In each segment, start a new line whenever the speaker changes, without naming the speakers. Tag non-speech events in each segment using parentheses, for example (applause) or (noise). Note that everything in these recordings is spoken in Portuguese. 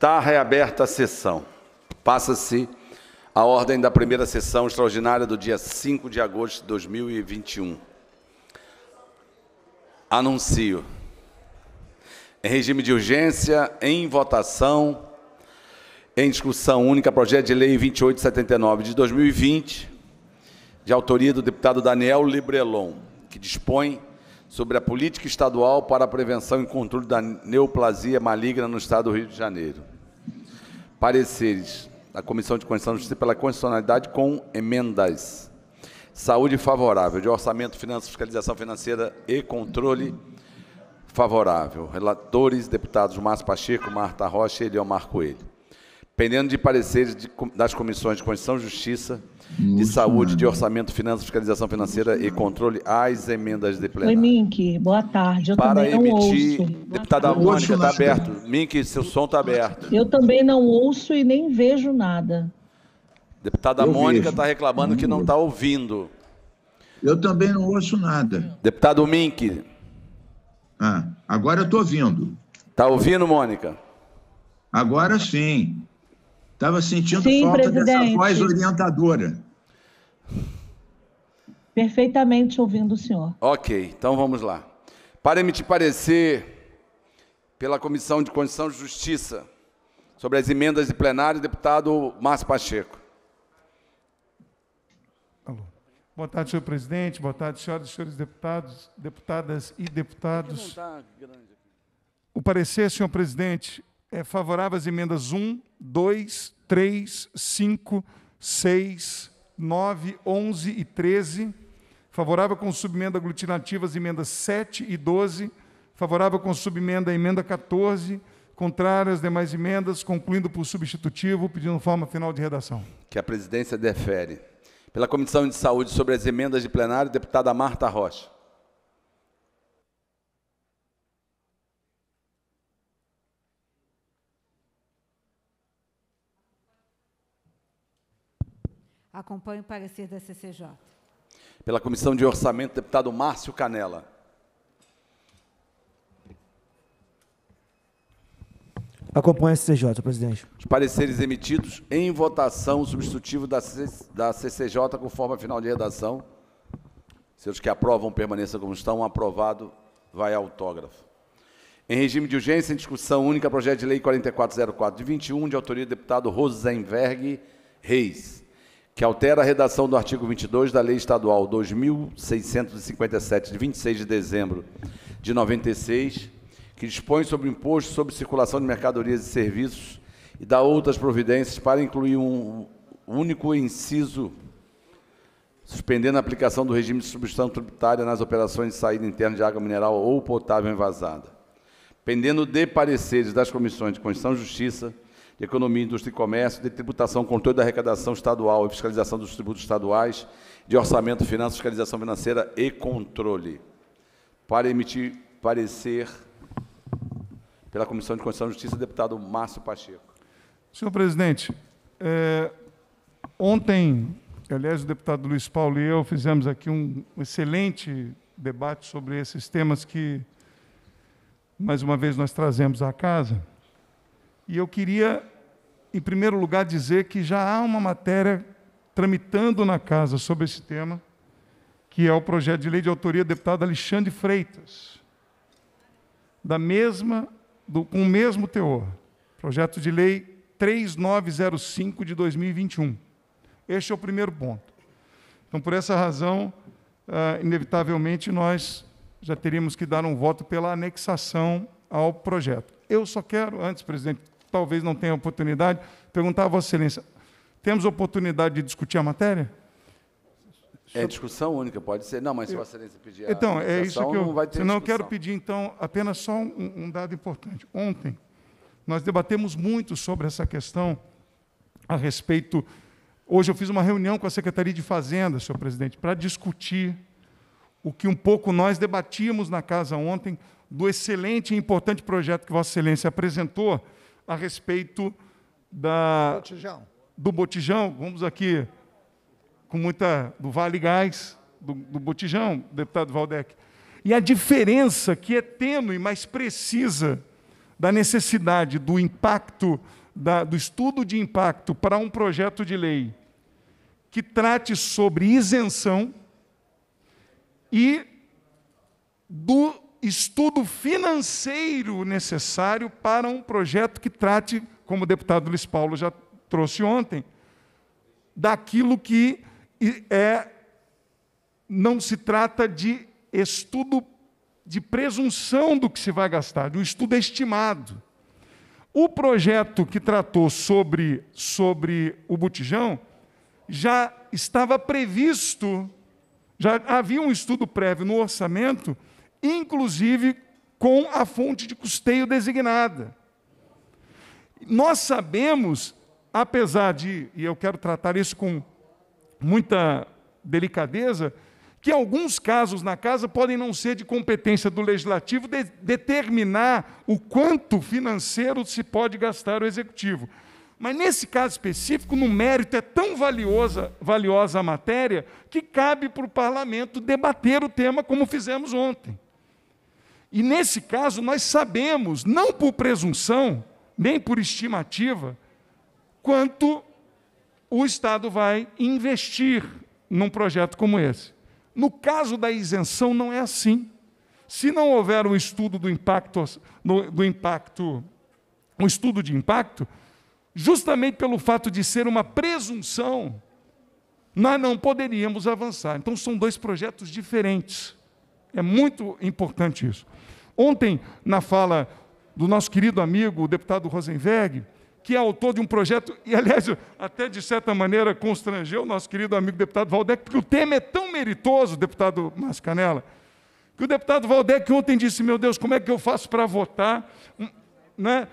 Está reaberta a sessão. Passa-se a ordem da primeira sessão extraordinária do dia 5 de agosto de 2021. Anuncio. Em regime de urgência, em votação, em discussão única, projeto de lei 2879 de 2020, de autoria do deputado Daniel Librelon, que dispõe sobre a política estadual para a prevenção e controle da neoplasia maligna no Estado do Rio de Janeiro. Pareceres da Comissão de Constituição e Justiça pela constitucionalidade com emendas. Saúde favorável, de orçamento, finanças, fiscalização financeira e controle favorável. Relatores, deputados Márcio Pacheco, Marta Rocha e Eliomar Coelho. Pendendo de pareceres de, das comissões de Constituição e Justiça, de Saúde, de Orçamento, Finanças, Fiscalização Financeira e Controle, às emendas de plenário.
Oi, Mink, boa tarde. Eu
Para
também não
emitir,
ouço.
deputada Mônica, está aberto. Mink, seu som está aberto.
Eu também não ouço e nem vejo nada.
Deputada
Eu
Mônica está reclamando que não está ouvindo.
Eu também não ouço nada.
Deputado Mink,
Ah, agora eu estou ouvindo.
está ouvindo, Mônica?
Agora sim. Estava sentindo
Sim,
falta dessa
presidente.
voz orientadora.
Perfeitamente ouvindo o senhor.
Ok, então vamos lá. Para emitir parecer pela Comissão de Constituição e Justiça sobre as emendas de plenário, deputado Márcio Pacheco.
Alô. Boa tarde, senhor presidente. Boa tarde, senhoras e senhores deputados, deputadas e deputados. O parecer, senhor presidente, é favorável às emendas 1, 2, 3, 5, 6, 9, 11 e 13. Favorável com subemenda aglutinativa às emendas 7 e 12. Favorável com subemenda à emenda 14. Contrário às demais emendas, concluindo por substitutivo, pedindo forma final de redação.
que a presidência defere. Pela Comissão de Saúde sobre as emendas de plenário, deputada Marta Rocha.
Acompanho o parecer da CCJ.
Pela Comissão de Orçamento, deputado Márcio Canela.
Acompanha a CCJ, presidente.
Os pareceres emitidos em votação, o substitutivo da, da CCJ com forma final de redação. Se os que aprovam permaneçam como estão, aprovado, vai autógrafo. Em regime de urgência, em discussão única, projeto de lei 4404 de 21, de autoria do deputado Rosenberg Reis, que altera a redação do artigo 22 da Lei Estadual 2657, de 26 de dezembro de 96, que dispõe sobre o imposto sobre circulação de mercadorias e serviços e dá outras providências para incluir um único inciso suspendendo a aplicação do regime de substituição tributária nas operações de saída interna de água mineral ou potável envasada. Pendendo de pareceres das comissões de Constituição e Justiça, de Economia, Indústria e Comércio, de Tributação, Controle da Arrecadação Estadual e Fiscalização dos Tributos Estaduais, de Orçamento, Finanças, Fiscalização Financeira e Controle. Para emitir parecer pela Comissão de Constituição e Justiça, deputado Márcio Pacheco.
Senhor presidente, é, ontem, aliás, o deputado Luiz Paulo e eu fizemos aqui um excelente debate sobre esses temas que, mais uma vez, nós trazemos à casa. E eu queria, em primeiro lugar, dizer que já há uma matéria tramitando na casa sobre esse tema, que é o projeto de lei de autoria do deputado Alexandre Freitas, da mesma, do, com o mesmo teor. Projeto de lei 3905 de 2021. Este é o primeiro ponto. Então, por essa razão, ah, inevitavelmente, nós já teríamos que dar um voto pela anexação ao projeto. Eu só quero, antes, presidente, talvez não tenha oportunidade, perguntar a Vossa Excelência: temos oportunidade de discutir a matéria?
É discussão única, pode ser. Não, mas se Vossa Excelência pedir a
Então, é isso que eu.
não vai ter
senão eu quero pedir, então, apenas só um, um dado importante. Ontem, nós debatemos muito sobre essa questão a respeito. Hoje eu fiz uma reunião com a Secretaria de Fazenda, senhor presidente, para discutir o que um pouco nós debatíamos na casa ontem, do excelente e importante projeto que Vossa Excelência apresentou a respeito da,
Botijão.
do botijão. Vamos aqui com muita. do Vale Gás, do, do botijão, deputado Valdec. E a diferença que é tênue, mas precisa, da necessidade do impacto, da, do estudo de impacto para um projeto de lei que trate sobre isenção e do estudo financeiro necessário para um projeto que trate, como o deputado Luiz Paulo já trouxe ontem, daquilo que é não se trata de estudo de presunção do que se vai gastar, de um estudo estimado. O projeto que tratou sobre, sobre o botijão já estava previsto, já havia um estudo prévio no orçamento, inclusive com a fonte de custeio designada. Nós sabemos, apesar de, e eu quero tratar isso com muita delicadeza, que alguns casos na casa podem não ser de competência do legislativo de determinar o quanto financeiro se pode gastar o executivo. Mas nesse caso específico, no mérito, é tão valiosa, valiosa a matéria que cabe para o parlamento debater o tema como fizemos ontem. E nesse caso, nós sabemos, não por presunção, nem por estimativa, quanto o Estado vai investir num projeto como esse. No caso da isenção, não é assim. Se não houver um estudo do impacto, do impacto, um estudo de impacto, justamente pelo fato de ser uma presunção, nós não poderíamos avançar. Então, são dois projetos diferentes. É muito importante isso. Ontem, na fala do nosso querido amigo, o deputado Rosenberg, que é autor de um projeto, e aliás, até de certa maneira constrangeu o nosso querido amigo deputado Valdec, porque o tema é tão meritoso, deputado Mascanella, que o deputado Valdec ontem disse: Meu Deus, como é que eu faço para votar né,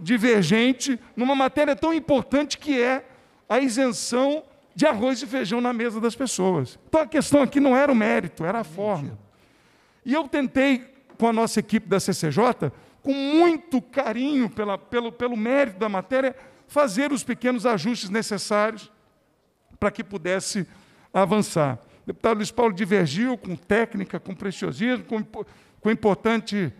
divergente numa matéria tão importante que é a isenção de arroz e feijão na mesa das pessoas? Então a questão aqui não era o mérito, era a forma. E eu tentei, com a nossa equipe da CCJ, com muito carinho pela, pelo, pelo mérito da matéria, fazer os pequenos ajustes necessários para que pudesse avançar. O deputado Luiz Paulo divergiu com técnica, com preciosismo, com, com importante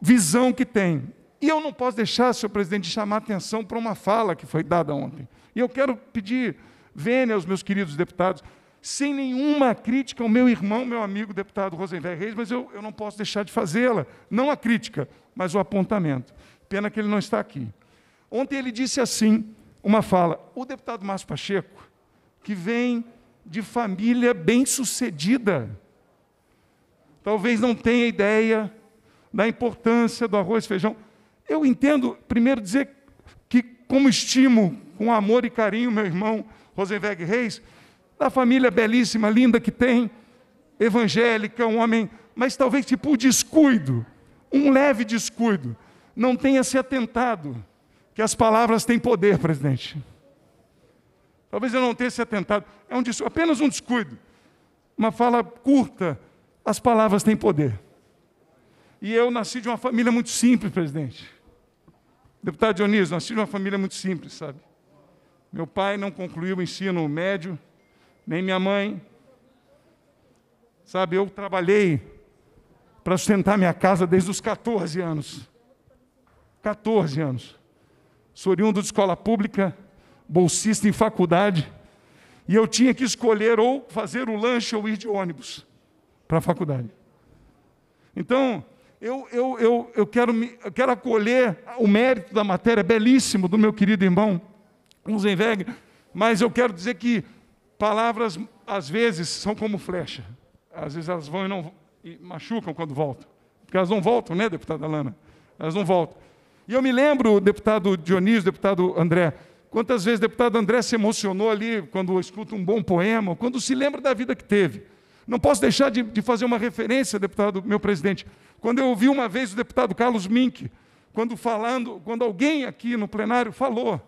visão que tem. E eu não posso deixar, senhor presidente, de chamar atenção para uma fala que foi dada ontem. E eu quero pedir vênia aos meus queridos deputados, sem nenhuma crítica ao meu irmão, meu amigo deputado Rosenberg Reis, mas eu, eu não posso deixar de fazê-la. Não a crítica, mas o apontamento. Pena que ele não está aqui. Ontem ele disse assim, uma fala, o deputado Márcio Pacheco, que vem de família bem-sucedida, talvez não tenha ideia da importância do arroz e feijão. Eu entendo, primeiro, dizer que, como estimo com amor e carinho meu irmão Rosenberg Reis, da família belíssima, linda que tem, evangélica, um homem, mas talvez tipo descuido, um leve descuido, não tenha se atentado que as palavras têm poder, presidente. Talvez eu não tenha se atentado, é um, apenas um descuido, uma fala curta, as palavras têm poder. E eu nasci de uma família muito simples, presidente. Deputado Dionísio, nasci de uma família muito simples, sabe? Meu pai não concluiu o ensino médio, nem minha mãe. Sabe, eu trabalhei para sustentar minha casa desde os 14 anos. 14 anos. Sou oriundo de escola pública, bolsista em faculdade, e eu tinha que escolher ou fazer o lanche ou ir de ônibus para a faculdade. Então, eu, eu, eu, eu, quero, me, eu quero acolher o mérito da matéria belíssimo do meu querido irmão Unzenweg, mas eu quero dizer que Palavras, às vezes, são como flecha. Às vezes elas vão e não e machucam quando voltam. Porque elas não voltam, né, deputada Lana? Elas não voltam. E eu me lembro, deputado Dionísio, deputado André, quantas vezes o deputado André se emocionou ali quando escuta um bom poema, quando se lembra da vida que teve. Não posso deixar de, de fazer uma referência, deputado, meu presidente. Quando eu ouvi uma vez o deputado Carlos Mink, quando falando, quando alguém aqui no plenário falou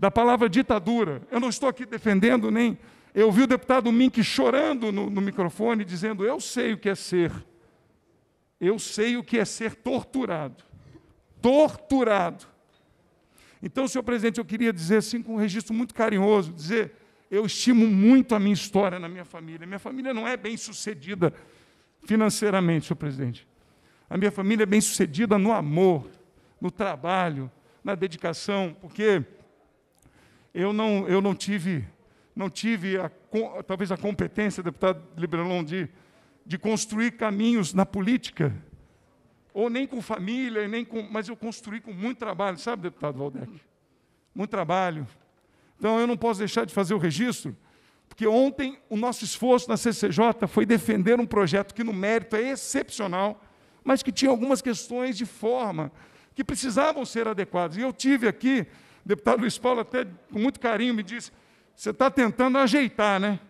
da palavra ditadura. Eu não estou aqui defendendo nem. Eu vi o deputado Mink chorando no, no microfone, dizendo: Eu sei o que é ser. Eu sei o que é ser torturado. Torturado. Então, senhor presidente, eu queria dizer assim, com um registro muito carinhoso, dizer, eu estimo muito a minha história na minha família. Minha família não é bem sucedida financeiramente, senhor presidente. A minha família é bem-sucedida no amor, no trabalho, na dedicação, porque eu não, eu não tive, não tive a, talvez a competência, deputado Liberalon, de, de construir caminhos na política, ou nem com família, nem com, mas eu construí com muito trabalho, sabe, deputado Valdec? Muito trabalho. Então eu não posso deixar de fazer o registro, porque ontem o nosso esforço na CCJ foi defender um projeto que no mérito é excepcional, mas que tinha algumas questões de forma que precisavam ser adequadas. E eu tive aqui, o deputado Luiz Paulo até com muito carinho me disse, você está tentando ajeitar, né?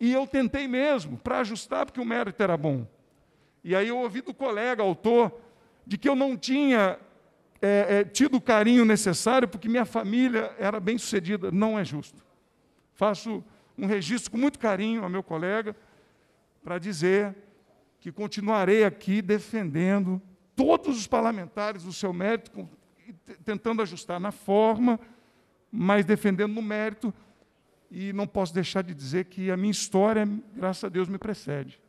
E eu tentei mesmo, para ajustar, porque o mérito era bom. E aí eu ouvi do colega, autor, de que eu não tinha é, é, tido o carinho necessário porque minha família era bem sucedida. Não é justo. Faço um registro com muito carinho ao meu colega para dizer que continuarei aqui defendendo todos os parlamentares do seu mérito, com- tentando ajustar na forma, mas defendendo no mérito. E não posso deixar de dizer que a minha história, graças a Deus, me precede.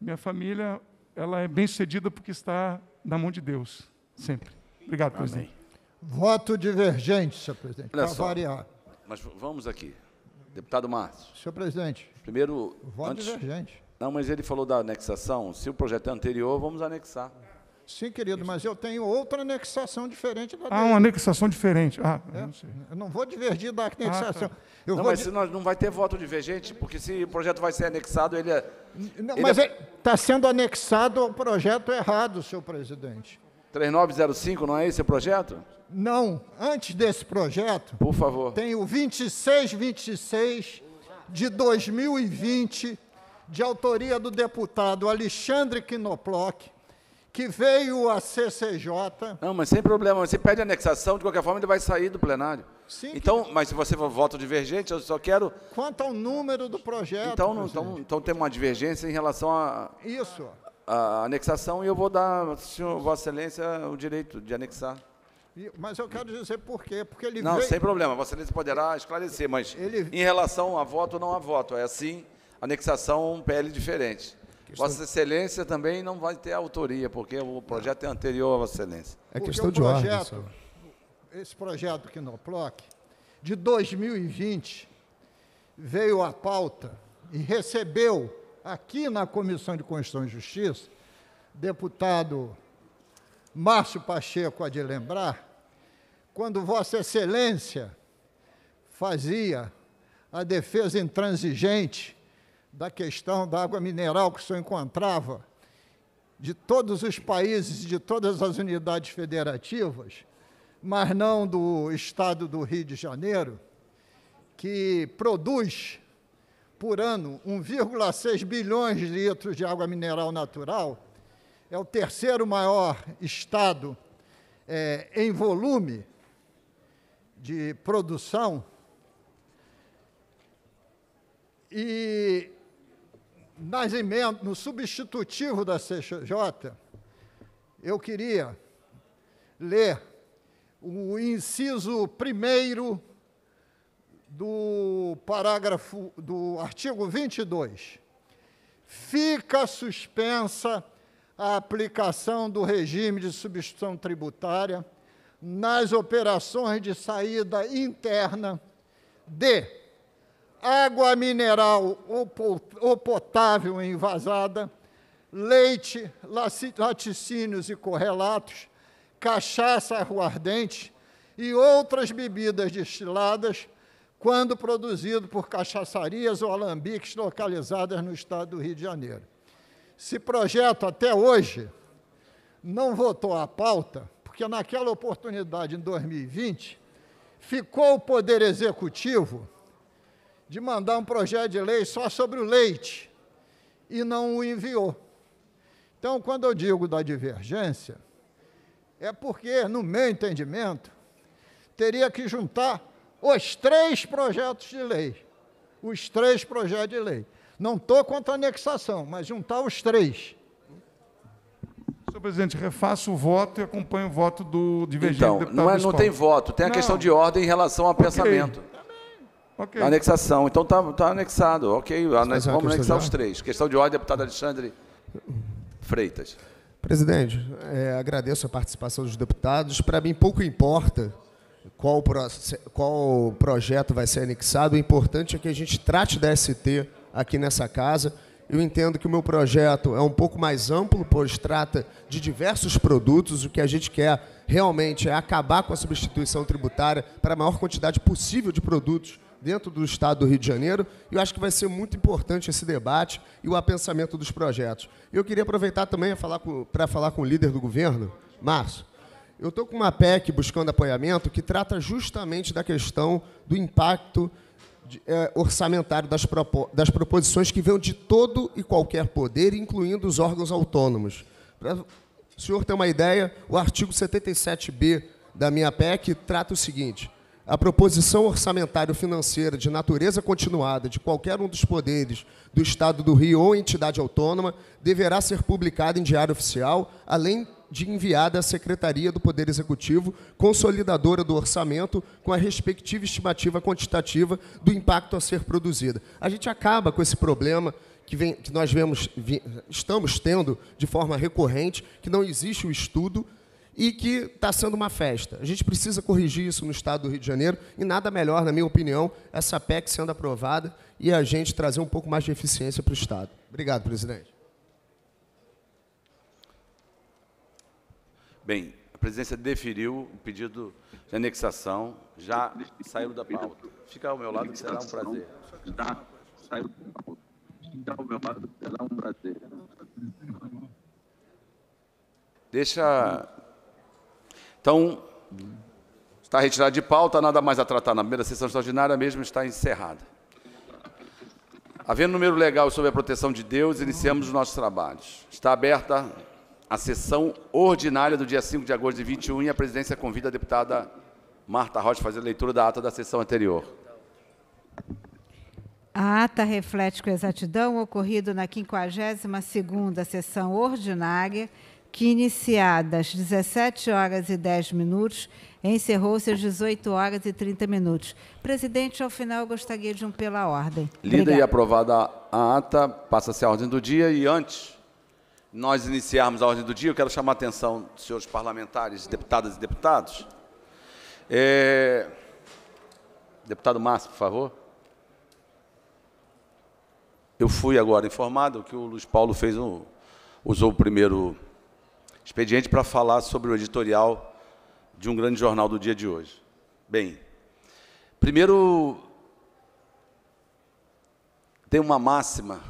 Minha família, ela é bem sucedida porque está na mão de Deus, sempre. Obrigado, presidente.
Voto divergente, senhor presidente,
Olha
para
só.
variar.
Mas vamos aqui. Deputado Márcio,
Senhor presidente,
primeiro,
voto
antes...
divergente.
Não, mas ele falou da anexação. Se o projeto é anterior, vamos anexar.
Sim, querido, mas eu tenho outra anexação diferente da
Ah,
dele.
uma anexação diferente. Ah, eu não sei.
Eu não vou divergir da anexação. Eu
Não,
vou
mas
di-
se nós não vai ter voto divergente, porque se o projeto vai ser anexado, ele é...
Não,
ele
mas
é-
está sendo anexado ao projeto errado, senhor presidente.
3905, não é esse o projeto?
Não, antes desse projeto,
Por favor.
tem o 2626 de 2020, de autoria do deputado Alexandre Knoploch, que veio à CCJ.
Não, mas sem problema. Você pede anexação, de qualquer forma ele vai sair do plenário.
Sim,
Então, mas se você for voto divergente, eu só quero...
Quanto ao número do projeto.
Então, não, então, então tem uma divergência em relação à
Isso.
à anexação e eu vou dar, senhor, Vossa Excelência, o direito de anexar.
Mas eu quero dizer por quê. Porque ele
Não,
veio.
sem problema. Vossa Excelência poderá esclarecer, mas
Ele-
em relação a voto ou não a voto, é assim, anexação um PL diferente. Vossa Excelência também não vai ter autoria, porque o projeto é anterior a Vossa Excelência.
É questão
o
de ordem,
projeto-
senhor.
esse projeto Quinoploc, de 2020, veio à pauta e recebeu aqui na Comissão de Constituição e Justiça, deputado Márcio Pacheco há de lembrar, quando Vossa Excelência fazia a defesa intransigente da questão da água mineral que o senhor encontrava de todos os países, de todas as unidades federativas, mas não do estado do Rio de Janeiro, que produz por ano 1,6 bilhões de litros de água mineral natural, é o terceiro maior estado eh, em volume de produção. E nas emendas, no substitutivo da CCJ, eu queria ler o inciso primeiro do parágrafo do artigo 22. Fica suspensa a aplicação do regime de substituição tributária nas operações de saída interna de água mineral ou po- ou potável envasada, leite, laticínios e correlatos, cachaça aguardente e outras bebidas destiladas, quando produzido por cachaçarias ou alambiques localizadas no estado do Rio de Janeiro. Esse projeto, até hoje, não votou à pauta, porque naquela oportunidade, em 2020, ficou o Poder Executivo de mandar um projeto de lei só sobre o leite e não o enviou. Então, quando eu digo da divergência, é porque, no meu entendimento, teria que juntar os três projetos de lei. Os três projetos de lei. Não estou contra a anexação, mas juntar os três.
Senhor presidente, refaço o voto e acompanho o voto do divergente
Então,
deputado
não, é, não tem voto, tem a
Não.
questão de ordem em relação ao pensamento.
Ok.
A anexação. Então está tá anexado, ok. Anex, vamos anexar os três. Questão de ordem, deputado Alexandre Freitas.
Presidente, é, agradeço a participação dos deputados. Para mim, pouco importa qual, pro, qual projeto vai ser anexado, o importante é que a gente trate da ST aqui nessa casa. Eu entendo que o meu projeto é um pouco mais amplo, pois trata de diversos produtos. O que a gente quer realmente é acabar com a substituição tributária para a maior quantidade possível de produtos dentro do Estado do Rio de Janeiro. E eu acho que vai ser muito importante esse debate e o apensamento dos projetos. Eu queria aproveitar também para falar com o líder do governo, Márcio. Eu estou com uma PEC buscando apoiamento que trata justamente da questão do impacto de, é, orçamentário das, propo das proposições que vêm de todo e qualquer poder, incluindo os órgãos autônomos. Para o senhor ter uma ideia, o artigo 77b da minha PEC trata o seguinte: a proposição orçamentário-financeira de natureza continuada de qualquer um dos poderes do Estado do Rio ou entidade autônoma deverá ser publicada em Diário Oficial, além de enviada à Secretaria do Poder Executivo, consolidadora do orçamento, com a respectiva estimativa quantitativa do impacto a ser produzido. A gente acaba com esse problema que, vem, que nós vemos, estamos tendo de forma recorrente, que não existe o estudo e que está sendo uma festa. A gente precisa corrigir isso no Estado do Rio de Janeiro e nada melhor, na minha opinião, essa PEC sendo aprovada e a gente trazer um pouco mais de eficiência para o Estado. Obrigado, presidente.
Bem, a presidência deferiu o pedido de anexação, já saiu da pauta. Fica ao meu lado que será um prazer. Já saiu da pauta. Fica ao meu lado que será um prazer. Deixa então, está retirado de pauta, nada mais a tratar na primeira sessão extraordinária, mesmo está encerrada. Havendo número legal sobre a proteção de Deus, iniciamos os nossos trabalhos. Está aberta a sessão ordinária do dia 5 de agosto de 21 e a presidência convida a deputada Marta Rocha a fazer a leitura da ata da sessão anterior.
A ata reflete com exatidão o ocorrido na 52ª sessão ordinária que iniciada às 17 horas e 10 minutos, encerrou-se às 18 horas e 30 minutos. Presidente, ao final, eu gostaria de um pela ordem.
Lida Obrigada. e aprovada a ata, passa-se a ordem do dia e antes nós iniciarmos a ordem do dia, eu quero chamar a atenção dos senhores parlamentares, deputadas e deputados. É... Deputado Márcio, por favor. Eu fui agora informado que o Luiz Paulo fez um, usou o primeiro expediente para falar sobre o editorial de um grande jornal do dia de hoje. Bem, primeiro, tem uma máxima,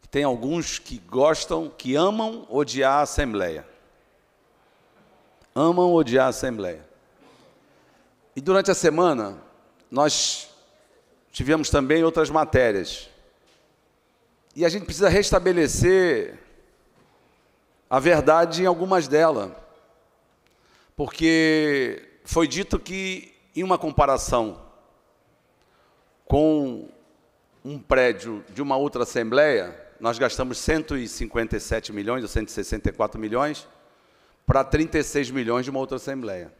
que tem alguns que gostam, que amam odiar a Assembleia. Amam odiar a Assembleia. E durante a semana, nós tivemos também outras matérias. E a gente precisa restabelecer a verdade em algumas delas. Porque foi dito que, em uma comparação com um prédio de uma outra assembleia, nós gastamos 157 milhões ou 164 milhões para 36 milhões de uma outra assembleia.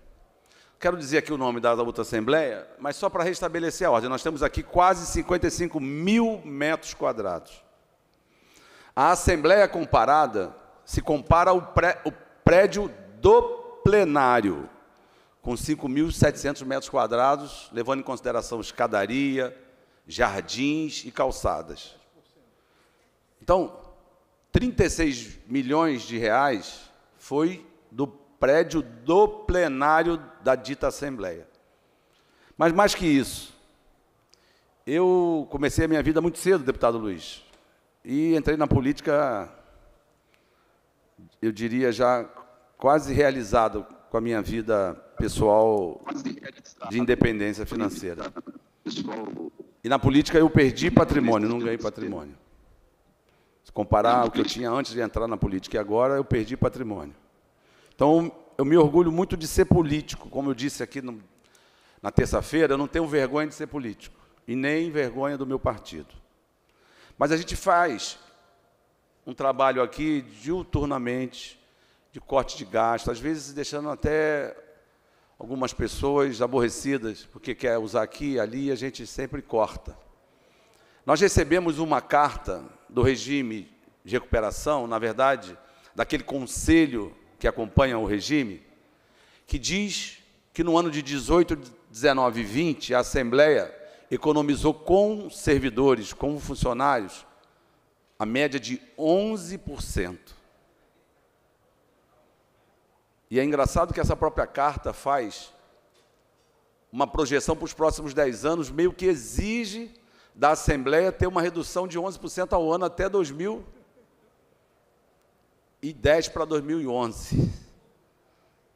Quero dizer aqui o nome da outra assembleia, mas só para restabelecer a ordem. Nós temos aqui quase 55 mil metros quadrados. A assembleia comparada se compara ao pré, o prédio do plenário, com 5.700 metros quadrados, levando em consideração escadaria, jardins e calçadas. Então, 36 milhões de reais foi do prédio do plenário da dita Assembleia. Mas mais que isso, eu comecei a minha vida muito cedo, deputado Luiz, e entrei na política eu diria, já quase realizado com a minha vida pessoal de independência financeira. E na política eu perdi patrimônio, não ganhei patrimônio. Se comparar o que eu tinha antes de entrar na política e agora, eu perdi patrimônio. Então, eu me orgulho muito de ser político. Como eu disse aqui no, na terça-feira, eu não tenho vergonha de ser político. E nem vergonha do meu partido. Mas a gente faz um trabalho aqui diuturnamente, de corte de gasto, às vezes deixando até algumas pessoas aborrecidas, porque quer usar aqui ali, a gente sempre corta. Nós recebemos uma carta do regime de recuperação, na verdade, daquele conselho que acompanha o regime, que diz que no ano de 18, 19 e 20, a Assembleia economizou com servidores, com funcionários, a média de 11%. E é engraçado que essa própria carta faz uma projeção para os próximos 10 anos, meio que exige da Assembleia ter uma redução de 11% ao ano até 2010 para 2011.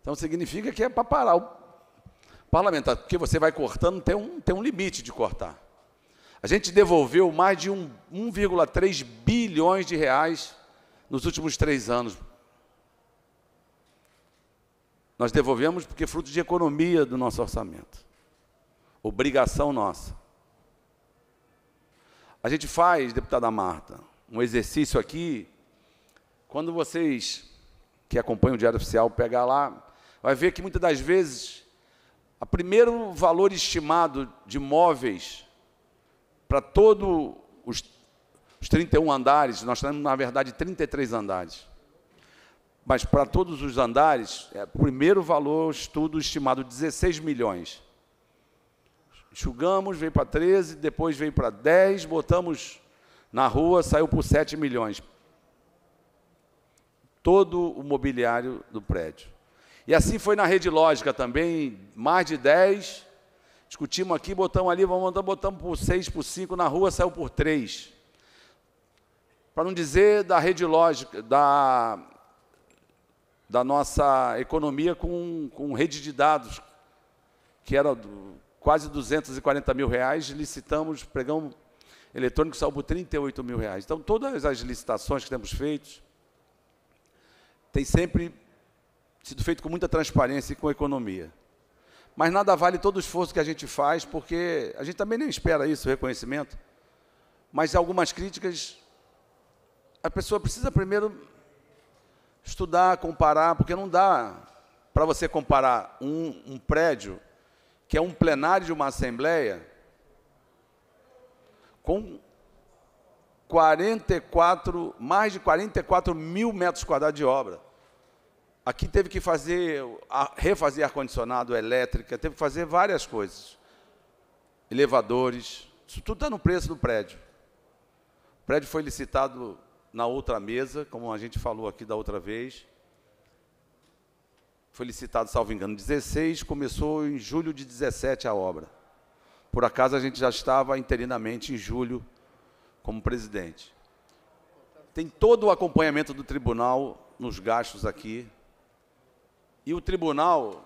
Então significa que é para parar o parlamentar, porque você vai cortando, tem um, tem um limite de cortar. A gente devolveu mais de 1,3 bilhões de reais nos últimos três anos. Nós devolvemos porque é fruto de economia do nosso orçamento. Obrigação nossa. A gente faz, deputada Marta, um exercício aqui. Quando vocês que acompanham o Diário Oficial pegar lá, vai ver que muitas das vezes o primeiro valor estimado de móveis para todos os, os 31 andares, nós temos, na verdade, 33 andares. Mas para todos os andares, é, primeiro valor, estudo estimado 16 milhões. Enxugamos, veio para 13, depois veio para 10, botamos na rua, saiu por 7 milhões. Todo o mobiliário do prédio. E assim foi na rede lógica também, mais de 10. Discutimos aqui, botamos ali, vamos mandar, botamos por 6, por 5, na rua saiu por 3. Para não dizer da rede lógica, da, da nossa economia com, com rede de dados, que era do, quase 240 mil reais, licitamos, pregão eletrônico saiu por 38 mil reais. Então, todas as licitações que temos feito, tem sempre sido feito com muita transparência e com economia. Mas nada vale todo o esforço que a gente faz, porque a gente também nem espera isso, reconhecimento. Mas algumas críticas, a pessoa precisa primeiro estudar, comparar, porque não dá para você comparar um, um prédio, que é um plenário de uma assembleia, com 44, mais de 44 mil metros quadrados de obra. Aqui teve que fazer, refazer ar-condicionado, elétrica, teve que fazer várias coisas. Elevadores, isso tudo está no preço do prédio. O prédio foi licitado na outra mesa, como a gente falou aqui da outra vez. Foi licitado, salvo engano, 16, começou em julho de 17 a obra. Por acaso a gente já estava interinamente em julho como presidente. Tem todo o acompanhamento do tribunal nos gastos aqui, e o tribunal,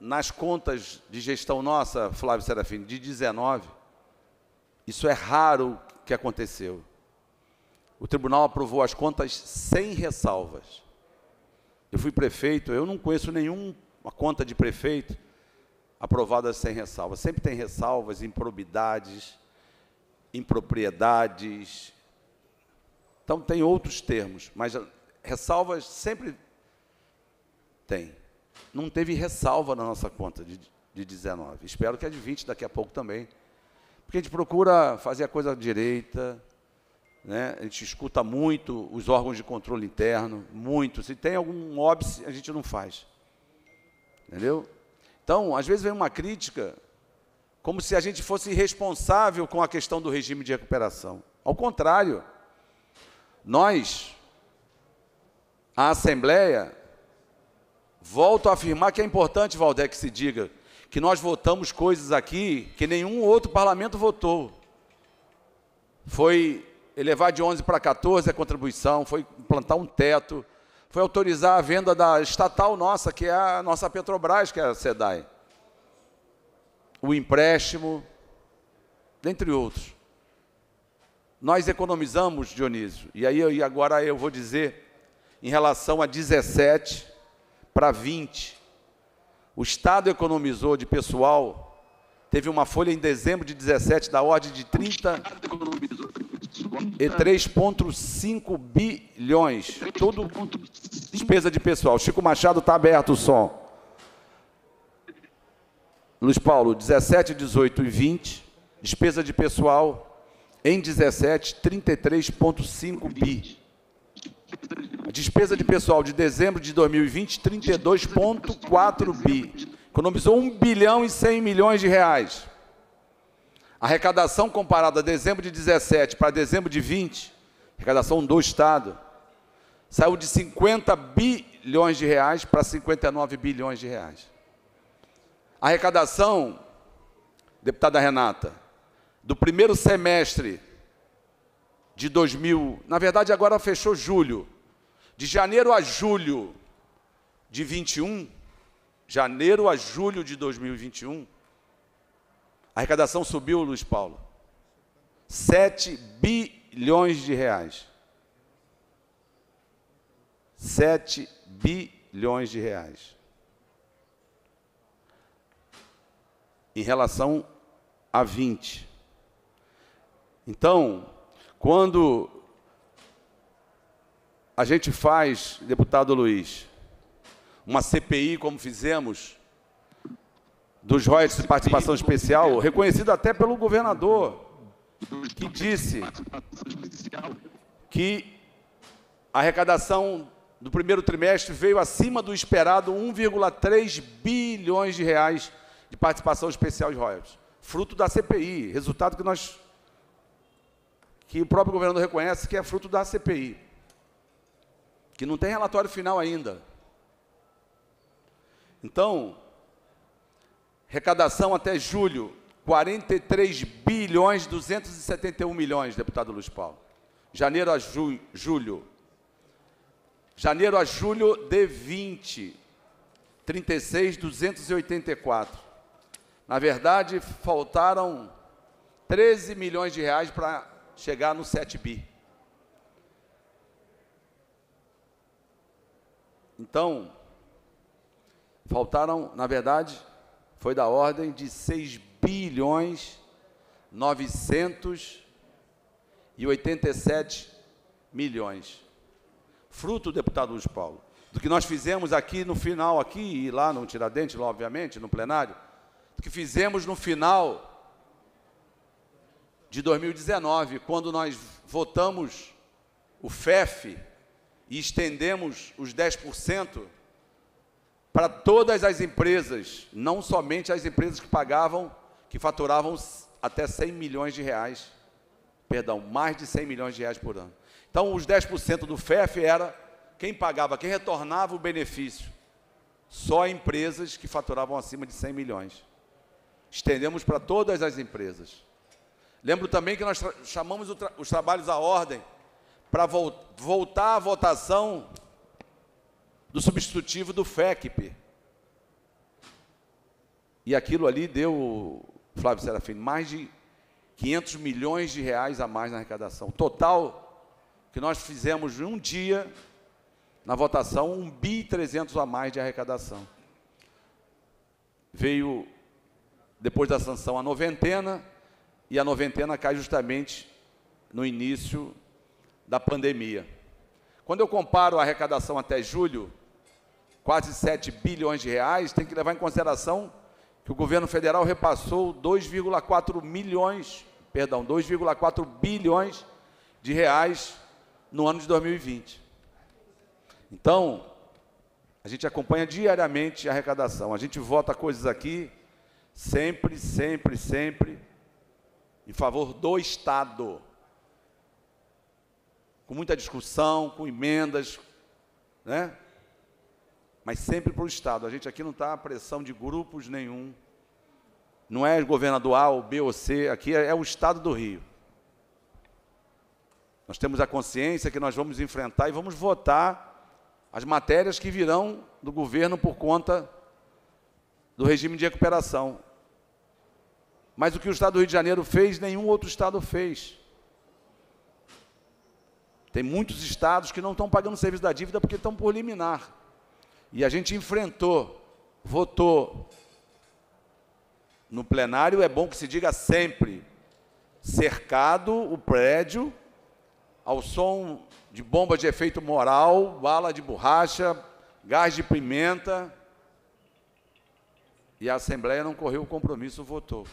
nas contas de gestão nossa, Flávio Serafim, de 19, isso é raro que aconteceu. O tribunal aprovou as contas sem ressalvas. Eu fui prefeito, eu não conheço nenhuma conta de prefeito aprovada sem ressalvas. Sempre tem ressalvas, improbidades, impropriedades. Então, tem outros termos, mas ressalvas sempre tem. Não teve ressalva na nossa conta de, de 19. Espero que a de 20 daqui a pouco também. Porque a gente procura fazer a coisa direita, né? a gente escuta muito os órgãos de controle interno, muito. Se tem algum óbice, a gente não faz. Entendeu? Então, às vezes vem uma crítica como se a gente fosse irresponsável com a questão do regime de recuperação. Ao contrário, nós, a Assembleia, Volto a afirmar que é importante, Valdec, que se diga que nós votamos coisas aqui que nenhum outro parlamento votou. Foi elevar de 11 para 14 a contribuição, foi implantar um teto, foi autorizar a venda da estatal nossa, que é a nossa Petrobras, que é a SEDAI. O empréstimo, dentre outros. Nós economizamos, Dionísio, e aí agora eu vou dizer, em relação a 17, para 20. O Estado economizou de pessoal, teve uma folha em dezembro de 17 da ordem de 33,5 bilhões. Tudo despesa de pessoal. Chico Machado está aberto o som. Luiz Paulo, 17, 18 e 20, despesa de pessoal em 17, 33,5 bi. Despesa de pessoal de dezembro de 2020, 32,4 bi. Economizou 1 bilhão e 100 milhões de reais. Arrecadação comparada a dezembro de 17 para dezembro de 20, arrecadação do Estado, saiu de 50 bilhões de reais para 59 bilhões de reais. Arrecadação, deputada Renata, do primeiro semestre de 2000, na verdade agora fechou julho, de janeiro a julho de 21, janeiro a julho de 2021, a arrecadação subiu, Luiz Paulo, 7 bilhões de reais. 7 bilhões de reais. Em relação a 20. Então, quando a gente faz, deputado Luiz, uma CPI como fizemos, dos royalties de participação especial, reconhecido até pelo governador, que disse que a arrecadação do primeiro trimestre veio acima do esperado 1,3 bilhões de reais de participação especial de royalties, fruto da CPI, resultado que nós que o próprio governador reconhece que é fruto da CPI, que não tem relatório final ainda. Então, arrecadação até julho, 43 bilhões 271 milhões, deputado Luiz Paulo. Janeiro a ju julho, Janeiro a julho de 20, 36, 284. Na verdade, faltaram 13 milhões de reais para chegar no 7 bi. Então, faltaram, na verdade, foi da ordem de 6 bilhões 987 milhões fruto, deputado Luiz Paulo, do que nós fizemos aqui no final, aqui e lá no Tiradentes, lá, obviamente, no plenário, do que fizemos no final de 2019, quando nós votamos o FEF e estendemos os 10% para todas as empresas, não somente as empresas que pagavam, que faturavam até 100 milhões de reais, perdão, mais de 100 milhões de reais por ano. Então, os 10% do FEF era quem pagava, quem retornava o benefício. Só empresas que faturavam acima de 100 milhões. Estendemos para todas as empresas. Lembro também que nós chamamos tra os trabalhos à ordem para vo voltar à votação do substitutivo do FECP. E aquilo ali deu, Flávio Serafim, mais de 500 milhões de reais a mais na arrecadação. Total que nós fizemos em um dia, na votação, um bi 300 a mais de arrecadação. Veio, depois da sanção, a noventena, e a noventena cai justamente no início da pandemia. Quando eu comparo a arrecadação até julho, quase 7 bilhões de reais, tem que levar em consideração que o governo federal repassou 2,4 milhões, perdão, 2,4 bilhões de reais no ano de 2020. Então, a gente acompanha diariamente a arrecadação. A gente vota coisas aqui sempre, sempre, sempre em favor do Estado. Com muita discussão, com emendas, né? Mas sempre para o Estado. A gente aqui não está a pressão de grupos nenhum. Não é governador A ou B ou C, aqui é, é o Estado do Rio. Nós temos a consciência que nós vamos enfrentar e vamos votar as matérias que virão do governo por conta do regime de recuperação. Mas o que o Estado do Rio de Janeiro fez, nenhum outro Estado fez. Tem muitos estados que não estão pagando o serviço da dívida porque estão por liminar. E a gente enfrentou, votou. No plenário é bom que se diga sempre, cercado o prédio ao som de bomba de efeito moral, bala de borracha, gás de pimenta. E a Assembleia não correu o compromisso, votou.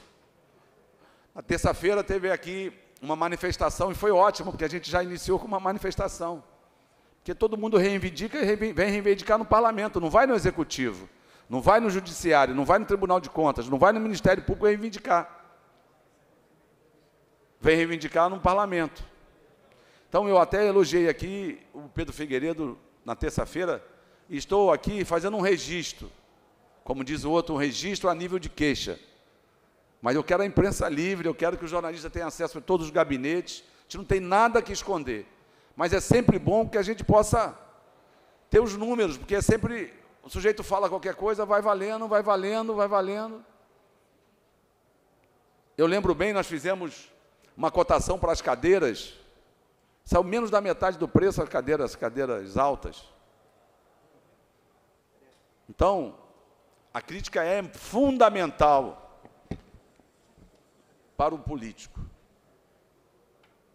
Na terça-feira teve aqui uma manifestação, e foi ótimo, porque a gente já iniciou com uma manifestação, Porque todo mundo reivindica e vem reivindicar no parlamento, não vai no executivo, não vai no judiciário, não vai no Tribunal de Contas, não vai no Ministério Público reivindicar. Vem reivindicar no parlamento. Então eu até elogiei aqui o Pedro Figueiredo na terça-feira, e estou aqui fazendo um registro, como diz o outro, um registro a nível de queixa. Mas eu quero a imprensa livre, eu quero que os jornalistas tenham acesso a todos os gabinetes, a gente não tem nada que esconder. Mas é sempre bom que a gente possa ter os números, porque é sempre o sujeito fala qualquer coisa, vai valendo, vai valendo, vai valendo. Eu lembro bem, nós fizemos uma cotação para as cadeiras, saiu menos da metade do preço as cadeiras, cadeiras altas. Então, a crítica é fundamental para o político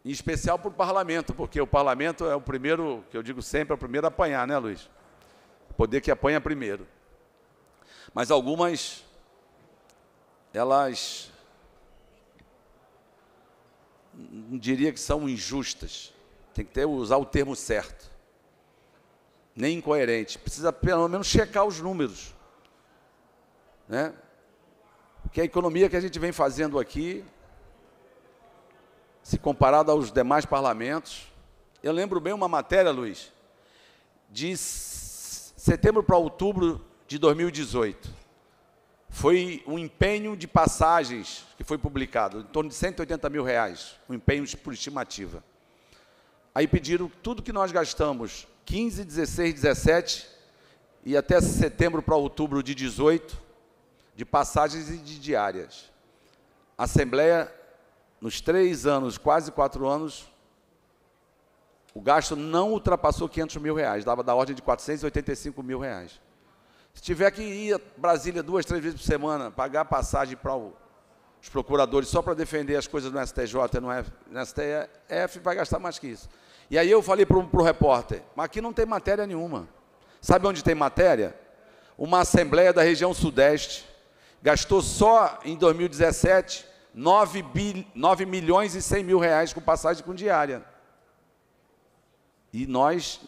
em especial para o parlamento, porque o parlamento é o primeiro, que eu digo sempre, é o primeiro a apanhar, né, Luiz? O poder que apanha primeiro. Mas algumas, elas, não diria que são injustas, tem que ter, usar o termo certo, nem incoerente, precisa pelo menos checar os números, né? Porque a economia que a gente vem fazendo aqui, se comparado aos demais parlamentos. Eu lembro bem uma matéria, Luiz, de setembro para outubro de 2018. Foi um empenho de passagens que foi publicado, em torno de 180 mil reais, um empenho por estimativa. Aí pediram tudo que nós gastamos, 15, 16, 17 e até setembro para outubro de 18, de passagens e de diárias. A Assembleia nos três anos, quase quatro anos, o gasto não ultrapassou 500 mil reais, dava da ordem de 485 mil reais. Se tiver que ir a Brasília duas, três vezes por semana, pagar passagem para os procuradores só para defender as coisas no STJ, no, no STF, vai gastar mais que isso. E aí eu falei para o repórter, mas aqui não tem matéria nenhuma. Sabe onde tem matéria? Uma assembleia da região sudeste gastou só em 2017 9, bil, 9 milhões e 100 mil reais com passagem com diária. E nós,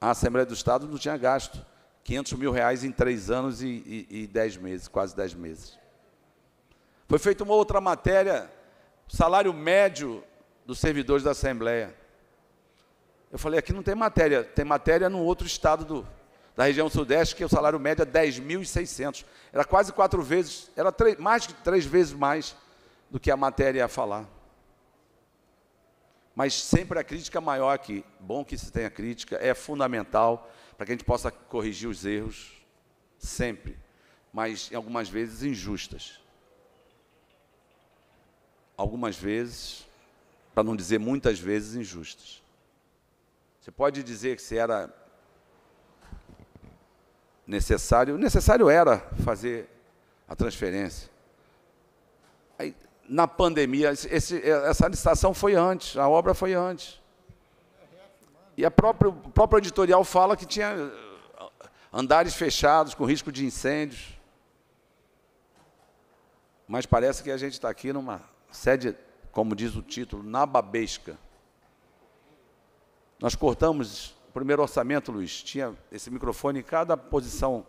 a Assembleia do Estado, não tinha gasto 500 mil reais em três anos e, e, e 10 meses, quase 10 meses. Foi feita uma outra matéria, salário médio dos servidores da Assembleia. Eu falei, aqui não tem matéria, tem matéria no outro estado do, da região sudeste, que o salário médio é 10.600. Era quase quatro vezes, era três, mais de três vezes mais do que a matéria a falar. Mas sempre a crítica maior aqui. Bom que se tenha crítica, é fundamental para que a gente possa corrigir os erros, sempre, mas algumas vezes injustas. Algumas vezes, para não dizer muitas vezes, injustas. Você pode dizer que se era necessário, necessário era fazer a transferência. Aí, na pandemia. Esse, essa licitação foi antes, a obra foi antes. E a própria, o próprio editorial fala que tinha uh, andares fechados, com risco de incêndios. Mas parece que a gente está aqui numa sede, como diz o título, nababesca. Nós cortamos o primeiro orçamento, Luiz, tinha esse microfone em cada posição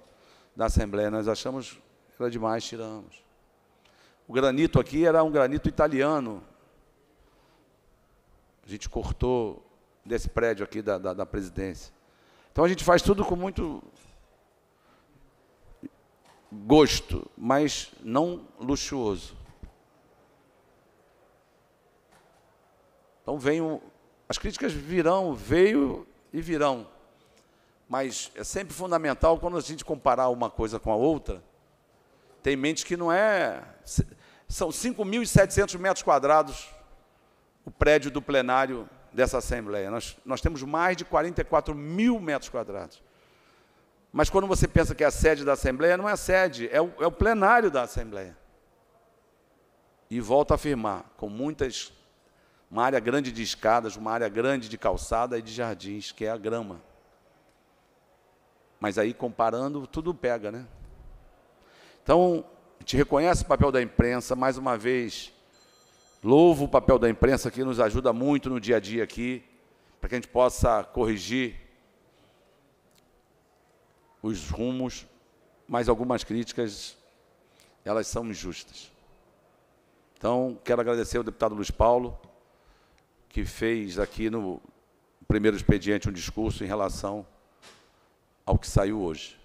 da Assembleia. Nós achamos que era demais, tiramos. O granito aqui era um granito italiano. A gente cortou desse prédio aqui da, da, da presidência. Então a gente faz tudo com muito gosto, mas não luxuoso. Então vem as críticas virão, veio e virão. Mas é sempre fundamental quando a gente comparar uma coisa com a outra, tem mente que não é. São 5.700 metros quadrados o prédio do plenário dessa Assembleia. Nós, nós temos mais de 44 mil metros quadrados. Mas quando você pensa que é a sede da Assembleia, não é a sede, é o, é o plenário da Assembleia. E volto a afirmar, com muitas. Uma área grande de escadas, uma área grande de calçada e de jardins, que é a grama. Mas aí, comparando, tudo pega, né? Então, a gente reconhece o papel da imprensa, mais uma vez, louvo o papel da imprensa que nos ajuda muito no dia a dia aqui, para que a gente possa corrigir os rumos, mas algumas críticas, elas são injustas. Então, quero agradecer ao deputado Luiz Paulo, que fez aqui no primeiro expediente um discurso em relação ao que saiu hoje.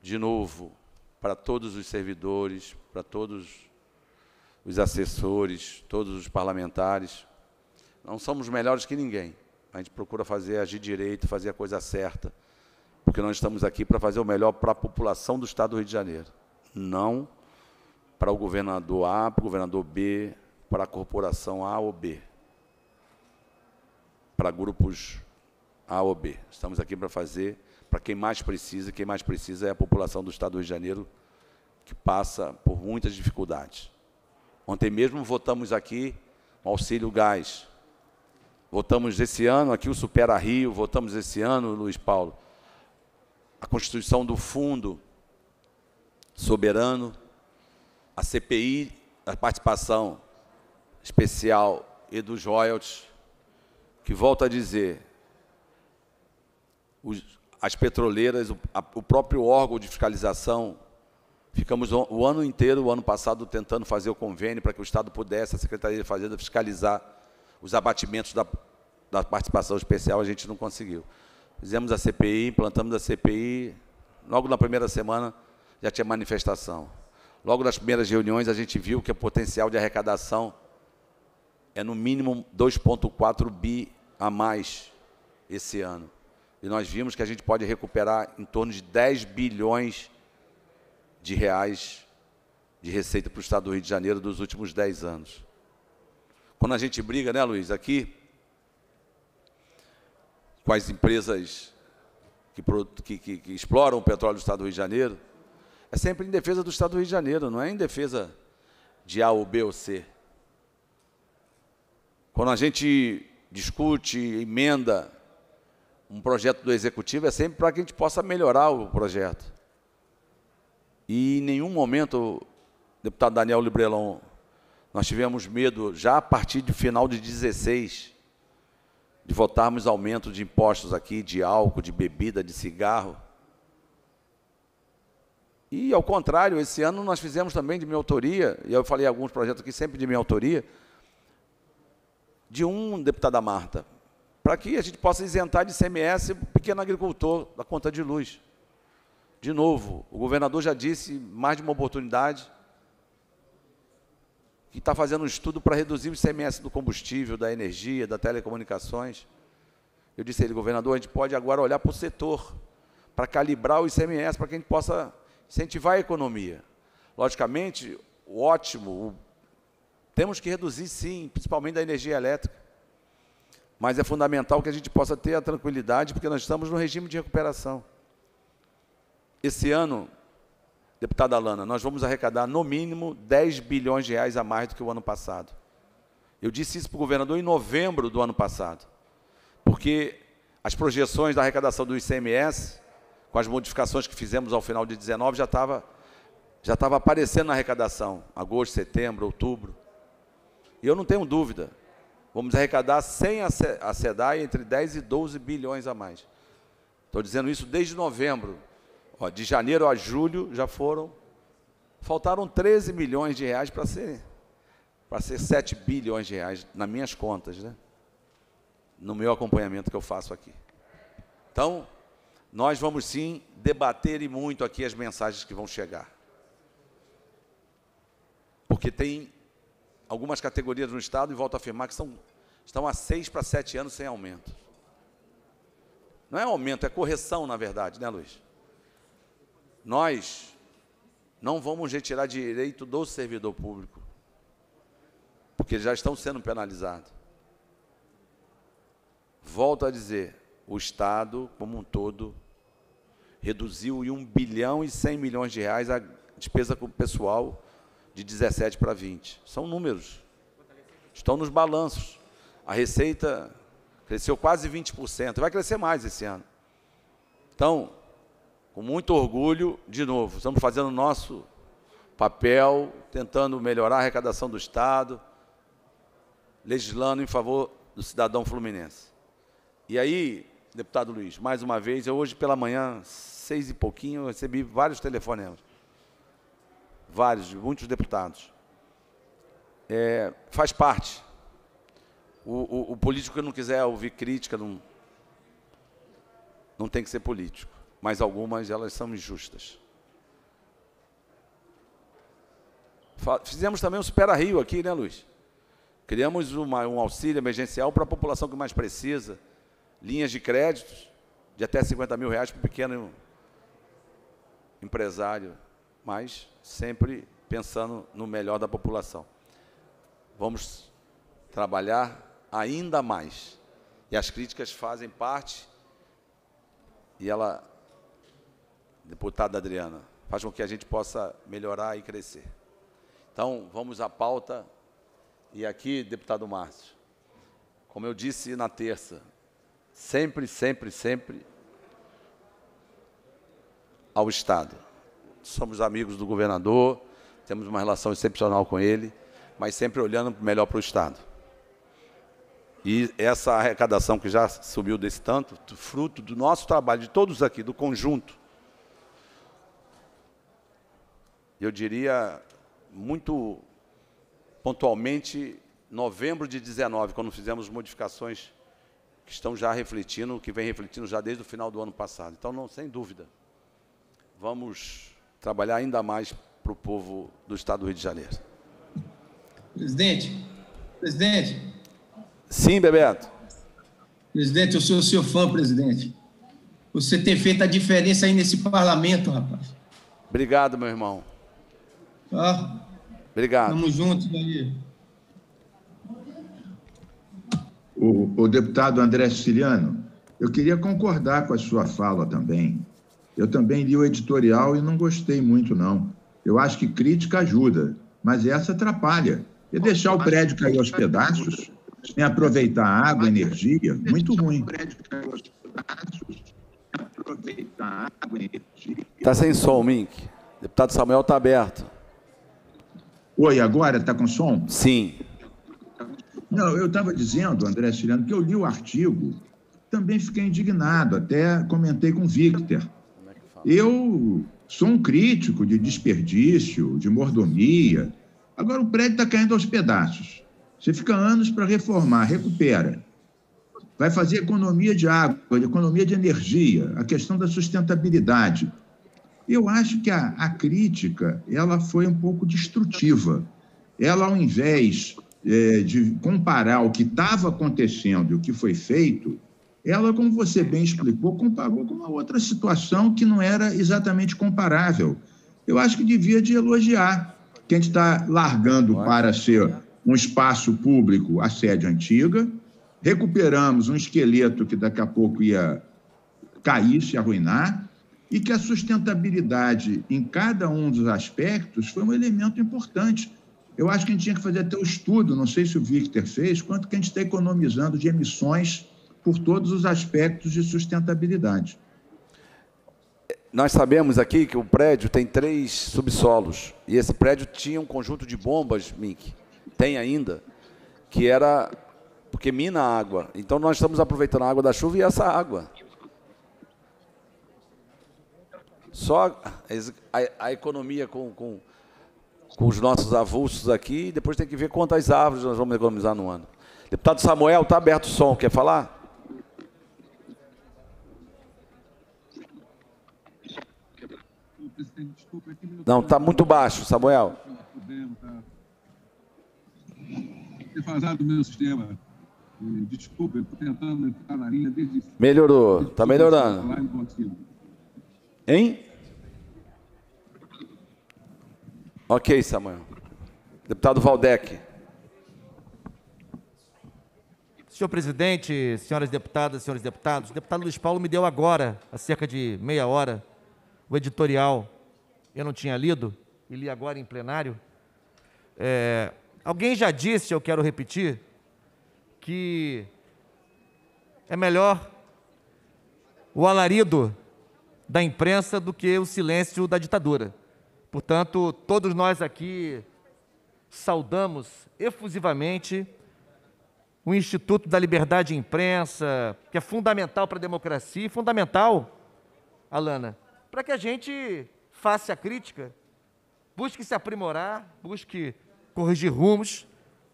De novo, para todos os servidores, para todos os assessores, todos os parlamentares, não somos melhores que ninguém. A gente procura fazer, agir direito, fazer a coisa certa, porque nós estamos aqui para fazer o melhor para a população do Estado do Rio de Janeiro, não para o governador A, para o governador B, para a corporação A ou B, para grupos A ou B. Estamos aqui para fazer para quem mais precisa, quem mais precisa é a população do Estado do Rio de Janeiro, que passa por muitas dificuldades. Ontem mesmo votamos aqui o auxílio gás. Votamos esse ano aqui o Supera Rio, votamos esse ano, Luiz Paulo, a constituição do fundo soberano, a CPI, a participação especial e dos royalties, que volta a dizer, os, as petroleiras, o, a, o próprio órgão de fiscalização Ficamos o ano inteiro, o ano passado, tentando fazer o convênio para que o Estado pudesse, a Secretaria de Fazenda, fiscalizar os abatimentos da, da participação especial, a gente não conseguiu. Fizemos a CPI, implantamos a CPI, logo na primeira semana já tinha manifestação. Logo nas primeiras reuniões a gente viu que o potencial de arrecadação é no mínimo 2,4 bi a mais esse ano. E nós vimos que a gente pode recuperar em torno de 10 bilhões de reais de receita para o Estado do Rio de Janeiro dos últimos 10 anos. Quando a gente briga, né, Luiz, aqui, com as empresas que, que, que, que exploram o petróleo do Estado do Rio de Janeiro, é sempre em defesa do Estado do Rio de Janeiro, não é em defesa de A ou B ou C. Quando a gente discute, emenda um projeto do Executivo, é sempre para que a gente possa melhorar o projeto. E em nenhum momento, deputado Daniel Librelon, nós tivemos medo, já a partir do final de 16, de votarmos aumento de impostos aqui, de álcool, de bebida, de cigarro. E, ao contrário, esse ano nós fizemos também de minha autoria, e eu falei alguns projetos aqui sempre de minha autoria, de um deputada Marta, para que a gente possa isentar de CMS o pequeno agricultor da conta de luz. De novo, o governador já disse, mais de uma oportunidade, que está fazendo um estudo para reduzir o ICMS do combustível, da energia, das telecomunicações. Eu disse a ele, governador, a gente pode agora olhar para o setor, para calibrar o ICMS, para que a gente possa incentivar a economia. Logicamente, o ótimo, o, temos que reduzir sim, principalmente da energia elétrica. Mas é fundamental que a gente possa ter a tranquilidade, porque nós estamos no regime de recuperação. Esse ano, deputada Alana, nós vamos arrecadar no mínimo 10 bilhões de reais a mais do que o ano passado. Eu disse isso para o governador em novembro do ano passado, porque as projeções da arrecadação do ICMS, com as modificações que fizemos ao final de 19, já estava já estava aparecendo na arrecadação, agosto, setembro, outubro. E eu não tenho dúvida, vamos arrecadar sem a SEDAI entre 10 e 12 bilhões a mais. Estou dizendo isso desde novembro, Ó, de janeiro a julho já foram, faltaram 13 milhões de reais para ser, para ser 7 bilhões de reais, nas minhas contas, né? no meu acompanhamento que eu faço aqui. Então, nós vamos sim debater e muito aqui as mensagens que vão chegar. Porque tem algumas categorias no Estado, e volto a afirmar, que são, estão há seis para sete anos sem aumento. Não é aumento, é correção, na verdade, né, Luiz? Nós não vamos retirar direito do servidor público, porque já estão sendo penalizados. Volto a dizer, o Estado, como um todo, reduziu em 1 bilhão e 100 milhões de reais a despesa com o pessoal de 17 para 20. São números. Estão nos balanços. A receita cresceu quase 20%. Vai crescer mais esse ano. Então, com muito orgulho, de novo, estamos fazendo o nosso papel, tentando melhorar a arrecadação do Estado, legislando em favor do cidadão fluminense. E aí, deputado Luiz, mais uma vez, eu hoje pela manhã, seis e pouquinho, eu recebi vários telefonemas. Vários, muitos deputados. É, faz parte. O, o, o político que não quiser ouvir crítica não, não tem que ser político. Mas algumas, elas são injustas. Fizemos também o Supera Rio aqui, né, Luiz? Criamos uma- um auxílio emergencial para a população que mais precisa. Linhas de créditos de até 50 mil reais para o pequeno empresário, mas sempre pensando no melhor da população. Vamos trabalhar ainda mais. E as críticas fazem parte, e ela, deputada Adriana, faz com que a gente possa melhorar e crescer. Então, vamos à pauta. E aqui, deputado Márcio, como eu disse na terça, sempre, sempre, sempre ao Estado. Somos amigos do governador, temos uma relação excepcional com ele, mas sempre olhando melhor para o Estado. E essa arrecadação que já subiu desse tanto, fruto do nosso trabalho, de todos aqui, do conjunto, eu diria muito pontualmente, novembro de 19, quando fizemos modificações que estão já refletindo, que vem refletindo já desde o final do ano passado. Então, não, sem dúvida, vamos trabalhar ainda mais para o povo do Estado do Rio de Janeiro.
Presidente, presidente,
Sim, Bebeto.
presidente, eu sou seu fã, presidente. Você tem feito a diferença aí nesse parlamento, rapaz.
Obrigado, meu irmão.
Tá?
Obrigado.
Tamo juntos aí.
O, o deputado André Siciliano, eu queria concordar com a sua fala também. Eu também li o editorial e não gostei muito, não. Eu acho que crítica ajuda, mas essa atrapalha. E deixar o prédio cair aos pedaços, sem aproveitar a água, a energia, muito ruim.
Está sem som, Mink. Deputado Samuel está aberto.
Oi, agora está com som?
Sim.
Não, eu estava dizendo, André Siciliano, que eu li o artigo, também fiquei indignado, até comentei com o Victor. Eu sou um crítico de desperdício, de mordomia. Agora o prédio está caindo aos pedaços. Você fica anos para reformar, recupera. Vai fazer economia de água, economia de energia, a questão da sustentabilidade. Eu acho que a, a crítica ela foi um pouco destrutiva. Ela, ao invés é, de comparar o que estava acontecendo e o que foi feito, ela, como você bem explicou, comparou com uma outra situação que não era exatamente comparável. Eu acho que devia de elogiar que a gente está largando para ser um espaço público a sede antiga, recuperamos um esqueleto que daqui a pouco ia cair, se arruinar, e que a sustentabilidade em cada um dos aspectos foi um elemento importante. Eu acho que a gente tinha que fazer até o estudo, não sei se o Victor fez, quanto que a gente está economizando de emissões por todos os aspectos de sustentabilidade.
Nós sabemos aqui que o prédio tem três subsolos. E esse prédio tinha um conjunto de bombas, Mink, tem ainda, que era porque mina água. Então nós estamos aproveitando a água da chuva e essa água. Só a, a economia com, com, com os nossos avulsos aqui, depois tem que ver quantas árvores nós vamos economizar no ano. Deputado Samuel, está aberto o som, quer falar? Não, está muito baixo, Samuel.
defasado do meu sistema. Desculpa, eu estou tentando entrar na linha desde.
Melhorou, está melhorando. Hein? Ok, Samuel. Deputado Valdec.
Senhor presidente, senhoras deputadas, senhores deputados, o deputado Luiz Paulo me deu agora, há cerca de meia hora, o editorial. Eu não tinha lido, e li agora em plenário. É, alguém já disse, eu quero repetir, que é melhor o alarido da imprensa do que o silêncio da ditadura. Portanto, todos nós aqui saudamos efusivamente o Instituto da Liberdade de Imprensa, que é fundamental para a democracia e fundamental, Alana, para que a gente faça a crítica, busque se aprimorar, busque corrigir rumos.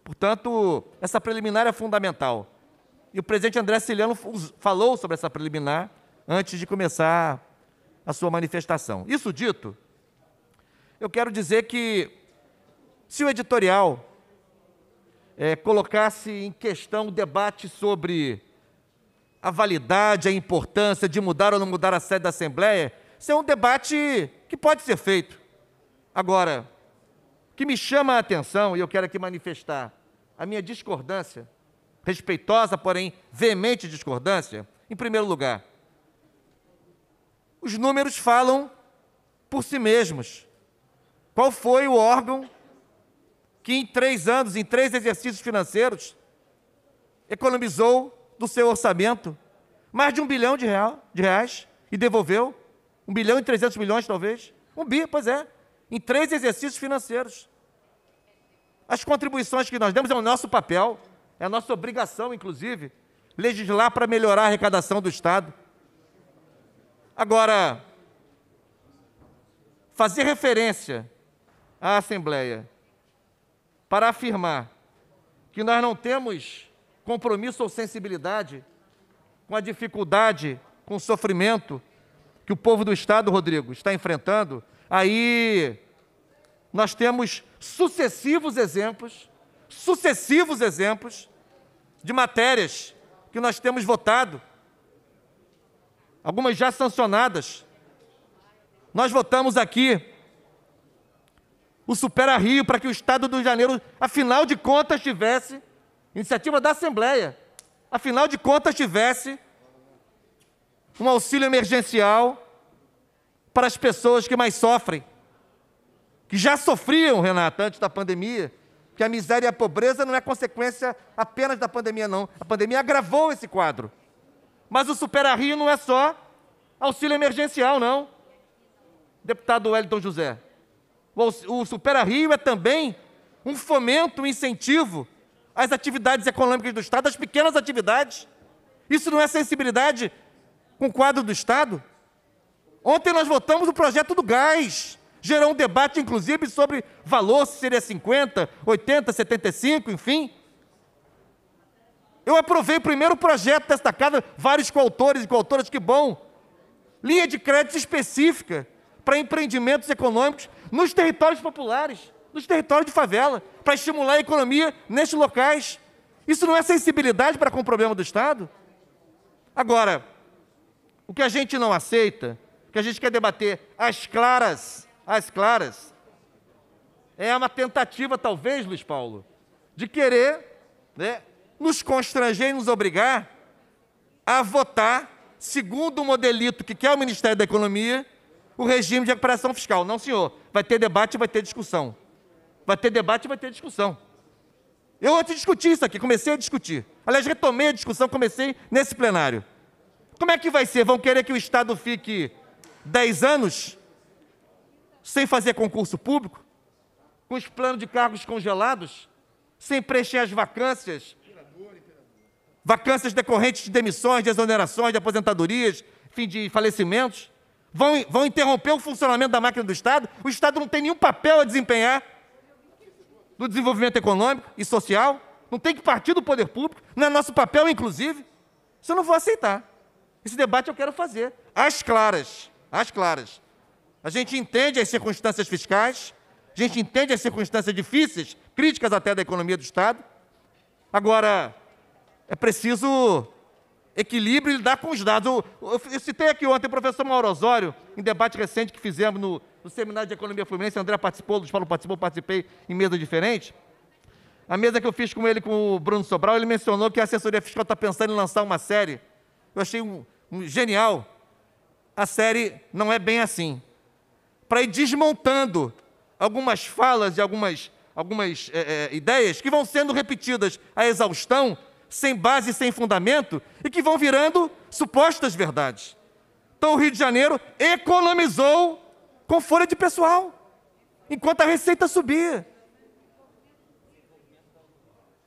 Portanto, essa preliminar é fundamental. E o presidente André Ciliano falou sobre essa preliminar antes de começar a sua manifestação. Isso dito, eu quero dizer que se o editorial é, colocasse em questão o debate sobre a validade, a importância de mudar ou não mudar a sede da Assembleia, isso é um debate que pode ser feito. Agora, o que me chama a atenção, e eu quero aqui manifestar a minha discordância, respeitosa, porém veemente discordância, em primeiro lugar, os números falam por si mesmos. Qual foi o órgão que em três anos, em três exercícios financeiros, economizou do seu orçamento mais de um bilhão de, real, de reais e devolveu? Um bilhão e trezentos milhões, talvez? Um bi, pois é. Em três exercícios financeiros. As contribuições que nós demos é o nosso papel, é a nossa obrigação, inclusive, legislar para melhorar a arrecadação do Estado. Agora, fazer referência à Assembleia para afirmar que nós não temos compromisso ou sensibilidade com a dificuldade, com o sofrimento que o povo do Estado, Rodrigo, está enfrentando, aí nós temos sucessivos exemplos, sucessivos exemplos de matérias que nós temos votado, algumas já sancionadas. Nós votamos aqui o Supera Rio para que o Estado do Rio de Janeiro, afinal de contas, tivesse, iniciativa da Assembleia, afinal de contas, tivesse um auxílio emergencial para as pessoas que mais sofrem, que já sofriam, Renata, antes da pandemia, que a miséria e a pobreza não é consequência apenas da pandemia, não. A pandemia agravou esse quadro. Mas o Supera Rio não é só auxílio emergencial, não. Deputado Wellington José. O, Supera Rio é também um fomento, um incentivo às atividades econômicas do Estado, às pequenas atividades. Isso não é sensibilidade com o quadro do Estado? Ontem nós votamos o projeto do gás. Gerou um debate, inclusive, sobre valor, se seria 50, 80, 75, enfim. Eu aprovei o primeiro projeto desta casa, vários coautores e coautoras, que bom. Linha de crédito específica para empreendimentos econômicos nos territórios populares, nos territórios de favela, para estimular a economia nestes locais. Isso não é sensibilidade para com o problema do Estado? Agora, o que a gente não aceita, o que a gente quer debater às claras, às claras, é uma tentativa, talvez, Luiz Paulo, de querer né, nos constranger e nos obrigar a votar segundo o modelito que quer o Ministério da Economia, o regime de recuperação fiscal. Não, senhor. Vai ter debate vai ter discussão. Vai ter debate e vai ter discussão. Eu antes discuti isso aqui, comecei a discutir. Aliás, retomei a discussão, comecei nesse plenário. Como é que vai ser? Vão querer que o Estado fique 10 anos sem fazer concurso público? Com os planos de cargos congelados? Sem preencher as vacâncias? Vacâncias decorrentes de demissões, de exonerações, de aposentadorias, fim de falecimentos? vão, vão interromper o funcionamento da máquina do Estado, o Estado não tem nenhum papel a desempenhar no desenvolvimento econômico e social, não tem que partir do poder público, não é nosso papel, inclusive. Isso eu não vou aceitar. Esse debate eu quero fazer, às claras, às claras. A gente entende as circunstâncias fiscais, a gente entende as circunstâncias difíceis, críticas até da economia do Estado. Agora, é preciso equilíbrio e lidar com os dados. Eu, eu, citei aqui ontem o professor Mauro Osório, em debate recente que fizemos no, no Seminário de Economia Fluminense, André participou, Luiz Paulo participou, participei em mesa diferente. A mesa que eu fiz com ele, com o Bruno Sobral, ele mencionou que a assessoria fiscal está pensando em lançar uma série. Eu achei um, genial. A série não é bem assim. Para ir desmontando algumas falas e algumas, algumas é, é, ideias que vão sendo repetidas à exaustão sem base e sem fundamento e que vão virando supostas verdades. Então o Rio de Janeiro economizou com folha de pessoal, enquanto a receita subia.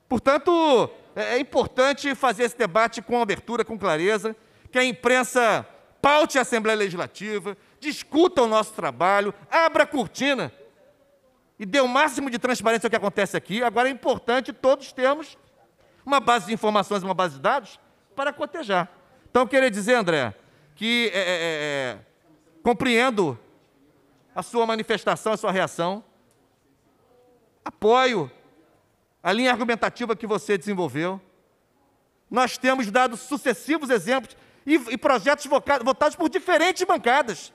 Portanto, é, é importante fazer esse debate com abertura, com clareza, que a imprensa paute a Assembleia Legislativa, discuta o nosso trabalho, abra a cortina e dê o máximo de transparência ao que acontece aqui. Agora é importante todos termos uma base de informações, uma base de dados para cotejar. Então, eu queria dizer, André, que é, é, é, é compreendo a sua manifestação, a sua reação, apoio a linha argumentativa que você desenvolveu. Nós temos dado sucessivos exemplos e, e projetos votados por diferentes bancadas.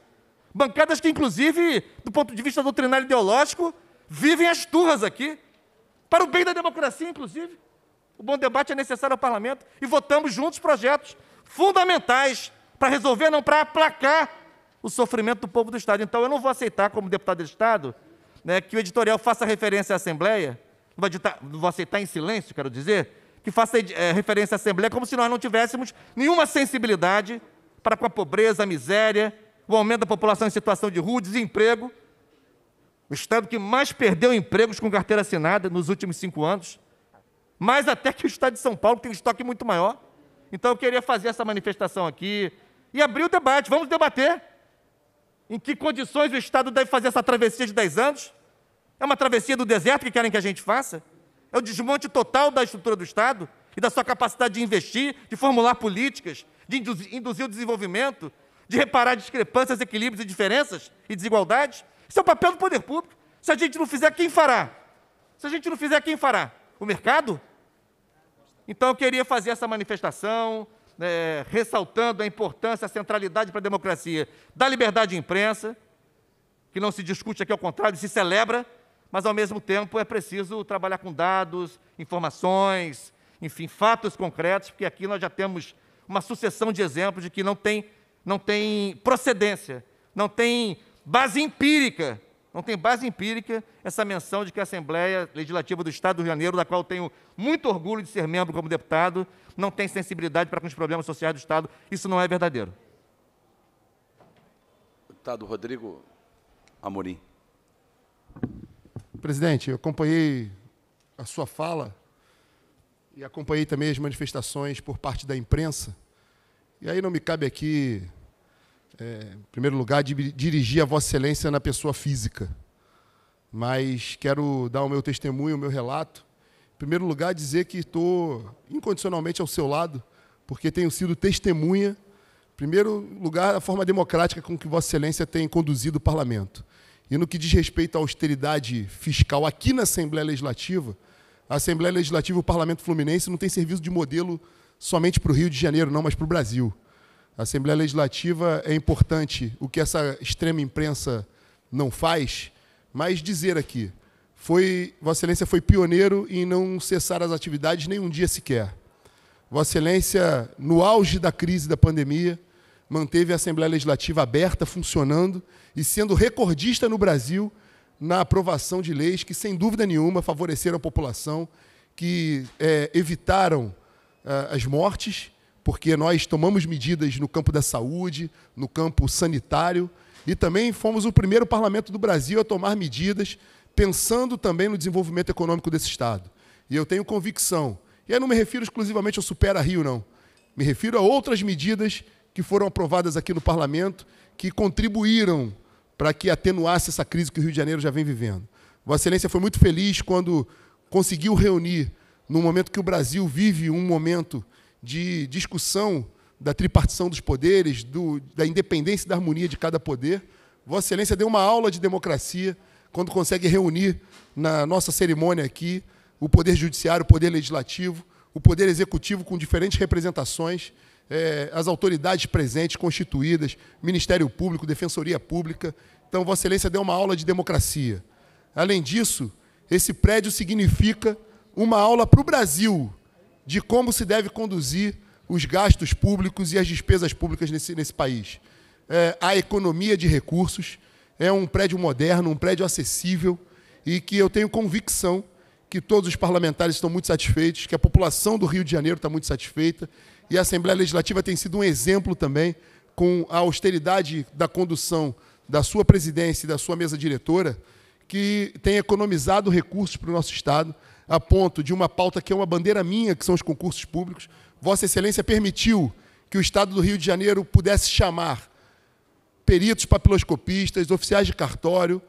Bancadas que, inclusive, do ponto de vista doutrinário ideológico, vivem as turras aqui, para o bem da democracia, inclusive. O bom debate é necessário ao parlamento e votamos juntos projetos fundamentais para resolver, não para aplacar o sofrimento do povo do Estado. Então, eu não vou aceitar, como deputado de Estado, né, que o editorial faça referência à Assembleia, não vou, aceitar em silêncio, quero dizer, que faça é, referência à Assembleia como se nós não tivéssemos nenhuma sensibilidade para com a pobreza, a miséria, o aumento da população em situação de rua, desemprego. O Estado que mais perdeu empregos com carteira assinada nos últimos cinco anos, mais até que o Estado de São Paulo, que tem um estoque muito maior. Então eu queria fazer essa manifestação aqui e abrir o debate. Vamos debater em que condições o Estado deve fazer essa travessia de 10 anos. É uma travessia do deserto que querem que a gente faça? É o desmonte total da estrutura do Estado e da sua capacidade de investir, de formular políticas, de induzir o desenvolvimento, de reparar discrepâncias, equilíbrios e diferenças e desigualdades? Isso é o papel do poder público. Se a gente não fizer, quem fará? Se a gente não fizer, quem fará? O mercado? Então eu queria fazer essa manifestação, é, ressaltando a importância, a centralidade para a democracia da liberdade de imprensa, que não se discute aqui, ao contrário, se celebra, mas ao mesmo tempo é preciso trabalhar com dados, informações, enfim, fatos concretos, porque aqui nós já temos uma sucessão de exemplos de que não tem, não tem procedência, não tem base empírica, não tem base empírica essa menção de que a Assembleia Legislativa do Estado do Rio de Janeiro, da qual eu tenho muito orgulho de ser membro como deputado, não tem sensibilidade para com os problemas sociais do Estado. Isso não é verdadeiro.
Deputado Rodrigo Amorim.
Presidente, eu acompanhei a sua fala e acompanhei também as manifestações por parte da imprensa. E aí não me cabe aqui é, em primeiro lugar, dirigir a Vossa Excelência na pessoa física. Mas quero dar o meu testemunho, o meu relato. Em primeiro lugar, dizer que estou incondicionalmente ao seu lado, porque tenho sido testemunha, em primeiro lugar, da forma democrática com que Vossa Excelência tem conduzido o parlamento. E no que diz respeito à austeridade fiscal aqui na Assembleia Legislativa, a Assembleia Legislativa e o Parlamento Fluminense não tem serviço de modelo somente para o Rio de Janeiro, não, mas para o Brasil. A Assembleia Legislativa é importante, o que essa extrema imprensa não faz, mas dizer aqui, foi, Vossa Excelência foi pioneiro em não cessar as atividades nem um dia sequer. Vossa Excelência, no auge da crise da pandemia, manteve a Assembleia Legislativa aberta, funcionando e sendo recordista no Brasil na aprovação de leis que, sem dúvida nenhuma, favoreceram a população, que é, evitaram uh, as mortes porque nós tomamos medidas no campo da saúde, no campo sanitário, e também fomos o primeiro parlamento do Brasil a tomar medidas pensando também no desenvolvimento econômico desse Estado. E eu tenho convicção, e eu não me refiro exclusivamente ao Supera Rio, não. Me refiro a outras medidas que foram aprovadas aqui no parlamento, que contribuíram para que atenuasse essa crise que o Rio de Janeiro já vem vivendo. Vossa Excelência foi muito feliz quando conseguiu reunir, no momento que o Brasil vive um momento de discussão da tripartição dos poderes, do, da independência e da harmonia de cada poder. Vossa Excelência deu uma aula de democracia quando consegue reunir na nossa cerimônia aqui o poder judiciário, o poder legislativo, o poder executivo com diferentes representações, é, as autoridades presentes, constituídas, Ministério Público, Defensoria Pública. Então, Vossa Excelência deu uma aula de democracia. Além disso, esse prédio significa uma aula para o Brasil, de como se deve conduzir os gastos públicos e as despesas públicas nesse, nesse país. É, a economia de recursos é um prédio moderno, um prédio acessível e que eu tenho convicção que todos os parlamentares estão muito satisfeitos, que a população do Rio de Janeiro está muito satisfeita e a Assembleia Legislativa tem sido um exemplo também com a austeridade da condução da sua presidência e da sua mesa diretora, que tem economizado recursos para o nosso Estado, a ponto de uma pauta que é uma bandeira minha, que são os concursos públicos. Vossa Excelência permitiu que o Estado do Rio de Janeiro pudesse chamar peritos papiloscopistas, oficiais de cartório,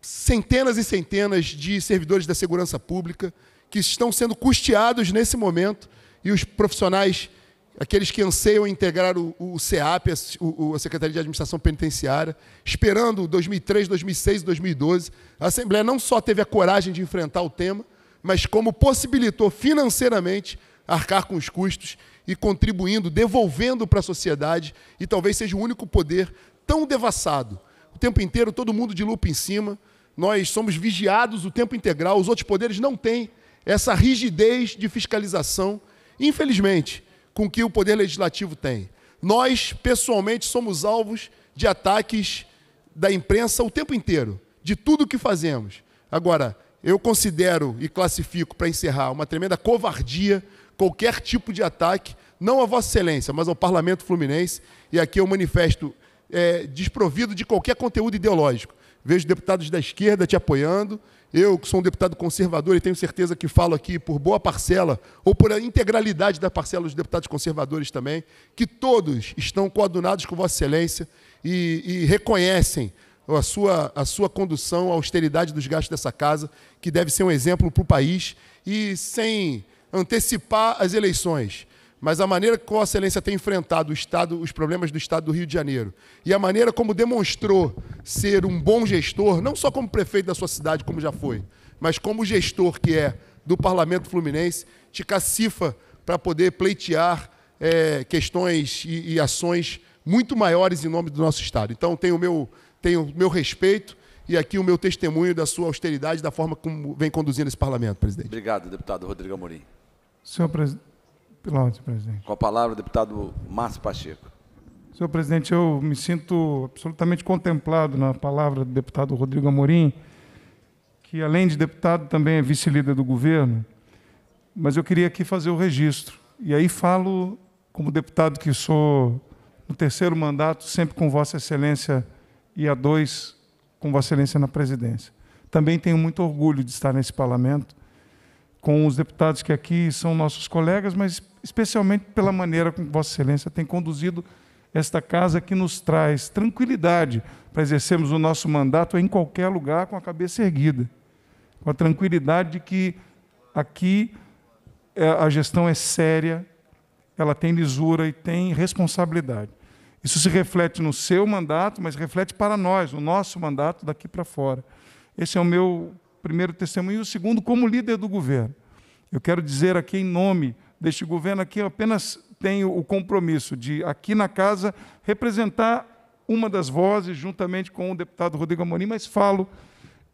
centenas e centenas de servidores da segurança pública que estão sendo custeados nesse momento e os profissionais, aqueles que anseiam integrar o, o CEAP, a, a Secretaria de Administração Penitenciária, esperando 2003, 2006 e 2012. A Assembleia não só teve a coragem de enfrentar o tema, mas como possibilitou financeiramente arcar com os custos e contribuindo, devolvendo para a sociedade, e talvez seja o único poder tão devassado. O tempo inteiro, todo mundo de lupa em cima, nós somos vigiados o tempo integral, os outros poderes não têm essa rigidez de fiscalização, infelizmente, com que o poder legislativo tem. Nós, pessoalmente, somos alvos de ataques da imprensa o tempo inteiro, de tudo o que fazemos. Agora, eu considero e classifico, para encerrar, uma tremenda covardia qualquer tipo de ataque, não a Vossa Excelência, mas ao Parlamento Fluminense, e aqui eu manifesto é, desprovido de qualquer conteúdo ideológico. Vejo deputados da esquerda te apoiando, eu, que sou um deputado conservador e tenho certeza que falo aqui por boa parcela, ou por a integralidade da parcela dos deputados conservadores também, que todos estão coadunados com Vossa Excelência e, e reconhecem a sua, a sua condução, a austeridade dos gastos dessa casa, que deve ser um exemplo para o país, e sem antecipar as eleições, mas a maneira que Vossa Excelência tem enfrentado o Estado, os problemas do Estado do Rio de Janeiro, e a maneira como demonstrou ser um bom gestor, não só como prefeito da sua cidade, como já foi, mas como gestor que é do Parlamento Fluminense, te cacifa para poder pleitear é, questões e, e ações muito maiores em nome do nosso Estado. Então, tenho o meu tenho meu respeito e aqui o meu testemunho da sua austeridade, da forma como vem conduzindo esse parlamento, presidente.
Obrigado, deputado Rodrigo Amorim.
Senhor presidente. Presidente.
Com a palavra, o deputado Márcio Pacheco.
Senhor presidente, eu me sinto absolutamente contemplado na palavra do deputado Rodrigo Amorim, que além de deputado também é vice-líder do governo, mas eu queria aqui fazer o registro. E aí falo como deputado que sou no terceiro mandato, sempre com Vossa Excelência e a dois com Vossa Excelência na presidência. Também tenho muito orgulho de estar nesse parlamento, com os deputados que aqui são nossos colegas, mas especialmente pela maneira como Vossa Excelência tem conduzido esta casa que nos traz tranquilidade para exercermos o nosso mandato em qualquer lugar com a cabeça erguida, com a tranquilidade de que aqui é, a gestão é séria, ela tem lisura e tem responsabilidade. Isso se reflete no seu mandato, mas reflete para nós, o nosso mandato daqui para fora. Esse é o meu primeiro testemunho. E o segundo, como líder do governo. Eu quero dizer aqui, em nome deste governo, aqui eu apenas tenho o compromisso de, aqui na casa, representar uma das vozes, juntamente com o deputado Rodrigo Amorim, mas falo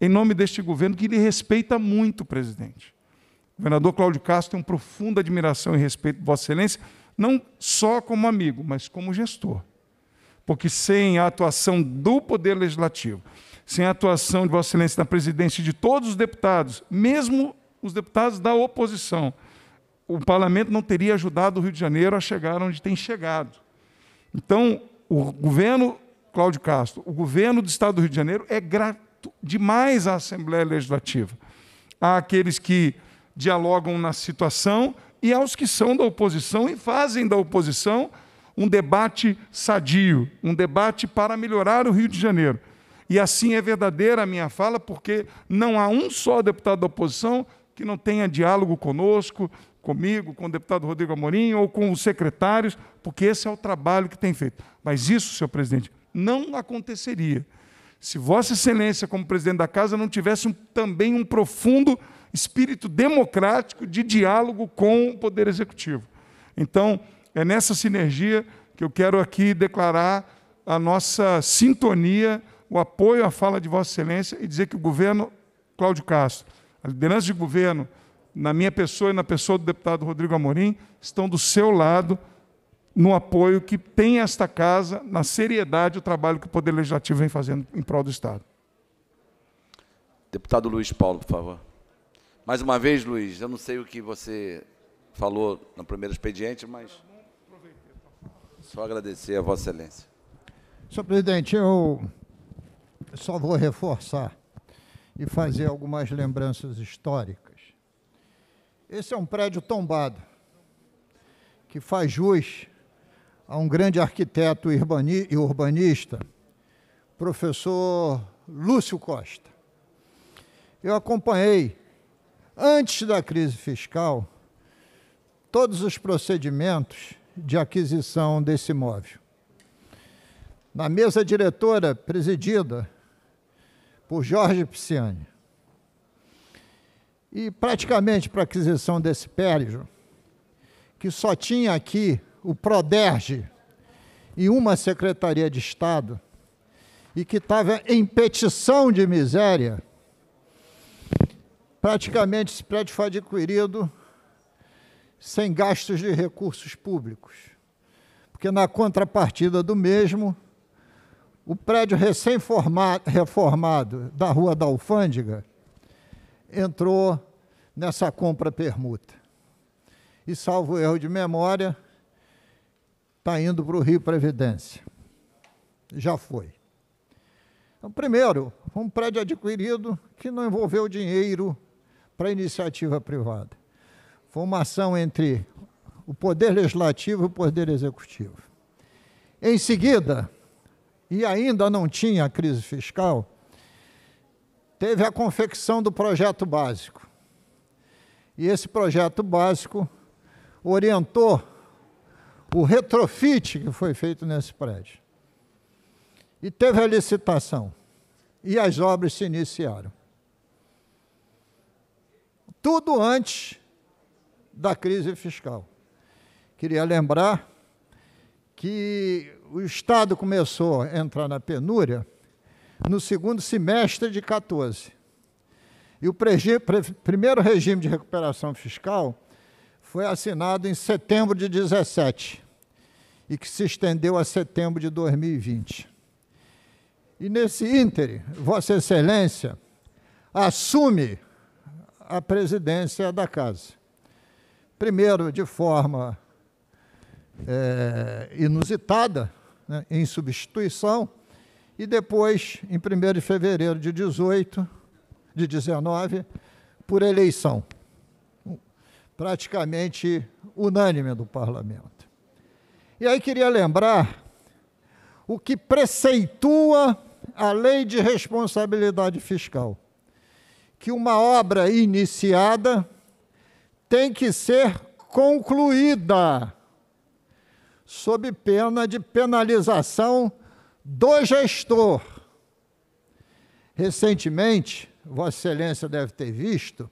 em nome deste governo que lhe respeita muito, presidente. O governador Cláudio Castro tem uma profunda admiração e respeito por Vossa Excelência, não só como amigo, mas como gestor porque sem a atuação do Poder Legislativo, sem a atuação de Vossa Excelência na presidência de todos os deputados, mesmo os deputados da oposição, o parlamento não teria ajudado o Rio de Janeiro a chegar onde tem chegado. Então, o governo Cláudio Castro, o governo do Estado do Rio de Janeiro é grato demais à Assembleia Legislativa. Há aqueles que dialogam na situação e aos que são da oposição e fazem da oposição um debate sadio, um debate para melhorar o Rio de Janeiro. E assim é verdadeira a minha fala, porque não há um só deputado da oposição que não tenha diálogo conosco, comigo, com o deputado Rodrigo Amorim ou com os secretários, porque esse é o trabalho que tem feito. Mas isso, senhor presidente, não aconteceria se Vossa Excelência, como presidente da Casa, não tivesse um, também um profundo espírito democrático de diálogo com o Poder Executivo. Então, é nessa sinergia que eu quero aqui declarar a nossa sintonia, o apoio à fala de Vossa Excelência e dizer que o governo Cláudio Castro, a liderança de governo, na minha pessoa e na pessoa do deputado Rodrigo Amorim, estão do seu lado no apoio que tem esta casa, na seriedade, o trabalho que o Poder Legislativo vem fazendo em prol do Estado.
Deputado Luiz Paulo, por favor. Mais uma vez, Luiz, eu não sei o que você falou no primeiro expediente, mas só agradecer a Vossa Excelência.
Senhor presidente, eu só vou reforçar e fazer algumas lembranças históricas. Esse é um prédio tombado, que faz jus a um grande arquiteto e urbanista, professor Lúcio Costa. Eu acompanhei, antes da crise fiscal, todos os procedimentos de aquisição desse imóvel. Na mesa diretora presidida por Jorge Pisciani. E praticamente para a aquisição desse prédio, que só tinha aqui o Proderge e uma Secretaria de Estado, e que estava em petição de miséria, praticamente esse prédio foi adquirido sem gastos de recursos públicos. Porque na contrapartida do mesmo, o prédio recém-reformado da Rua da Alfândega entrou nessa compra permuta. E, salvo erro de memória, está indo para o Rio Previdência. Já foi. Então, primeiro, um prédio adquirido que não envolveu dinheiro para iniciativa privada. Foi uma ação entre o Poder Legislativo e o Poder Executivo. Em seguida, e ainda não tinha crise fiscal, teve a confecção do projeto básico. E esse projeto básico orientou o retrofit que foi feito nesse prédio. E teve a licitação. E as obras se iniciaram. Tudo antes da crise fiscal. Queria lembrar que o Estado começou a entrar na penúria no segundo semestre de 14. E o primeiro regime de recuperação fiscal foi assinado em setembro de 17 e que se estendeu a setembro de 2020. E nesse íntere, Vossa Excelência assume a presidência da casa. Primeiro, de forma é, inusitada, né, em substituição, e depois, em 1 de fevereiro de 18, de 19, por eleição, praticamente unânime do parlamento. E aí queria lembrar o que preceitua a lei de responsabilidade fiscal, que uma obra iniciada tem que ser concluída sob pena de penalização do gestor. Recentemente, Vossa Excelência deve ter visto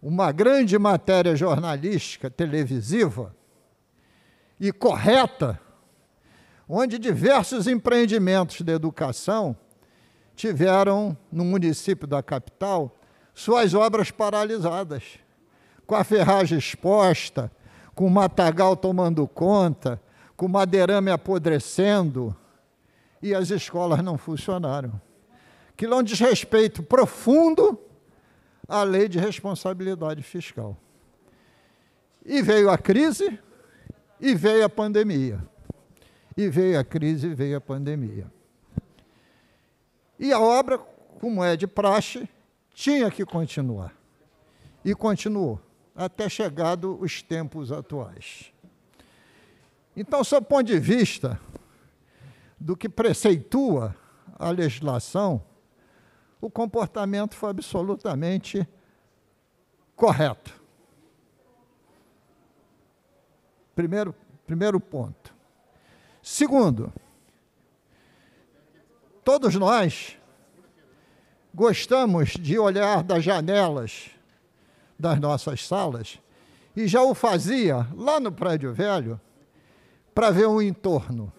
uma grande matéria jornalística televisiva e correta, onde diversos empreendimentos de educação tiveram, no município da capital, suas obras paralisadas, com a ferragem exposta, com o matagal tomando conta, com madeirame apodrecendo, e as escolas não funcionaram. Aquilo é um desrespeito profundo à lei de responsabilidade fiscal. E veio a crise, e veio a pandemia. E veio a crise, e veio a pandemia. E a obra, como é de praxe, tinha que continuar. E continuou, até chegado os tempos atuais. Então, sob o ponto de vista do que preceitua a legislação, o comportamento foi absolutamente correto. Primeiro, primeiro ponto. Segundo, todos nós gostamos de olhar das janelas das nossas salas e já o fazia lá no prédio velho para ver o entorno.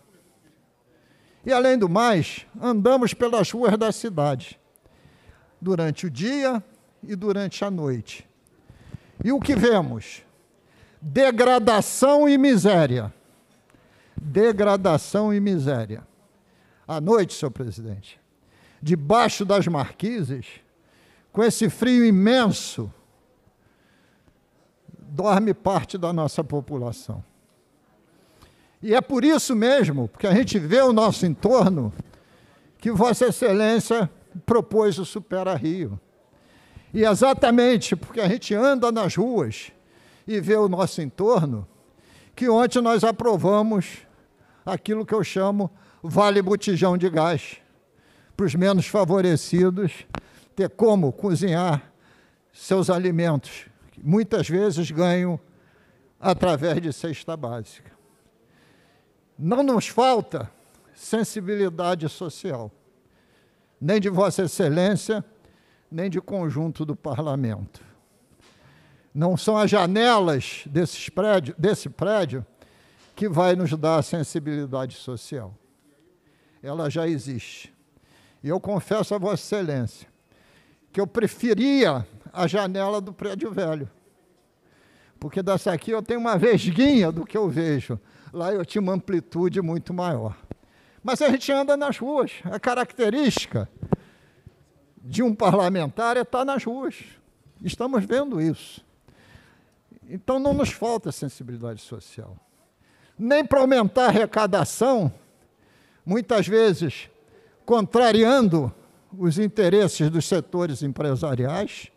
E além do mais, andamos pelas ruas da cidade, durante o dia e durante a noite. E o que vemos? Degradação e miséria. Degradação e miséria. À noite, senhor presidente, debaixo das marquises, com esse frio imenso, dorme parte da nossa população. E é por isso mesmo, porque a gente vê o nosso entorno, que Vossa Excelência propôs o Supera Rio. E exatamente porque a gente anda nas ruas e ver o nosso entorno, que ontem nós aprovamos aquilo que eu chamo Vale Botijão de Gás, para os menos favorecidos ter como cozinhar seus alimentos, que muitas vezes ganham através de cesta básica. Não nos falta sensibilidade social, nem de Vossa Excelência, nem de conjunto do parlamento. Não são as janelas desses prédio, desse prédio que vai nos dar a sensibilidade social. Ela já existe. E eu confesso a Vossa Excelência que eu preferia a janela do prédio velho. Porque dessa aqui eu tenho uma vesguinha do que eu vejo. Lá eu tinha uma amplitude muito maior. Mas a gente anda nas ruas. A característica de um parlamentar é estar nas ruas. Estamos vendo isso. Então não nos falta sensibilidade social. Nem para aumentar a arrecadação, muitas vezes contrariando os interesses dos setores empresariais,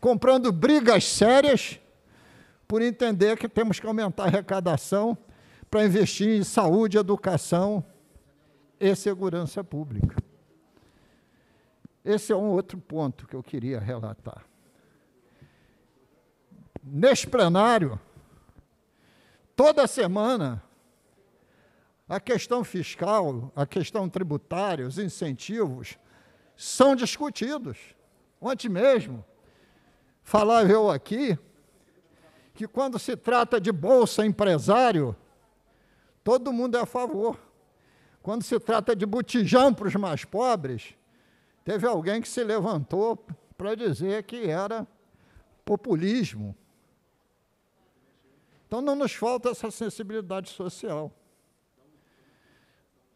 comprando brigas sérias por entender que temos que aumentar a arrecadação para investir em saúde, educação e segurança pública. Esse é um outro ponto que eu queria relatar. Neste plenário, toda semana, a questão fiscal, a questão tributária, os incentivos são discutidos. Ontem mesmo, falava eu aqui que quando se trata de bolsa empresário, todo mundo é a favor. Quando se trata de botijão para os mais pobres, teve alguém que se levantou para dizer que era populismo. Então não nos falta essa sensibilidade social.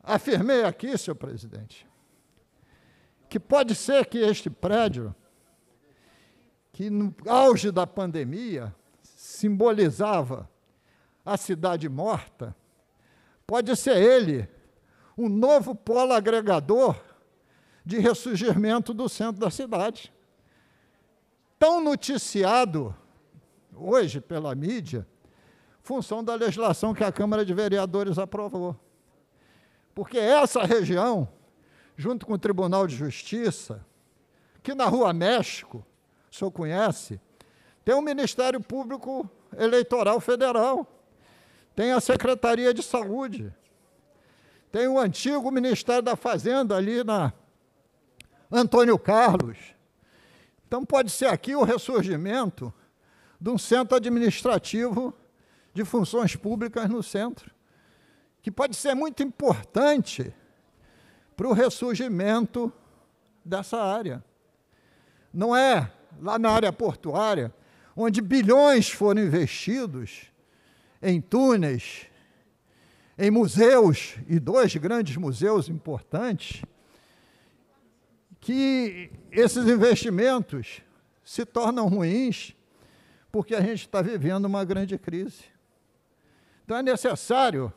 Afirmei aqui, senhor presidente, que pode ser que este prédio, que no auge da pandemia simbolizava a cidade morta, pode ser ele um novo polo agregador de ressurgimento do centro da cidade. Tão noticiado hoje pela mídia, função da legislação que a Câmara de Vereadores aprovou. Porque essa região, junto com o Tribunal de Justiça, que na Rua México, o senhor conhece, tem o Ministério Público Eleitoral Federal, tem a Secretaria de Saúde, tem o antigo Ministério da Fazenda ali na Antônio Carlos. Então pode ser aqui o ressurgimento de um centro administrativo de funções públicas no centro, que pode ser muito importante para o ressurgimento dessa área. Não é lá na área portuária, onde bilhões foram investidos em túneis, em museus, e dois grandes museus importantes, que esses investimentos se tornam ruins porque a gente está vivendo uma grande crise. Então é necessário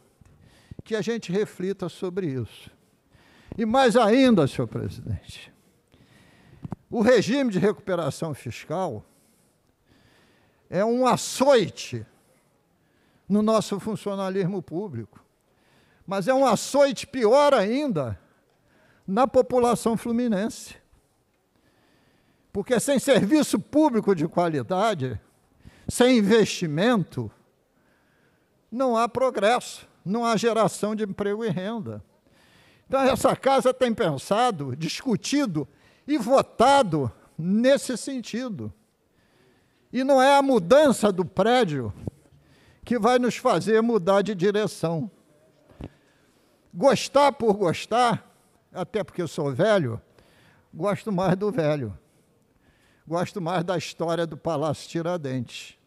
que a gente reflita sobre isso. E mais ainda, senhor presidente, o regime de recuperação fiscal é um açoite no nosso funcionalismo público, mas é um açoite pior ainda na população fluminense. Porque sem serviço público de qualidade, sem investimento, não há progresso, não há geração de emprego e renda. Então, essa casa tem pensado, discutido e votado nesse sentido. E não é a mudança do prédio que vai nos fazer mudar de direção. Gostar por gostar, até porque eu sou velho, gosto mais do velho. Gosto mais da história do Palácio Tiradentes.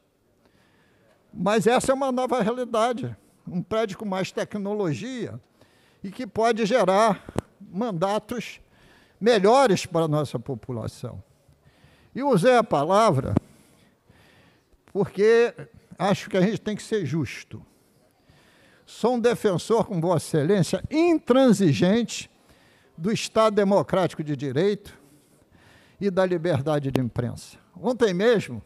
Mas essa é uma nova realidade. Um prédio com mais tecnologia e que pode gerar mandatos melhores para a nossa população. E usei a palavra porque acho que a gente tem que ser justo. Sou um defensor, com Vossa Excelência, intransigente do Estado Democrático de Direito e da liberdade de imprensa. Ontem mesmo,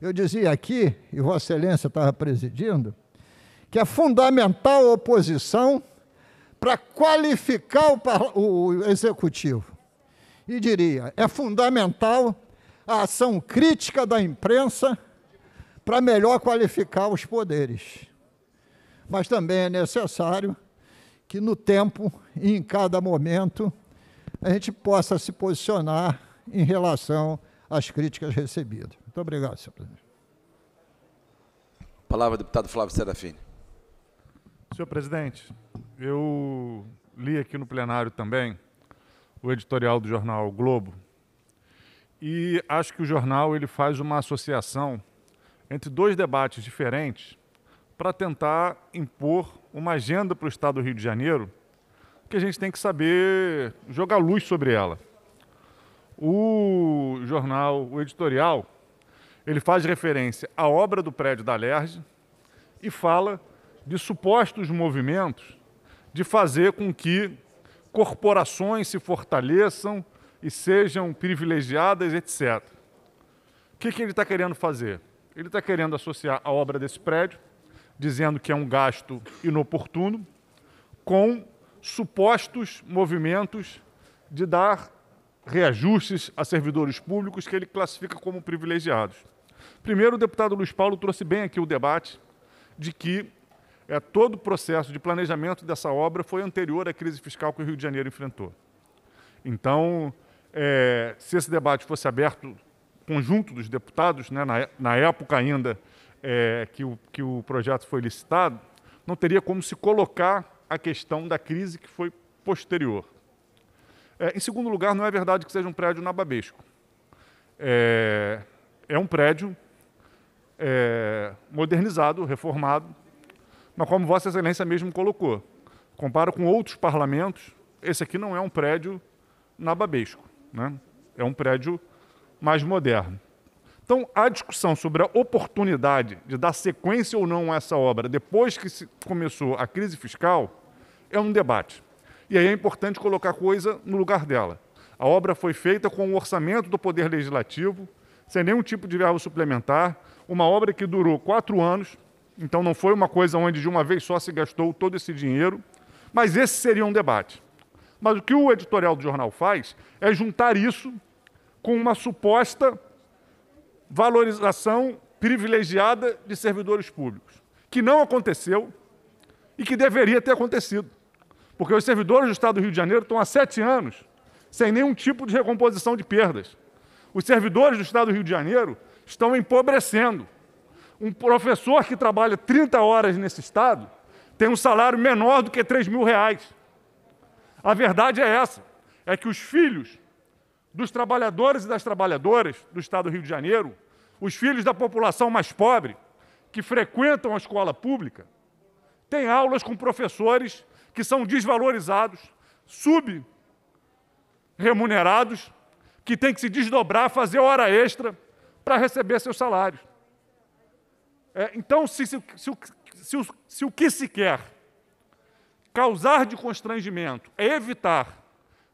eu dizia aqui, e Vossa Excelência estava presidindo, que é fundamental a oposição para qualificar o, o executivo. E diria, é fundamental a ação crítica da imprensa para melhor qualificar os poderes. Mas também é necessário que no tempo e em cada momento a gente possa se posicionar em relação às críticas recebidas. Muito obrigado, senhor presidente.
Palavra, deputado Flávio Serafini.
Senhor presidente, eu li aqui no plenário também o editorial do jornal Globo e acho que o jornal ele faz uma associação entre dois debates diferentes para tentar impor uma agenda para o Estado do Rio de Janeiro que a gente tem que saber jogar luz sobre ela. O jornal, o editorial, ele faz referência à obra do prédio da LERJ e fala de supostos movimentos de fazer com que corporações se fortaleçam e sejam privilegiadas, etc. O que, que ele está querendo fazer? Ele está querendo associar a obra desse prédio, dizendo que é um gasto inoportuno, com supostos movimentos de dar reajustes a servidores públicos que ele classifica como privilegiados. Primeiro, o deputado Luiz Paulo trouxe bem aqui o debate de que é, todo o processo de planejamento dessa obra foi anterior à crise fiscal que o Rio de Janeiro enfrentou. Então, é, se esse debate fosse aberto conjunto dos deputados, né, na, na, época ainda é, que, o, que o projeto foi licitado, não teria como se colocar a questão da crise que foi posterior. É, em segundo lugar, não é verdade que seja um prédio nababesco. É, é um prédio é, modernizado, reformado, mas como Vossa Excelência mesmo colocou, compara com outros parlamentos, esse aqui não é um prédio nababesco, né? é um prédio mais moderno. Então, a discussão sobre a oportunidade de dar sequência ou não a essa obra depois que começou a crise fiscal é um debate. E aí é importante colocar a coisa no lugar dela. A obra foi feita com o orçamento do Poder Legislativo, sem nenhum tipo de verbo suplementar, uma obra que durou quatro anos, então não foi uma coisa onde de uma vez só se gastou todo esse dinheiro, mas esse seria um debate. Mas o que o editorial do jornal faz é juntar isso com uma suposta valorização privilegiada de servidores públicos, que não aconteceu e que deveria ter acontecido. Porque os servidores do Estado do Rio de Janeiro estão há sete anos sem nenhum tipo de recomposição de perdas. Os servidores do Estado do Rio de Janeiro estão empobrecendo. Um professor que trabalha 30 horas nesse Estado tem um salário menor do que 3 mil reais. A verdade é essa, é que os filhos dos trabalhadores e das trabalhadoras do Estado do Rio de Janeiro, os filhos da população mais pobre, que frequentam a escola pública, têm aulas com professores que são desvalorizados, sub-remunerados, que têm que se desdobrar, fazer hora extra para receber seus salários. É, então, se, se, se, se, o que se quer causar de constrangimento é evitar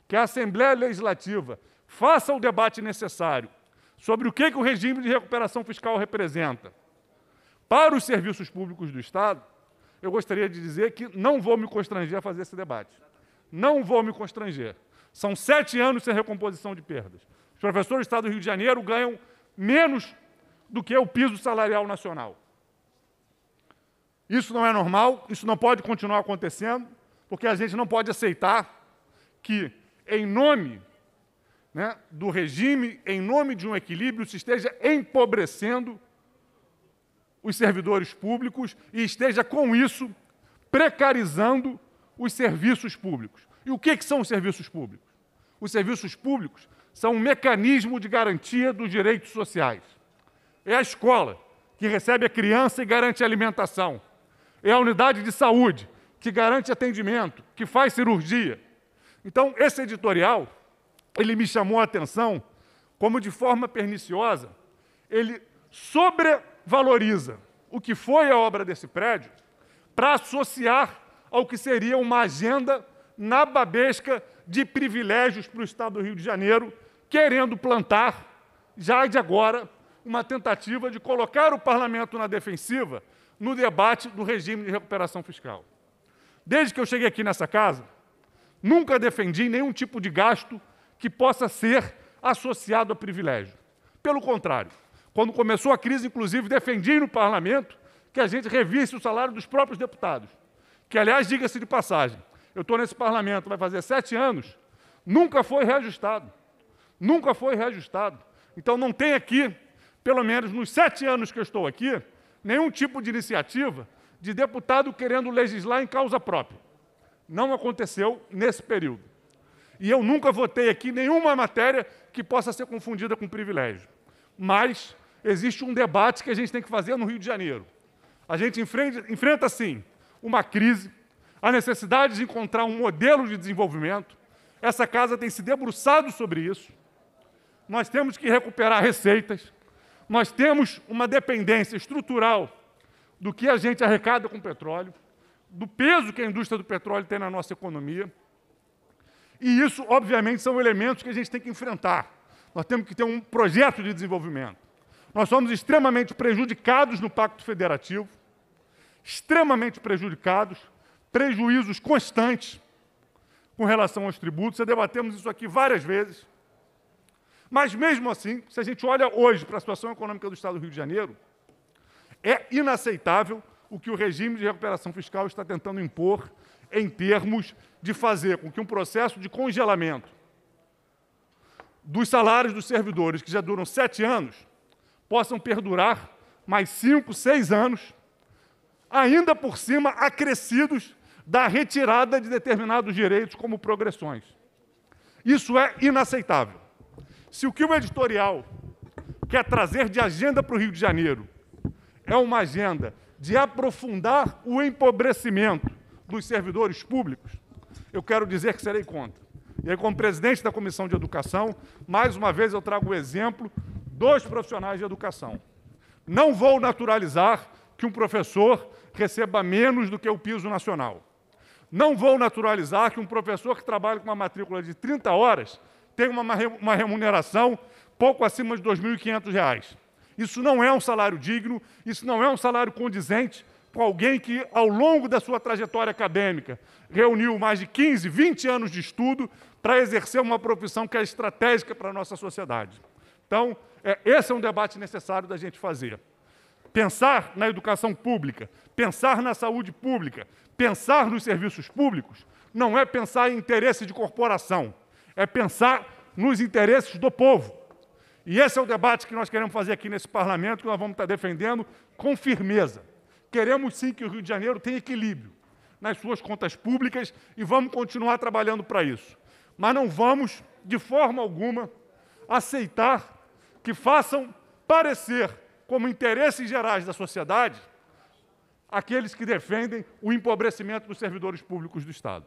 que a Assembleia Legislativa faça o debate necessário sobre o que, que o regime de recuperação fiscal representa para os serviços públicos do Estado, eu gostaria de dizer que não vou me constranger a fazer esse debate. Não vou me constranger. São sete anos sem recomposição de perdas. Os professores do Estado do Rio de Janeiro ganham menos do que o piso salarial nacional. Isso não é normal, isso não pode continuar acontecendo, porque a gente não pode aceitar que, em nome né, do regime, em nome de um equilíbrio, se esteja empobrecendo os servidores públicos e esteja, com isso, precarizando os serviços públicos. E o que, que são os serviços públicos? Os serviços públicos são um mecanismo de garantia dos direitos sociais. É a escola, que recebe a criança e garante alimentação. É a unidade de saúde, que garante atendimento, que faz cirurgia. Então, esse editorial, ele me chamou a atenção como, de forma perniciosa, ele sobrevaloriza o que foi a obra desse prédio para associar ao que seria uma agenda nababesca de privilégios para o Estado do Rio de Janeiro, querendo plantar, já de agora, uma tentativa de colocar o parlamento na defensiva no debate do regime de recuperação fiscal. Desde que eu cheguei aqui nessa casa, nunca defendi nenhum tipo de gasto que possa ser associado a privilégio. Pelo contrário, quando começou a crise, inclusive, defendi no parlamento que a gente revisse o salário dos próprios deputados. Que, aliás, diga-se de passagem, eu estou nesse parlamento, vai fazer sete anos, nunca foi reajustado. Nunca foi reajustado. Então, não tem aqui, pelo menos nos sete anos que eu estou aqui, nenhum tipo de iniciativa de deputado querendo legislar em causa própria. Não aconteceu nesse período. E eu nunca votei aqui nenhuma matéria que possa ser confundida com privilégio. Mas existe um debate que a gente tem que fazer no Rio de Janeiro. A gente enfrenta, enfrenta sim, uma crise, a necessidade de encontrar um modelo de desenvolvimento. Essa casa tem se debruçado sobre isso. Nós temos que recuperar receitas. Nós temos uma dependência estrutural do que a gente arrecada com petróleo, do peso que a indústria do petróleo tem na nossa economia. E isso, obviamente, são elementos que a gente tem que enfrentar. Nós temos que ter um projeto de desenvolvimento. Nós somos extremamente prejudicados no Pacto Federativo, extremamente prejudicados, prejuízos constantes com relação aos tributos. Já debatemos isso aqui várias vezes. Mas, mesmo assim, se a gente olha hoje para a situação econômica do Estado do Rio de Janeiro, é inaceitável o que o regime de recuperação fiscal está tentando impor em termos de fazer com que um processo de congelamento dos salários dos servidores, que já duram sete anos, possam perdurar mais cinco, seis anos, ainda por cima acrescidos da retirada de determinados direitos, como progressões. Isso é inaceitável. Se o que o editorial quer trazer de agenda para o Rio de Janeiro é uma agenda de aprofundar o empobrecimento dos servidores públicos, eu quero dizer que serei contra. E aí, como presidente da Comissão de Educação, mais uma vez eu trago o exemplo dos profissionais de educação. Não vou naturalizar que um professor receba menos do que o piso nacional. Não vou naturalizar que um professor que trabalha com uma matrícula de 30 horas tenha uma remuneração pouco acima de R$ 2.500. Isso não é um salário digno, isso não é um salário condizente com alguém que, ao longo da sua trajetória acadêmica, reuniu mais de 15, 20 anos de estudo para exercer uma profissão que é estratégica para a nossa sociedade. Então, é, esse é um debate necessário da gente fazer. Pensar na educação pública, pensar na saúde pública, pensar nos serviços públicos, não é pensar em interesse de corporação, é pensar nos interesses do povo. E esse é o debate que nós queremos fazer aqui nesse parlamento, que nós vamos estar defendendo com firmeza. Queremos sim que o Rio de Janeiro tenha equilíbrio nas suas contas públicas e vamos continuar trabalhando para isso. Mas não vamos, de forma alguma, aceitar que façam parecer como interesses gerais da sociedade aqueles que defendem o empobrecimento dos servidores públicos do Estado.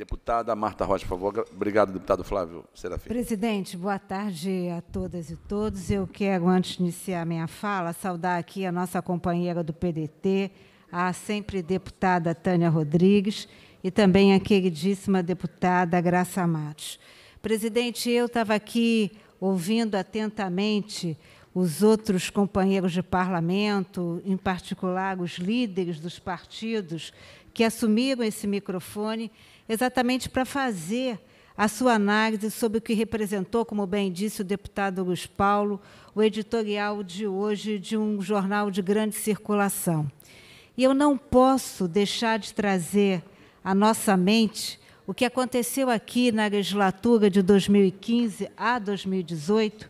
Deputada Marta Rocha, por favor. Obrigado, deputado Flávio Serafim.
Presidente, boa tarde a todas e todos. Eu quero, antes de iniciar minha fala, saudar aqui a nossa companheira do PDT, a sempre deputada Tânia Rodrigues, e também a queridíssima deputada Graça Matos. Presidente, eu estava aqui ouvindo atentamente os outros companheiros de parlamento, em particular os líderes dos partidos que assumiram esse microfone exatamente para fazer a sua análise sobre o que representou, como bem disse o deputado Luiz Paulo, o editorial de hoje de um jornal de grande circulação. E eu não posso deixar de trazer à nossa mente o que aconteceu aqui na legislatura de 2015 a 2018,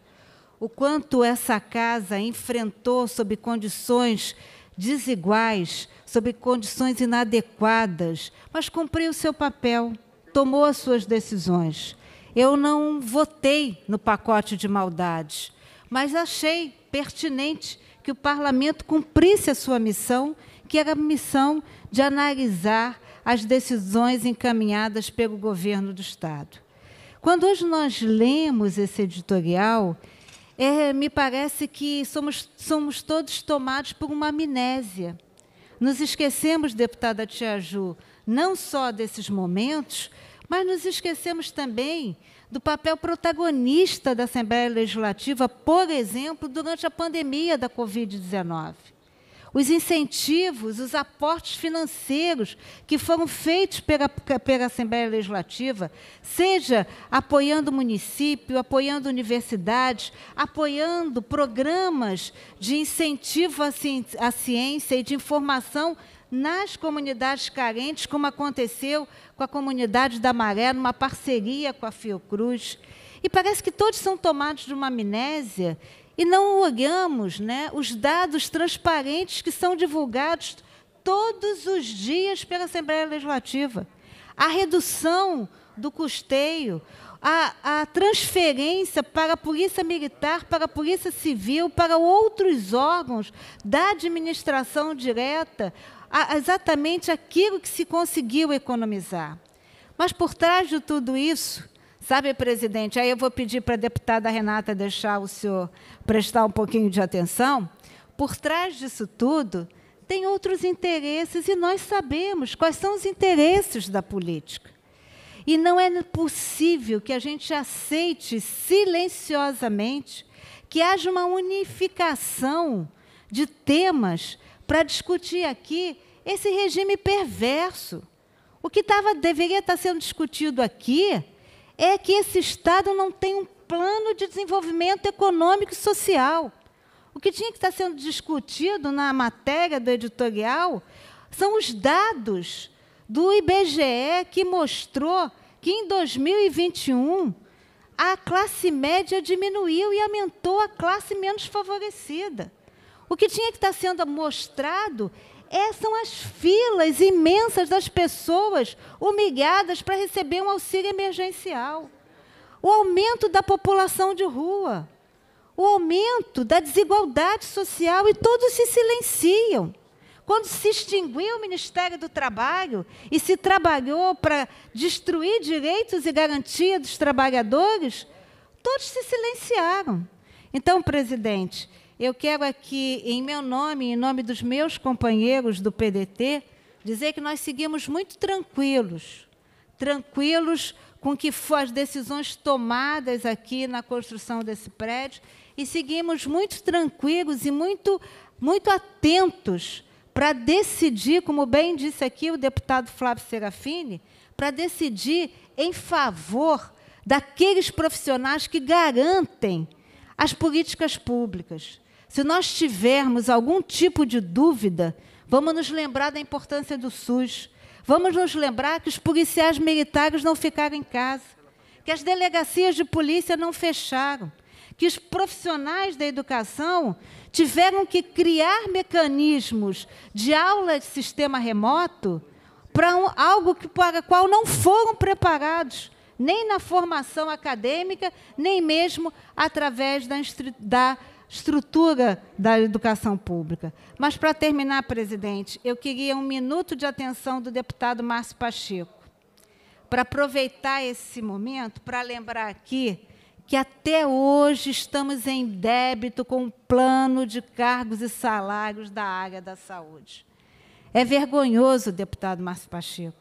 o quanto essa casa enfrentou sob condições desiguais, sob condições inadequadas, mas cumpriu seu papel, tomou as suas decisões. Eu não votei no pacote de maldades, mas achei pertinente que o parlamento cumprisse a sua missão, que era a missão de analisar as decisões encaminhadas pelo governo do Estado. Quando hoje nós lemos esse editorial, é, me parece que somos, somos todos tomados por uma amnésia. Nos esquecemos, deputada Tia Ju, não só desses momentos, Mas nos esquecemos também do papel protagonista da Assembleia Legislativa, por exemplo, durante a pandemia da Covid-19 os incentivos, os aportes financeiros que foram feitos pela, pela Assembleia Legislativa, seja apoiando o município, apoiando universidades, apoiando programas de incentivo à ciência e de informação nas comunidades carentes, como aconteceu com a comunidade da Maré, numa parceria com a Fiocruz. E parece que todos são tomados de uma amnésia e não olhamos né, os dados transparentes que são divulgados todos os dias pela Assembleia Legislativa. A redução do custeio, a, a, transferência para a Polícia Militar, para a Polícia Civil, para outros órgãos da administração direta, a, exatamente aquilo que se conseguiu economizar. Mas por trás de tudo isso, Sabe, presidente, aí eu vou pedir para a deputada Renata deixar o senhor prestar um pouquinho de atenção. Por trás disso tudo, tem outros interesses e nós sabemos quais são os interesses da política. E não é possível que a gente aceite silenciosamente que haja uma unificação de temas para discutir aqui esse regime perverso. O que tava, deveria estar sendo discutido aqui é que esse Estado não tem um plano de desenvolvimento econômico e social. O que tinha que estar sendo discutido na matéria do editorial são os dados do IBGE que mostrou que em 2021 a classe média diminuiu e aumentou a classe menos favorecida. O que tinha que estar sendo mostrado é, são as filas imensas das pessoas humilhadas para receber um auxílio emergencial. O aumento da população de rua, o aumento da desigualdade social, e todos se silenciam. Quando se extinguiu o Ministério do Trabalho e se trabalhou para destruir direitos e garantia dos trabalhadores, todos se silenciaram. Então, presidente, eu quero aqui, em meu nome, em nome dos meus companheiros do PDT, dizer que nós seguimos muito tranquilos, tranquilos com que foram as decisões tomadas aqui na construção desse prédio e seguimos muito tranquilos e muito, muito atentos para decidir, como bem disse aqui o deputado Flávio Serafini, para decidir em favor daqueles profissionais que garantem as políticas públicas. Se nós tivermos algum tipo de dúvida, vamos nos lembrar da importância do SUS. Vamos nos lembrar que os policiais militares não ficaram em casa, que as delegacias de polícia não fecharam, que os profissionais da educação tiveram que criar mecanismos de aula de sistema remoto para um, algo que, para o qual não foram preparados, nem na formação acadêmica, nem mesmo através da, da estrutura da educação pública. Mas, para terminar, presidente, eu queria um minuto de atenção do deputado Márcio Pacheco, para aproveitar esse momento para lembrar aqui que até hoje estamos em débito com o plano de cargos e salários da área da saúde. É vergonhoso, deputado Márcio Pacheco.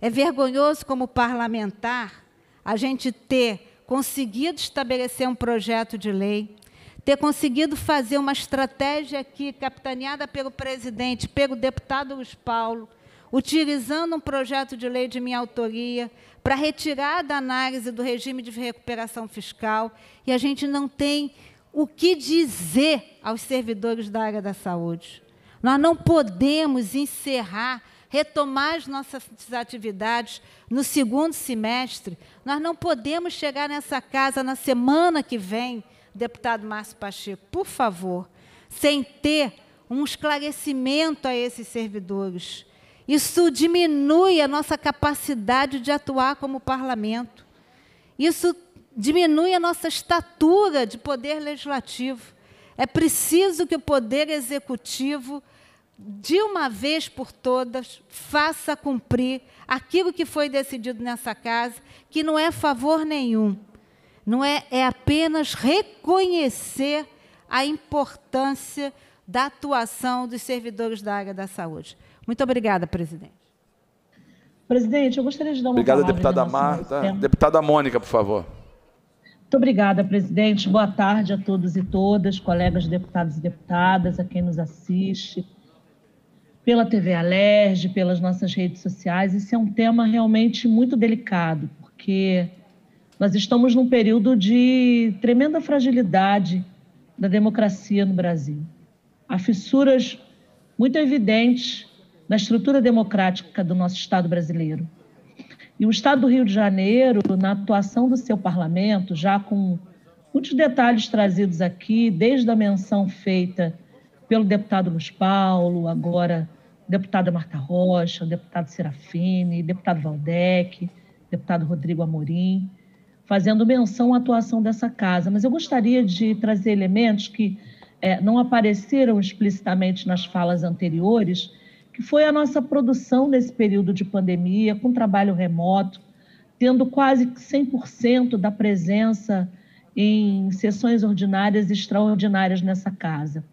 É vergonhoso, como parlamentar, a gente ter conseguido estabelecer um projeto de lei ter conseguido fazer uma estratégia aqui, capitaneada pelo presidente, pelo deputado Luiz Paulo, utilizando um projeto de lei de minha autoria para retirar da análise do regime de recuperação fiscal, e a gente não tem o que dizer aos servidores da área da saúde. Nós não podemos encerrar, retomar as nossas atividades no segundo semestre. Nós não podemos chegar nessa casa na semana que vem deputado Márcio Pacheco, por favor, sem ter um esclarecimento a esses servidores. Isso diminui a nossa capacidade de atuar como parlamento. Isso diminui a nossa estatura de poder legislativo. É preciso que o poder executivo, de uma vez por todas, faça cumprir aquilo que foi decidido nessa casa, que não é favor nenhum, não é, é apenas reconhecer a importância da atuação dos servidores da área da saúde. Muito obrigada, presidente.
Presidente, eu gostaria de dar uma
Obrigado,
palavra
deputada Marta. Deputada Mônica, por favor.
Muito obrigada, presidente. Boa tarde a todos e todas, colegas deputados e deputadas, a quem nos assiste, pela TV Alerj, pelas nossas redes sociais. Esse é um tema realmente muito delicado, porque nós estamos num período de tremenda fragilidade da democracia no Brasil. Há fissuras muito evidentes na estrutura democrática do nosso Estado brasileiro. E o Estado do Rio de Janeiro, na atuação do seu parlamento, já com muitos detalhes trazidos aqui, desde a menção feita pelo deputado Luiz Paulo, agora deputada Marta Rocha, deputado Serafine, deputado Valdec, deputado Rodrigo Amorim, fazendo menção à atuação dessa casa. Mas eu gostaria de trazer elementos que eh, não apareceram explicitamente nas falas anteriores, que foi a nossa produção nesse período de pandemia, com trabalho remoto, tendo quase 100% da presença em sessões ordinárias e extraordinárias nessa casa.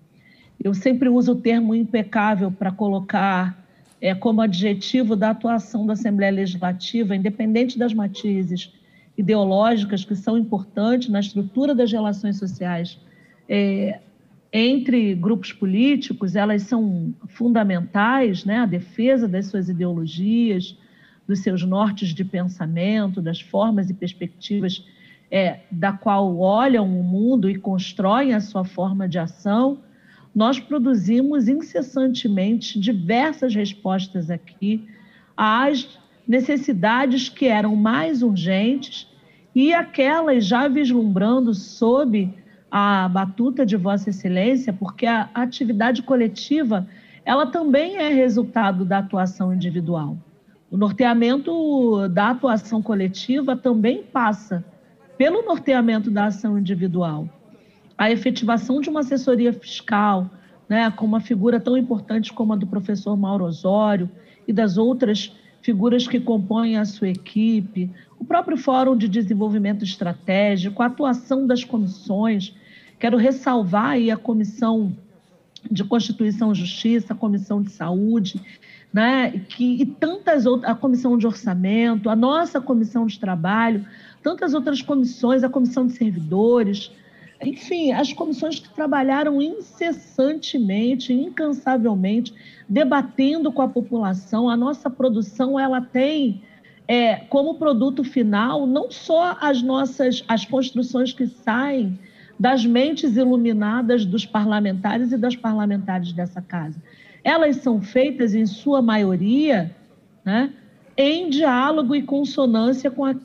Eu sempre uso o termo impecável para colocar é, como adjetivo da atuação da Assembleia Legislativa, independente das matizes ideológicas que são importantes na estrutura das relações sociais é, entre grupos políticos, elas são fundamentais, né? a defesa das suas ideologias, dos seus nortes de pensamento, das formas e perspectivas é, da qual olham o mundo e constroem a sua forma de ação, nós produzimos incessantemente diversas respostas aqui às necessidades que eram mais urgentes e aquelas já vislumbrando sob a batuta de Vossa Excelência, porque a atividade coletiva ela também é resultado da atuação individual. O norteamento da atuação coletiva também passa pelo norteamento da ação individual. A efetivação de uma assessoria fiscal, né, com uma figura tão importante como a do professor Mauro Osório e das outras figuras que compõem a sua equipe, o próprio Fórum de Desenvolvimento Estratégico, a atuação das comissões, Quero ressalvar aí a Comissão de Constituição e Justiça, a Comissão de Saúde, né, que, e tantas outras, a Comissão de Orçamento, a nossa Comissão de Trabalho, tantas outras comissões, a Comissão de Servidores, enfim, as comissões que trabalharam incessantemente, incansavelmente, debatendo com a população. A nossa produção, ela tem é, como produto final não só as nossas, as construções que saem das mentes iluminadas dos parlamentares e das parlamentares dessa casa. Elas são feitas, em sua maioria, né, em diálogo e consonância com, a,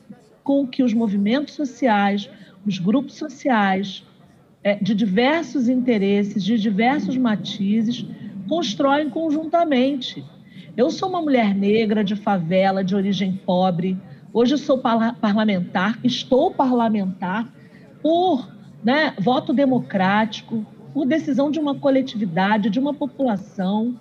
com que os movimentos sociais, os grupos sociais, de diversos interesses, de diversos matizes, constroem conjuntamente. Eu sou uma mulher negra de favela, de origem pobre. Hoje sou parlamentar, estou parlamentar por né, voto democrático, por decisão de uma coletividade, de uma população.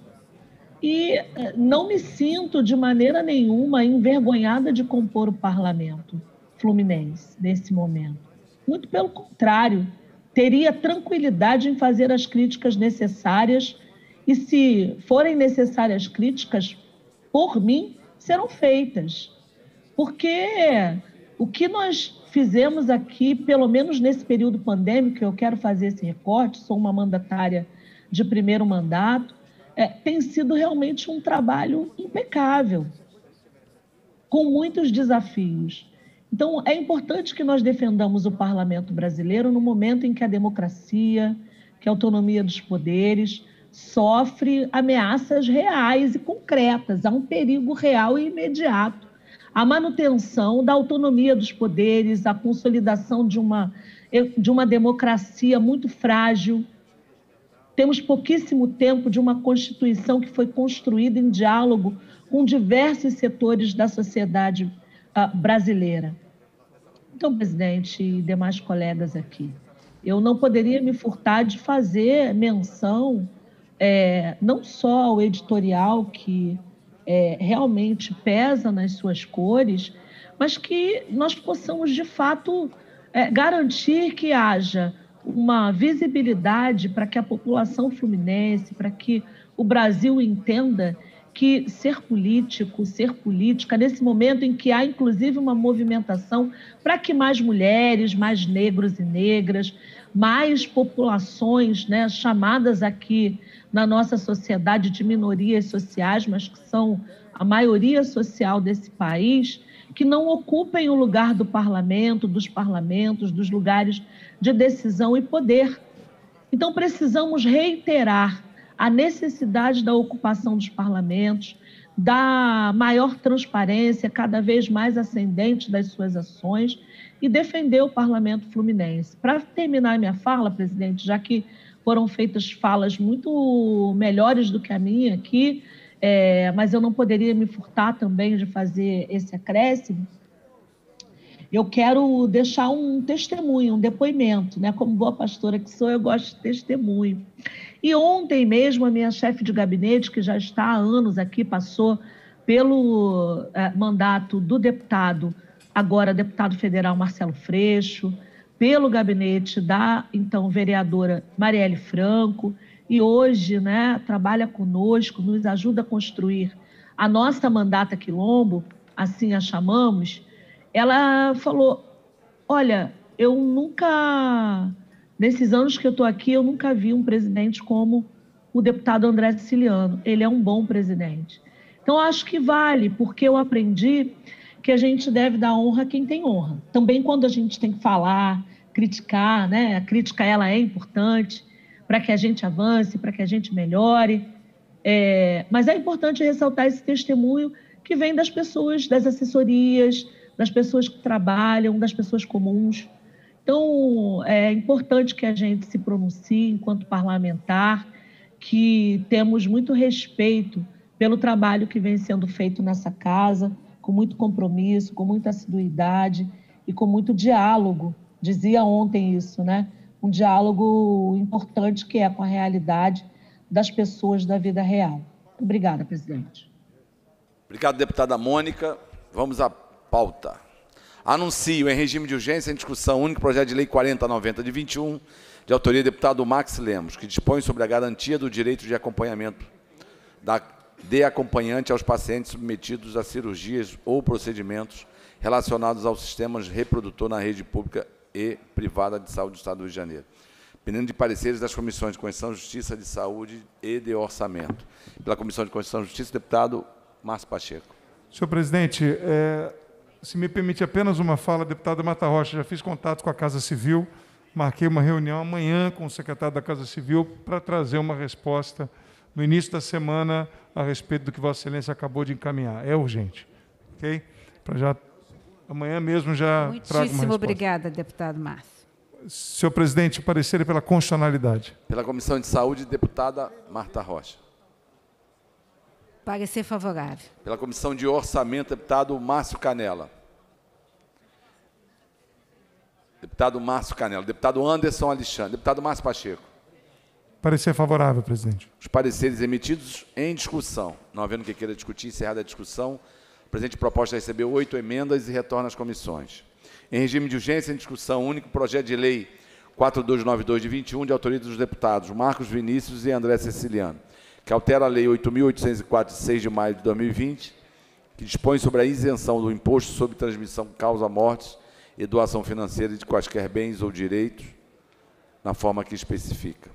E eh, não me sinto de maneira nenhuma envergonhada de compor o parlamento fluminense nesse momento. Muito pelo contrário, teria tranquilidade em fazer as críticas necessárias e, se forem necessárias críticas por mim, serão feitas. Porque o que nós fizemos aqui, pelo menos nesse período pandêmico, eu quero fazer esse recorte, sou uma mandatária de primeiro mandato, é, tem sido realmente um trabalho impecável, com muitos desafios. Então, é importante que nós defendamos o parlamento brasileiro no momento em que a democracia, que a autonomia dos poderes, sofre ameaças reais e concretas, há um perigo real e imediato a manutenção da autonomia dos poderes, a consolidação de uma, de uma democracia muito frágil. Temos pouquíssimo tempo de uma Constituição que foi construída em diálogo com diversos setores da sociedade uh, brasileira. Então, presidente e demais colegas aqui, eu não poderia me furtar de fazer menção é, não só ao editorial que é, realmente pesa nas suas cores, mas que nós possamos, de fato, é, garantir que haja uma visibilidade para que a população fluminense, para que o Brasil entenda que ser político, ser política, nesse momento em que há inclusive uma movimentação para que mais mulheres, mais negros e negras, mais populações né, chamadas aqui na nossa sociedade de minorias sociais, mas que são a maioria social desse país, que não ocupem o lugar do parlamento, dos parlamentos, dos lugares de decisão e poder. Então, precisamos reiterar a necessidade da ocupação dos parlamentos, da maior transparência, cada vez mais ascendente das suas ações e defender o parlamento fluminense. Para terminar minha fala, presidente, já que foram feitas falas muito melhores do que a minha aqui, é, mas eu não poderia me furtar também de fazer esse acréscimo. Eu quero deixar um testemunho, um depoimento, né? Como boa pastora que sou, eu gosto de testemunho. E ontem mesmo, a minha chefe de gabinete, que já está há anos aqui, passou pelo é, mandato do deputado, agora deputado federal Marcelo Freixo, pelo gabinete da então vereadora Marielle Franco, e hoje né, trabalha conosco, nos ajuda a construir a nossa mandata Quilombo, assim a chamamos, ela falou: Olha, eu nunca, nesses anos que eu estou aqui, eu nunca vi um presidente como o deputado André Siciliano. Ele é um bom presidente. Então, acho que vale, porque eu aprendi que a gente deve dar honra a quem tem honra. Também quando a gente tem que falar, criticar, né? A crítica ela é importante para que a gente avance, para que a gente melhore. É, mas é importante ressaltar esse testemunho que vem das pessoas, das assessorias, das pessoas que trabalham, das pessoas comuns. Então, é importante que a gente se pronuncie enquanto parlamentar, que temos muito respeito pelo trabalho que vem sendo feito nessa casa, com muito compromisso, com muita assiduidade e com muito diálogo. Dizia ontem isso, né? Um diálogo importante que é com a realidade das pessoas da vida real. Obrigada, presidente.
Obrigado, deputada Mônica. Vamos à pauta. Anuncio em regime de urgência em discussão único projeto de lei 4090 de 21, de autoria do deputado Max Lemos, que dispõe sobre a garantia do direito de acompanhamento da, de acompanhante aos pacientes submetidos a cirurgias ou procedimentos relacionados aos sistemas reprodutor na rede pública e privada de saúde do Estado do Rio de Janeiro, pendendo de pareceres das comissões de Constituição, Justiça, de Saúde e de Orçamento. Pela Comissão de Constituição e Justiça, deputado Márcio Pacheco.
Senhor presidente, é, se me permite apenas uma fala, deputada Mata Rocha, já fiz contato com a Casa Civil, marquei uma reunião amanhã com o secretário da Casa Civil para trazer uma resposta no início da semana a respeito do que Vossa Excelência acabou de encaminhar. É urgente. Ok? Para já. Amanhã mesmo já trago uma
Muitíssimo obrigada, deputado Márcio.
Senhor presidente, parecer pela constitucionalidade.
Pela Comissão de Saúde, deputada Marta Rocha.
Parecer favorável.
Pela Comissão de Orçamento, deputado Márcio Canela. Deputado Márcio Canela. Deputado Anderson Alexandre. Deputado Márcio Pacheco.
Parecer favorável, presidente.
Os pareceres emitidos em discussão. Não havendo que queira discutir, encerrada a discussão, o presidente proposta recebeu oito emendas e retorna às comissões. Em regime de urgência, em discussão único, projeto de lei 4292 de 21, de autoria dos deputados Marcos Vinícius e André Ceciliano que altera a Lei 8.804, de 6 de maio de 2020, que dispõe sobre a isenção do imposto sobre transmissão causa-mortes e doação financeira de quaisquer bens ou direitos, na forma que especifica.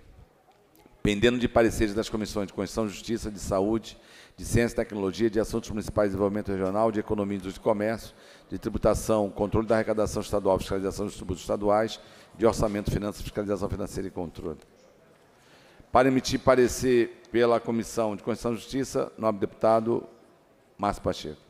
Pendendo de pareceres das comissões de Constituição, Justiça, de Saúde, de Ciência e Tecnologia, de Assuntos Municipais e Desenvolvimento Regional, de Economia, e Comércio, de Tributação, Controle da Arrecadação Estadual, Fiscalização dos Tributos Estaduais, de Orçamento, Finanças, Fiscalização Financeira e Controle. Para emitir parecer pela Comissão de Constituição e Justiça, nobre deputado Márcio Pacheco.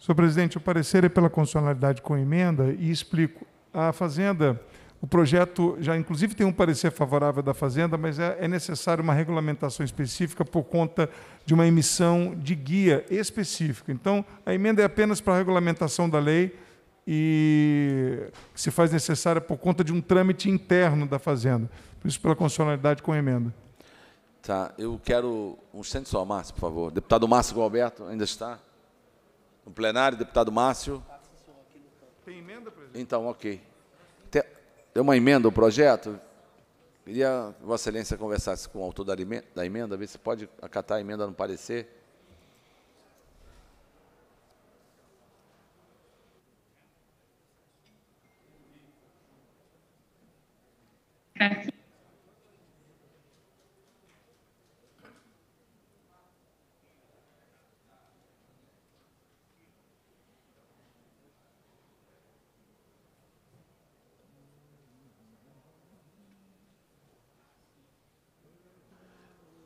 Senhor presidente, o parecer é pela constitucionalidade com emenda e explico. A Fazenda, o projeto já inclusive tem um parecer favorável da Fazenda, mas é, é necessário uma regulamentação específica por conta de uma emissão de guia específica. Então, a emenda é apenas para a regulamentação da lei, e se faz necessária por conta de um trâmite interno da Fazenda. Por isso, pela constitucionalidade com emenda.
Tá, eu quero um instante só, Márcio, por favor. Deputado Márcio Alberto, ainda está? No plenário, deputado Márcio.
Tem emenda, presidente?
Então, ok. Tem uma emenda o projeto? Queria que Vossa Excelência conversasse com o autor da emenda ver se pode acatar a emenda no parecer.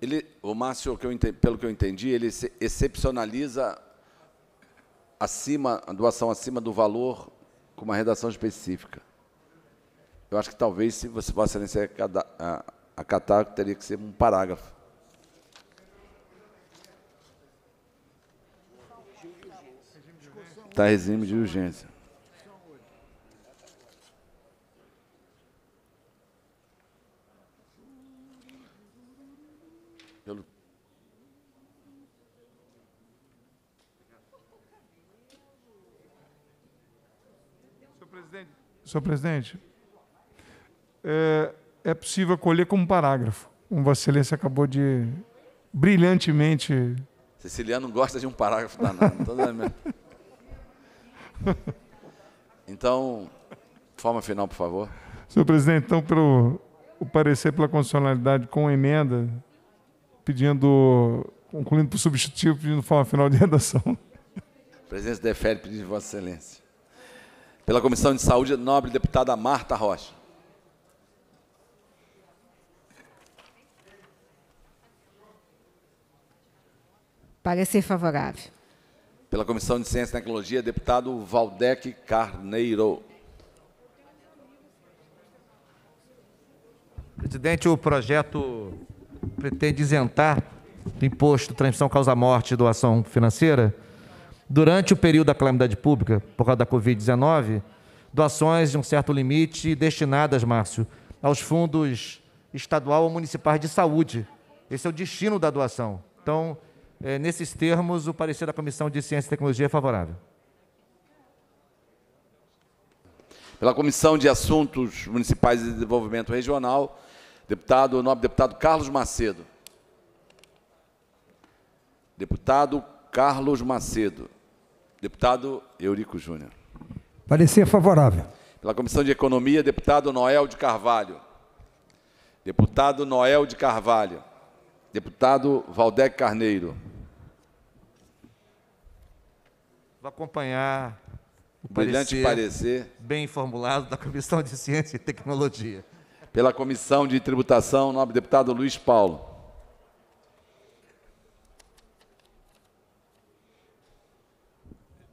Ele, o Márcio, que eu enten- pelo que eu entendi, ele se- excepcionaliza acima, a doação acima do valor com uma redação específica. Eu acho que talvez, se você, Vossa Excelência acatar, teria que ser um parágrafo. Está regime de urgência. Pelo-
Senhor presidente, é, é possível acolher como parágrafo, como Vossa Excelência acabou de brilhantemente.
Siciliano gosta de um parágrafo danado. Então, é. (laughs) Então, forma final, por favor.
Senhor presidente, então, pelo o parecer pela constitucionalidade com emenda, pedindo, concluindo por substitutivo, pedindo forma final de (laughs) redação.
Presidência defere pedido de Vossa Excelência. Pela Comissão de Saúde, nobre deputada Marta Rocha.
Parecer favorável.
Pela Comissão de Ciência e Tecnologia, deputado Valdec Carneiro.
Presidente, o projeto pretende isentar do imposto transmissão causa-morte e doação financeira, durante o período da calamidade pública, por causa da Covid-19, doações de um certo limite destinadas, Márcio, aos fundos estadual ou municipais de saúde. Esse é o destino da doação. Então, eh, nesses termos, o parecer da Comissão de Ciência e Tecnologia é favorável.
Pela Comissão de Assuntos Municipais e Desenvolvimento Regional, deputado, nobre deputado Carlos Macedo. Deputado Carlos Macedo. Deputado Eurico Júnior.
Parecer favorável.
Pela Comissão de Economia, deputado Noel de Carvalho. Deputado Noel de Carvalho. Deputado Valdec Carneiro.
Vou acompanhar o
Brilhante parecer.
bem formulado da Comissão de Ciência e Tecnologia.
Pela Comissão de Tributação, nobre deputado Luiz Paulo.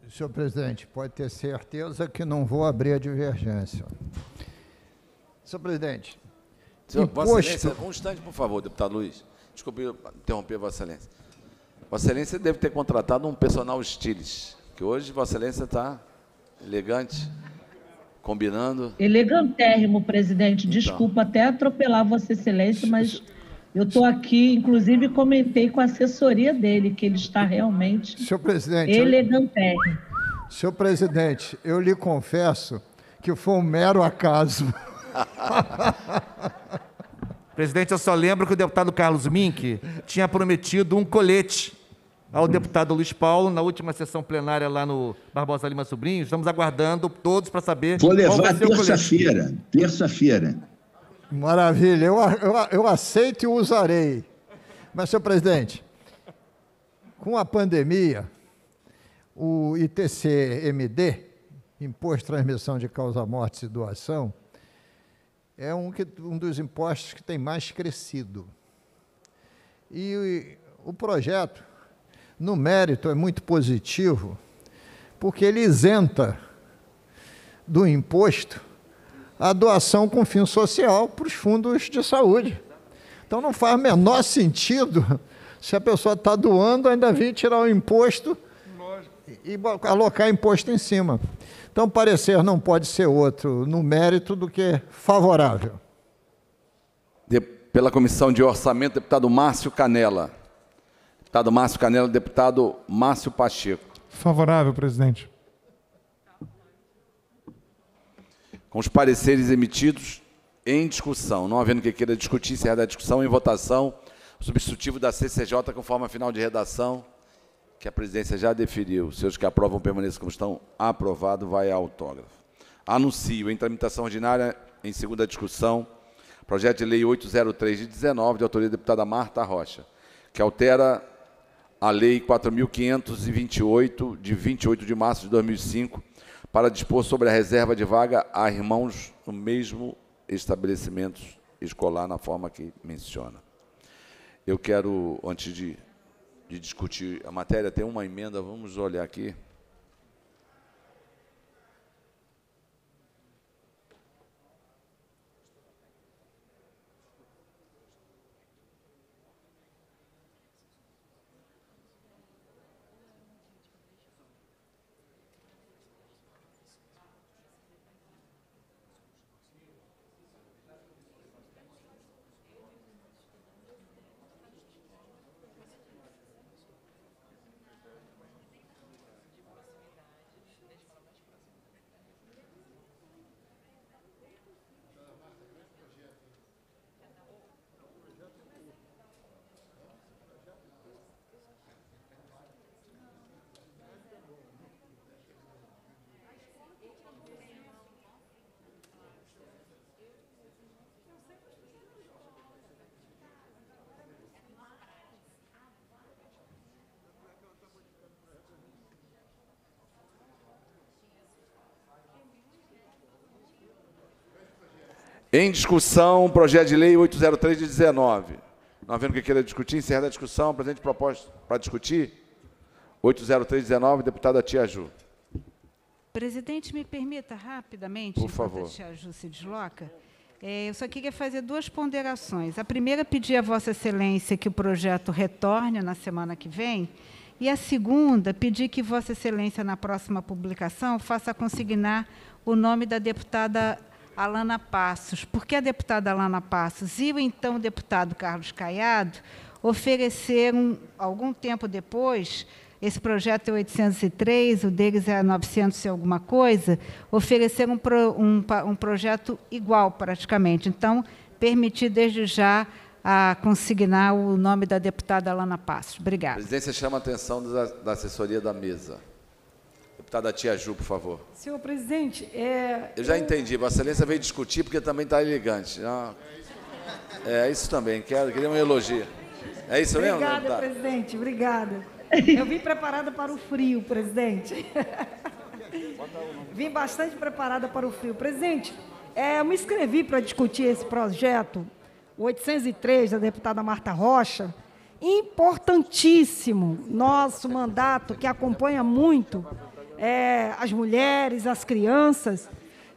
Senhor presidente, pode ter certeza que não vou abrir a divergência. Senhor presidente,
Senhor, Vossa
imposto-
Excelência, um instante, por favor, deputado Luiz. Desculpe interromper, Vossa Excelência. Vossa Excelência deve ter contratado um personal estiles, que hoje Vossa Excelência está elegante, combinando.
Elegantérrimo, presidente. Desculpa até atropelar Vossa Excelência, (laughs) mas eu estou aqui, inclusive comentei com a assessoria dele que ele está realmente
senhor presidente, eu-
elegantérrimo.
senhor presidente, eu lhe confesso que foi um mero acaso. (laughs)
Presidente, eu só lembro que o deputado Carlos Mink tinha prometido um colete ao deputado Luiz Paulo na última sessão plenária lá no Barbosa Lima Sobrinho. Estamos aguardando todos para saber
Vou levar terça-feira. Terça-feira.
Maravilha, eu, eu, eu aceito e usarei. Mas, senhor presidente, com a pandemia, o ITCMD, Imposto de Transmissão de Causa Mortes e Doação, é um, que, um dos impostos que tem mais crescido. E o projeto, no mérito, é muito positivo, porque ele isenta do imposto a doação com fim social para os fundos de saúde. Então não faz menor sentido se a pessoa está doando, ainda vir tirar o imposto e alocar imposto em cima. Então, parecer não pode ser outro no mérito do que favorável.
De- pela Comissão de Orçamento, deputado Márcio Canela. Deputado Márcio Canela, deputado Márcio Pacheco.
Favorável, presidente.
Com os pareceres emitidos, Em discussão. Não havendo que queira discutir, encerrada a discussão. Em votação, o substitutivo da CCJ com forma final de redação, que a presidência já deferiu. Os senhores que aprovam permaneçam como estão. Aprovado, vai a autógrafo. Anuncio em tramitação ordinária, em segunda discussão, projeto de lei 803 de 19, de autoria da deputada Marta Rocha, que altera a lei 4.528, de 28 de março de 2005, para dispor sobre a reserva de vaga a irmãos no mesmo estabelecimento escolar, na forma que menciona. Eu quero, antes de, de discutir a matéria, tem uma emenda, vamos olhar aqui. Em discussão, projeto de lei 803 de 19. Não havendo que queira discutir, encerra a discussão. Presente proposta para discutir. 803 de 19, deputada Tia Ju.
Presidente, me permita rapidamente,
Por favor.
a Tia Ju se desloca. É, eu só queria fazer duas ponderações. A primeira, pedir a Vossa Excelência que o projeto retorne na semana que vem. E a segunda, pedir que Vossa Excelência, na próxima publicação, faça consignar o nome da deputada Alana Passos, porque a deputada Alana Passos e o então deputado Carlos Caiado ofereceram, algum tempo depois, esse projeto é 803, o deles é 900 e alguma coisa, ofereceram um, um, um projeto igual, praticamente. Então, permitir desde já a consignar o nome da deputada Alana Passos.
A
Obrigada.
presidência chama a atenção da, da assessoria da mesa. Deputada Tia Ju, por favor.
Senhor presidente, é,
Eu já entendi. Vossa Excelência veio discutir porque também está elegante. Ah, É isso também. Quero, queria um elogio. É isso mesmo?
obrigada,
deputada?
presidente, obrigada. Eu vim preparada para o frio, presidente. Vim bastante preparada para o frio. Presidente, é, eu me inscrevi para discutir esse projeto, o 803, da deputada Marta Rocha, importantíssimo, nosso mandato, que acompanha muito é, as mulheres, as crianças.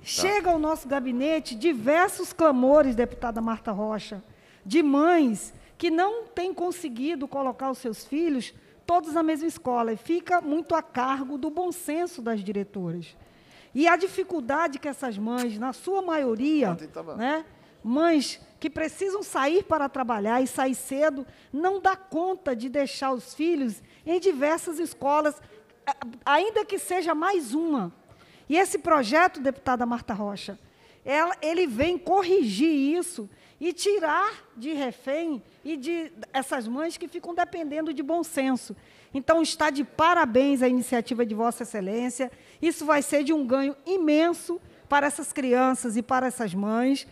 Chega ao nosso gabinete diversos clamores, deputada Marta Rocha, de mães que não têm conseguido colocar os seus filhos todos na mesma escola e fica muito a cargo do bom senso das diretoras. E a dificuldade que essas mães, na sua maioria, né, mães que precisam sair para trabalhar e sair cedo, não dá conta de deixar os filhos em diversas escolas, ainda que seja mais uma. E esse projeto, deputada Marta Rocha, ela- ele vem corrigir isso e tirar de refém e de essas mães que ficam dependendo de bom senso. Então, está de parabéns a iniciativa de Vossa Excelência. Isso vai ser de um ganho imenso para essas crianças e para essas mães,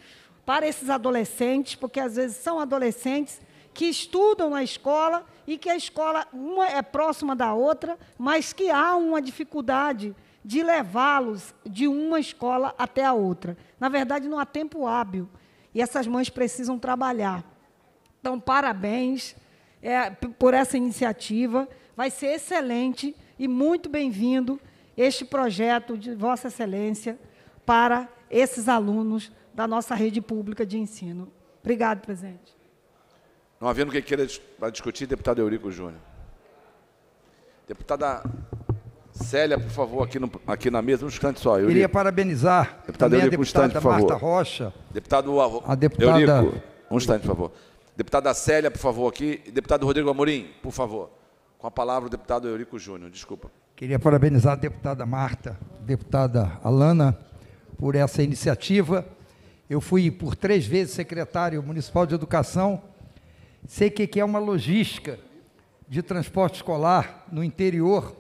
para esses adolescentes, porque às vezes são adolescentes que estudam na escola e que a escola uma é próxima da outra, mas que há uma dificuldade de levá-los de uma escola até a outra. Na verdade, não há tempo hábil e essas mães precisam trabalhar. Então, parabéns é, por essa iniciativa. Vai ser excelente e muito bem-vindo este projeto de Vossa Excelência para esses alunos da nossa rede pública de ensino. Obrigado, presidente.
Não havendo quem queira para discutir, deputado Eurico Júnior. Deputada Célia, por favor, aqui, no, aqui na mesa, um instante só. Eurico.
Queria parabenizar
Deputado
também a
Eurico, um instante,
deputada
por favor.
Marta Rocha.
Deputado
A deputada-
Eurico, um instante, por favor. Deputada Célia, por favor, aqui. E Deputado Rodrigo Amorim, por favor. Com a palavra o deputado Eurico Júnior, desculpa.
Queria parabenizar a deputada Marta, deputada Alana, por essa iniciativa Eu fui por três vezes secretário municipal de educação. Sei que que é uma logística de transporte escolar no interior.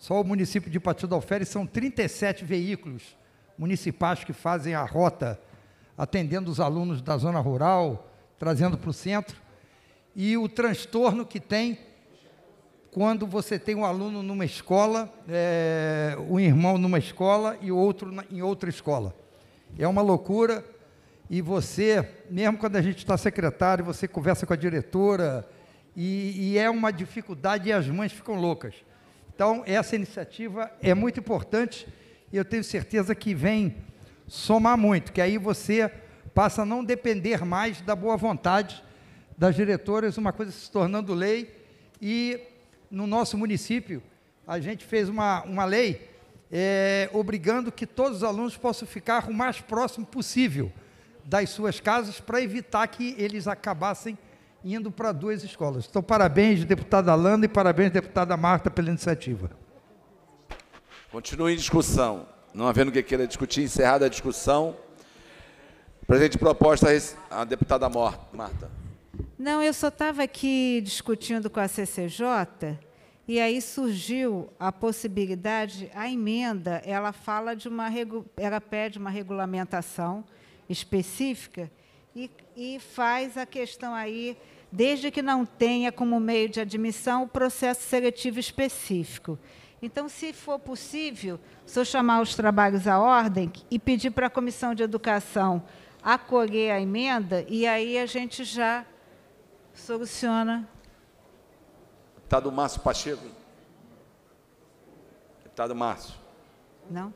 Só o município de Partido Alferes são 37 veículos municipais que fazem a rota, atendendo os alunos da zona rural, trazendo para o centro. E o transtorno que tem quando você tem um aluno numa escola, é, um irmão numa escola e outro na, em outra escola. É uma loucura. E você, mesmo quando a gente está secretário, você conversa com a diretora, e, e é uma dificuldade e as mães ficam loucas. Então, essa iniciativa é muito importante e eu tenho certeza que vem somar muito, que aí você passa a não depender mais da boa vontade das diretoras, uma coisa se tornando lei. E no nosso município, a gente fez uma, uma lei é, obrigando que todos os alunos possam ficar o mais próximo possível das suas casas para evitar que eles acabassem indo para duas escolas. Então, parabéns, deputada Alana, e parabéns, deputada Marta, pela iniciativa.
Continue em discussão. Não havendo que queira discutir, encerrada a discussão. Presente proposta, a deputada Marta.
Não, eu só estava aqui discutindo com a CCJ e aí surgiu a possibilidade, a emenda, ela fala de uma, ela pede uma regulamentação específica e, e faz a questão aí, desde que não tenha como meio de admissão o processo seletivo específico. Então, se for possível, o senhor chamar os trabalhos à ordem e pedir para a Comissão de Educação acolher a emenda, e aí a gente já soluciona.
Deputado Márcio Pacheco. Deputado Márcio.
Não?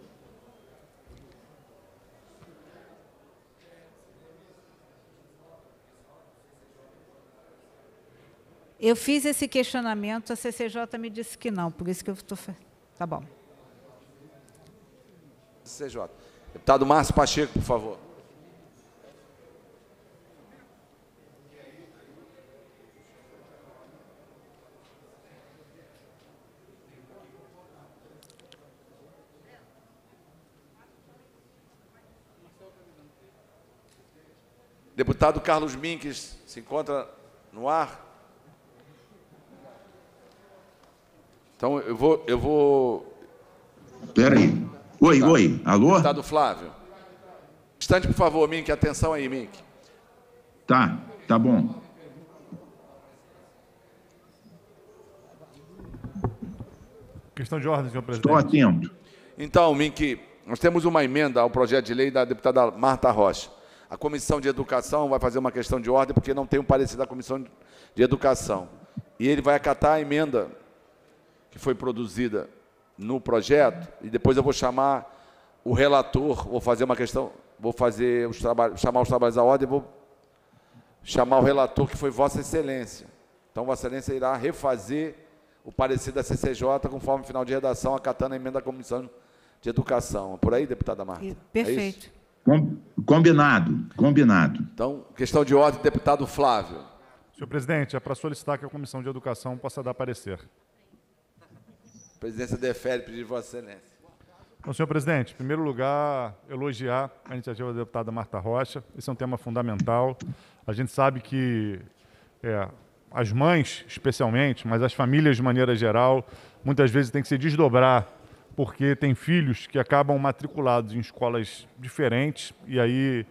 Eu fiz esse questionamento, a CCJ me disse que não, por isso que eu estou. Tá bom.
CCJ. Deputado Márcio Pacheco, por favor. Deputado Carlos Minques se encontra no ar. Então eu vou. Eu vou...
Espera aí. Oi, tá. oi. Alô?
Deputado Flávio. Instante, por favor, Mink. Atenção aí, Mink.
Tá, tá bom.
Questão de ordem, senhor presidente.
Estou atento.
Então, Mink, nós temos uma emenda ao projeto de lei da deputada Marta Rocha. A Comissão de Educação vai fazer uma questão de ordem, porque não tem um parecer da Comissão de Educação. E ele vai acatar a emenda que foi produzida no projeto, e depois eu vou chamar o relator, vou fazer uma questão, vou fazer os trabalhos, chamar os trabalhos à ordem, vou chamar o relator, que foi Vossa Excelência. Então, Vossa Excelência irá refazer o parecer da CCJ conforme final de redação, acatando a emenda da Comissão de Educação. Por aí, deputada Marta? É
perfeito.
É
Combinado, combinado.
Então, questão de ordem, deputado Flávio.
Senhor presidente, é para solicitar que a Comissão de Educação possa dar parecer.
A presidência defere pedir Vossa Excelência.
Bom, senhor presidente, em primeiro lugar, elogiar a iniciativa da deputada Marta Rocha. Esse é um tema fundamental. A gente sabe que é, as mães, especialmente, mas as famílias de maneira geral, muitas vezes têm que se desdobrar porque tem filhos que acabam matriculados em escolas diferentes e aí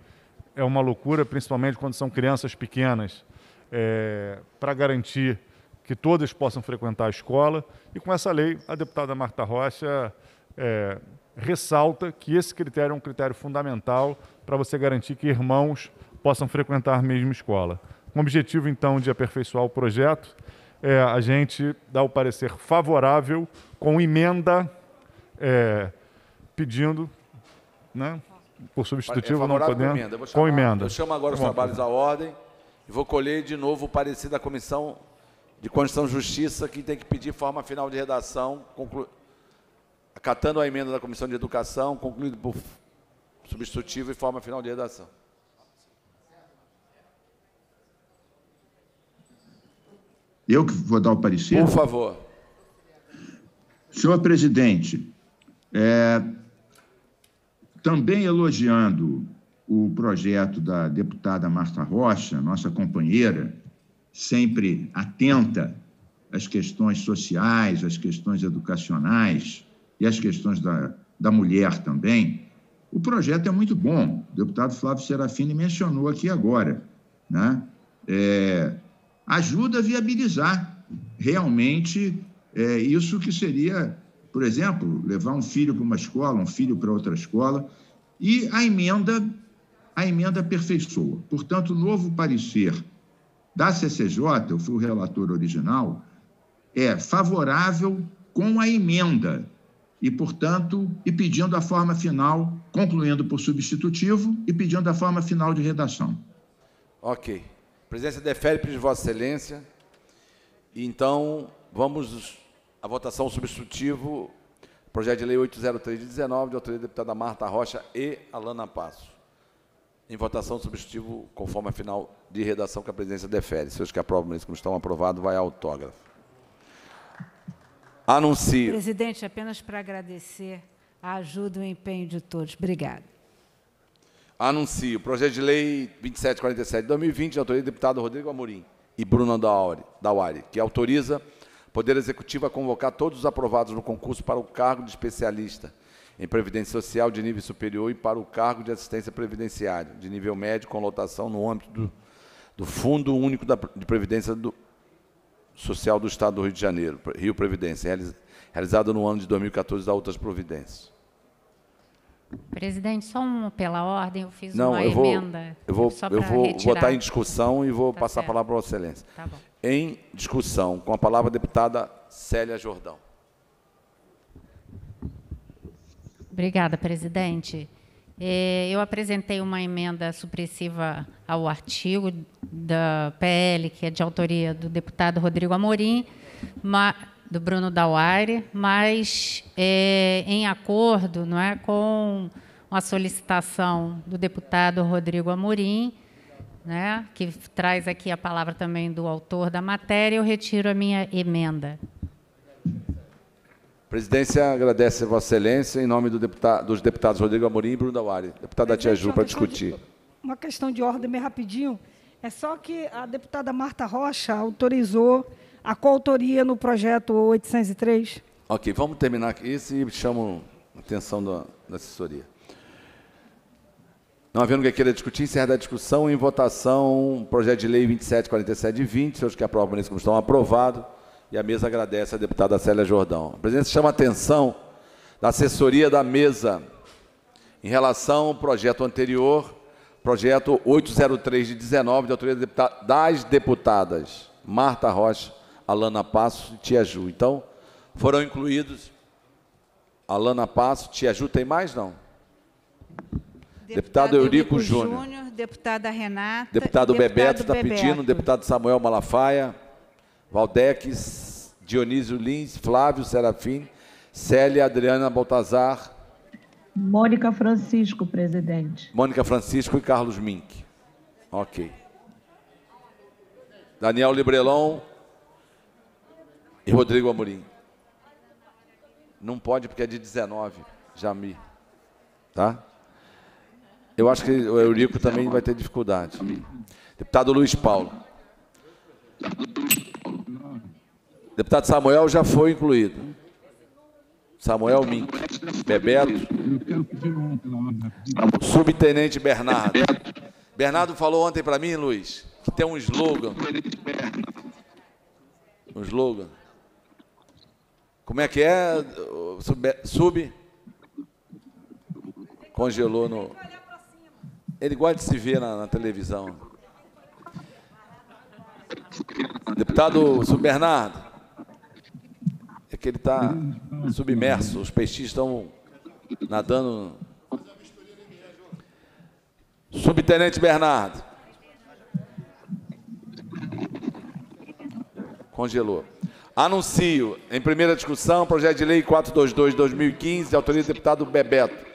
é uma loucura, principalmente quando são crianças pequenas, é, para garantir que todas possam frequentar a escola. E com essa lei, a deputada Marta Rocha é, ressalta que esse critério é um critério fundamental para você garantir que irmãos possam frequentar a mesma escola. Com o objetivo, então, de aperfeiçoar o projeto, é, a gente dá o parecer favorável com emenda é, pedindo, né, por substitutivo, é não podendo, com emenda.
Eu chamar,
com emenda.
Eu chamo agora os trabalhos à ordem e vou colher de novo o parecer da Comissão de Constituição e Justiça, que tem que pedir forma final de redação, conclu... acatando a emenda da Comissão de Educação, concluído por substitutivo e forma final de redação.
Eu que vou dar o parecer?
Por favor.
Senhor presidente, é, também elogiando o projeto da deputada Marta Rocha, nossa companheira, sempre atenta às questões sociais, às questões educacionais e às questões da, da mulher também. O projeto é muito bom. O deputado Flávio Serafini mencionou aqui agora. Né? É, ajuda a viabilizar realmente é, isso que seria, por exemplo, levar um filho para uma escola, um filho para outra escola, e a emenda, a emenda aperfeiçoa. Portanto, o novo parecer da CCJ, eu fui o relator original, é favorável com a emenda e, portanto, e pedindo a forma final, concluindo por substitutivo e pedindo a forma final de redação.
Ok. A presidência defere para Vossa Excelência. Então, vamos à votação substitutivo, projeto de lei 803 de 19, de autoria da deputada Marta Rocha e Alana Passo. Em votação substitutivo, conforme a final de redação que a presidência defere. Seus que aprovam isso como estão aprovados, vai autógrafo. Anuncio.
Presidente, apenas para agradecer a ajuda e o empenho de todos. Obrigada.
Anuncio. Projeto de Lei 2747 de 2020, de autoria do deputado Rodrigo Amorim e Bruno Dauari, que autoriza o Poder Executivo a convocar todos os aprovados no concurso para o cargo de especialista em Previdência Social de nível superior e para o cargo de assistência previdenciária de nível médio com lotação no âmbito do, do Fundo Único da, de Previdência do, Social do Estado do Rio de Janeiro, Rio Previdência, realizado no ano de 2014 da outras providências.
Presidente, só um pela ordem, eu fiz
Não,
uma
eu vou,
emenda.
Eu vou, eu vou
retirar.
votar em discussão e vou
Tá
passar
certo.
a palavra para Vossa Excelência.
Tá.
Em discussão, com a palavra a deputada Célia Jordão.
Obrigada, presidente. Eh, Eu apresentei uma emenda supressiva ao artigo da PL, que é de autoria do deputado Rodrigo Amorim, do Bruno Dauaire, mas eh, em acordo não é, com a solicitação do deputado Rodrigo Amorim, né, que traz aqui a palavra também do autor da matéria, eu retiro a minha emenda.
A presidência agradece a Vossa Excelência em nome do deputado, dos deputados Rodrigo Amorim e Bruno Dauari. Deputada Tia Ju, para discutir.
Uma questão de ordem bem rapidinho. É só que a deputada Marta Rocha autorizou a coautoria no projeto 803.
Ok, vamos terminar isso e chamo a atenção da, da assessoria. Não havendo quem queira discutir, encerra a discussão em votação, projeto de lei 2747 de 20, seus que aprovam nesse como estão aprovados, e a mesa agradece a deputada Célia Jordão. A presidência chama a atenção da assessoria da mesa em relação ao projeto anterior, projeto 803 de 19, de autoria das deputadas Marta Rocha, Alana Passo e Tia Ju. Então, foram incluídos Alana Passo, Tia Ju, tem mais não? Deputado Eurico Júnior.
deputada Renata.
Deputado
e
Bebeto está pedindo, deputado Samuel Malafaia, Valdeques, Dionísio Lins, Flávio Serafim, Célia Adriana Baltazar,
Mônica Francisco, presidente.
Mônica Francisco e Carlos Mink. Ok. Daniel Librelon e Rodrigo Amorim. Não pode porque é de 19, Jami. Tá? Eu acho que o Eurico também vai ter dificuldade. Deputado Luiz Paulo. Deputado Samuel já foi incluído. Samuel Mink. Bebeto. Subtenente Bernardo. Bernardo falou ontem para mim, Luiz, que tem um slogan. Um slogan. Como é que é? Sub. sub- Congelou no. Ele gosta de se ver na, na televisão. Deputado Sub Bernardo. É que ele está submerso, os peixes estão nadando. Subtenente Bernardo. Congelou. Anuncio, em primeira discussão, projeto de lei 422-2015, de autoria do deputado Bebeto,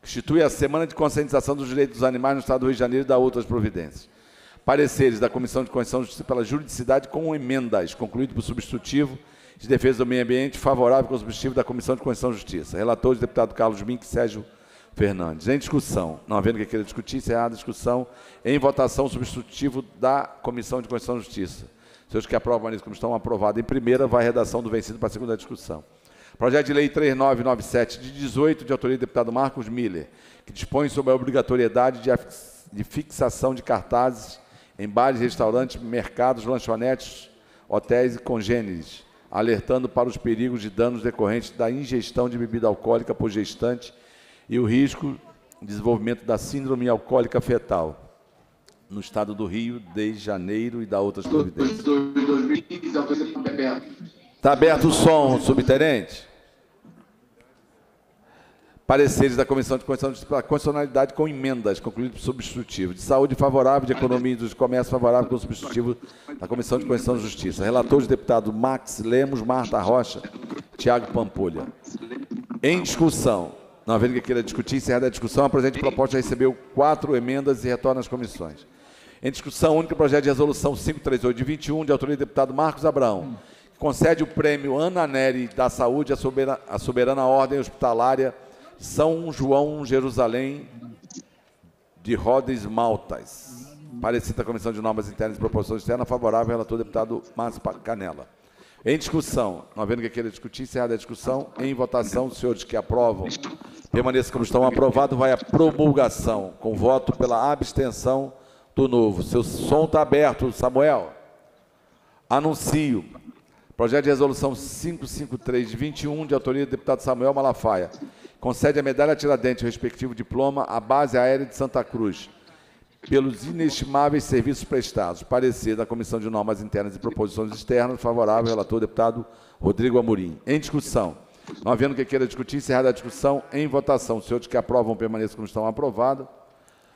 que institui a Semana de Conscientização dos Direitos dos Animais no Estado do Rio de Janeiro e da outras providências. Pareceres da Comissão de Constituição e Justiça pela Juridicidade com emendas, concluído por substitutivo de Defesa do Meio Ambiente, favorável com o substitutivo da Comissão de Constituição e Justiça. Relatores, deputado Carlos Mink, Sérgio Fernandes. Em discussão. Não havendo que queira discutir, encerrada a discussão. Em votação, substitutivo da Comissão de Constituição e Justiça. Seus que aprovam a como estão em primeira, vai a redação do vencido para a segunda discussão. Projeto de Lei 3997, de 18, de autoria do deputado Marcos Miller, que dispõe sobre a obrigatoriedade de, de fixação de cartazes em bares, restaurantes, mercados, lanchonetes, hotéis e congêneres, alertando para os perigos de danos decorrentes da ingestão de bebida alcoólica por gestante e o risco de desenvolvimento da síndrome alcoólica fetal no estado do Rio desde janeiro e da outras providências. Está aberto o som, subtenente. Pareceres da Comissão de Constitucionalidade com emendas, concluído por substitutivo. De saúde favorável, de economia e de comércio favorável com substitutivo da Comissão de Constituição e Justiça. Relatores, deputado Max Lemos, Marta Rocha, Tiago Pampulha. Em discussão, não havendo que queira discutir, encerrada a discussão, a presente proposta recebeu quatro emendas e retorna às comissões. Em discussão, único projeto de resolução 538 de 21, de autoria do deputado Marcos Abrão, que concede o prêmio Ana Neri da Saúde à soberana, à soberana Ordem Hospitalária São João Jerusalém de Rhodes Maltas. Parecida a Comissão de Normas Internas e Proposição Externa, favorável, relator deputado Márcio Canela. Em discussão, não havendo que queira discutir, encerrada a discussão, em votação, os senhores que aprovam, permaneçam como estão aprovados, vai a promulgação, com voto pela abstenção do novo. Seu som está aberto, Samuel. Anuncio. Projeto de resolução 553 de 21, de autoria do deputado Samuel Malafaia. Concede a medalha Tiradentes, o respectivo diploma, à base aérea de Santa Cruz, pelos inestimáveis serviços prestados. Parecer da Comissão de Normas Internas e Proposições Externas, favorável, relator deputado Rodrigo Amorim. Em discussão. Não havendo que queira discutir, encerrada a discussão, em votação. Os senhores que aprovam permaneçam como estão aprovados.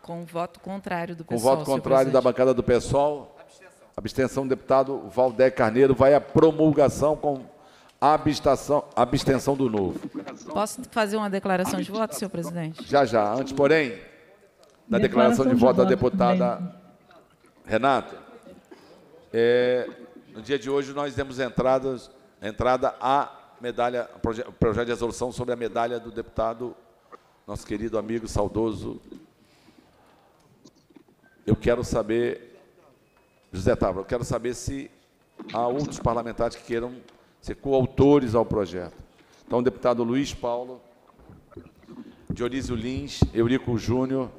Com voto contrário do
Com voto contrário da bancada do PSOL. Abstenção. Abstenção do deputado Valdé Carneiro. Vai a promulgação com abstenção, abstenção do novo.
Posso fazer uma declaração de voto, senhor presidente?
Já, já. Antes, porém, da declaração, declaração de, de, voto da deputada também. Renata, é, no dia de hoje nós demos entradas, entrada à medalha, projeto de resolução sobre a medalha do deputado, nosso querido amigo saudoso eu quero saber, José Távora, eu quero saber se há outros parlamentares que queiram ser coautores ao projeto. Então, o deputado Luiz Paulo, Dionísio Lins, Eurico Júnior,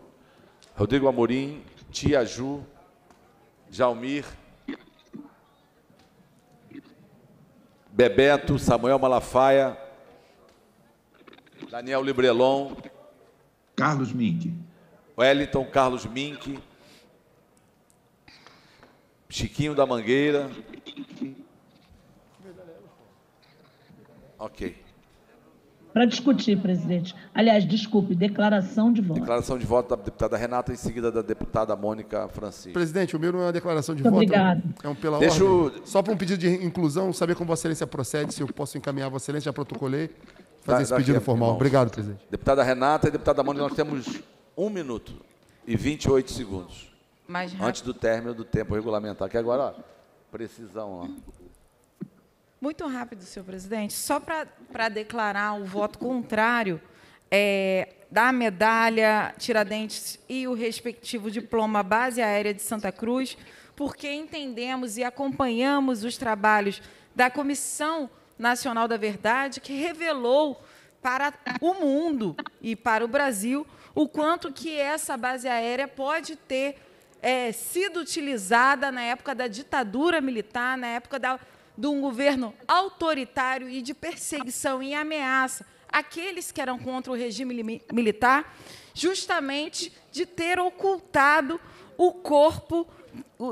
Rodrigo Amorim, Tia Ju, Jalmir, Bebeto, Samuel Malafaia, Daniel Librelon,
Carlos Mink,
Wellington Carlos Mink, Chiquinho da Mangueira. Ok.
Para discutir, presidente. Aliás, desculpe, declaração de voto.
Declaração de voto da deputada Renata, em seguida da deputada Mônica Francisco.
Presidente, o meu não é uma declaração de
Muito
voto.
Obrigado.
É um pela
Deixa
ordem. Só para um pedido de inclusão, saber como Vossa Excelência procede, se eu posso encaminhar Vossa Excelência, já protocolei. Fazer
Dá-
esse pedido
aqui,
formal.
irmão.
Obrigado, presidente.
Deputada Renata e deputada Mônica, nós temos um minuto e 28 segundos.
Mais rápido.
Antes do término do tempo regulamentar, que agora, ó, precisão, ó.
Muito rápido, senhor presidente. Só para declarar o voto contrário é, da medalha Tiradentes e o respectivo diploma Base Aérea de Santa Cruz, porque entendemos e acompanhamos os trabalhos da Comissão Nacional da Verdade, que revelou para o mundo e para o Brasil o quanto que essa base aérea pode ter é, sido utilizada na época da ditadura militar, na época da, de um governo autoritário e de perseguição e ameaça àqueles que eram contra o regime militar, justamente de ter ocultado o corpo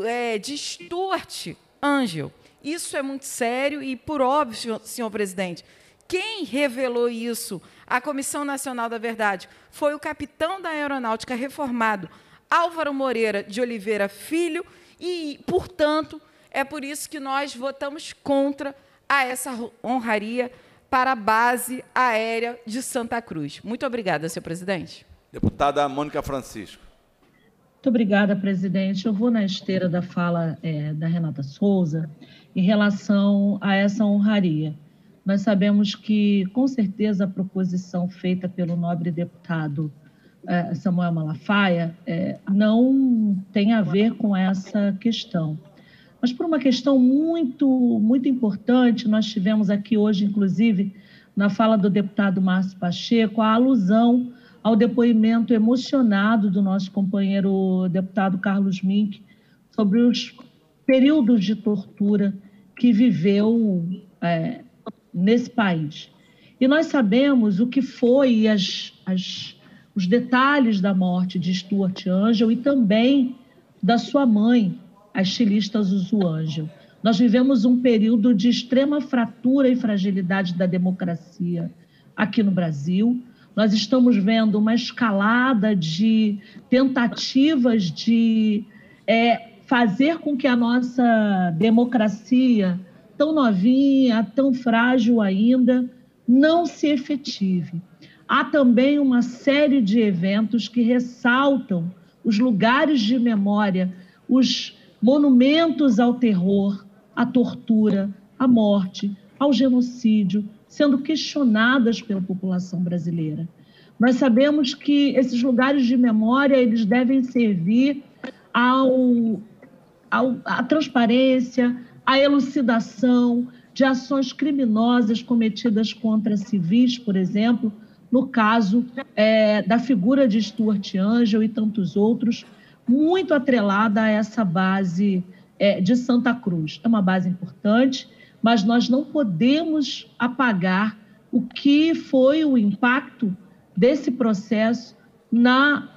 é, de Stuart Angel. Isso é muito sério e, por óbvio, senhor presidente, quem revelou isso à Comissão Nacional da Verdade foi o capitão da Aeronáutica reformado, Álvaro Moreira de Oliveira Filho, e, portanto, é por isso que nós votamos contra a essa honraria para a base aérea de Santa Cruz. Muito obrigada, senhor presidente.
Deputada Mônica Francisco.
Muito obrigada, presidente. Eu vou na esteira da fala eh, da Renata Souza em relação a essa honraria. Nós sabemos que, com certeza, a proposição feita pelo nobre deputado é, Samuel Malafaia é, não tem a ver com essa questão. Mas por uma questão muito, muito importante, nós tivemos aqui hoje, inclusive, na fala do deputado Márcio Pacheco, a alusão ao depoimento emocionado do nosso companheiro deputado Carlos Mink sobre os períodos de tortura que viveu é, nesse país. E nós sabemos o que foi as, as, os detalhes da morte de Stuart Angel e também da sua mãe, a estilista Zuzu Angel. Nós vivemos um período de extrema fratura e fragilidade da democracia aqui no Brasil. Nós estamos vendo uma escalada de tentativas de é, fazer com que a nossa democracia, tão novinha, tão frágil ainda, não se efetive. Há também uma série de eventos que ressaltam os lugares de memória, os monumentos ao terror, à tortura, à morte, ao genocídio, sendo questionadas pela população brasileira. Nós sabemos que esses lugares de memória eles devem servir ao, ao, à transparência, à elucidação de ações criminosas cometidas contra civis, por exemplo, no caso é, da figura de Stuart Angel e tantos outros, muito atrelada a essa base é, de Santa Cruz. É uma base importante, mas nós não podemos apagar o que foi o impacto desse processo na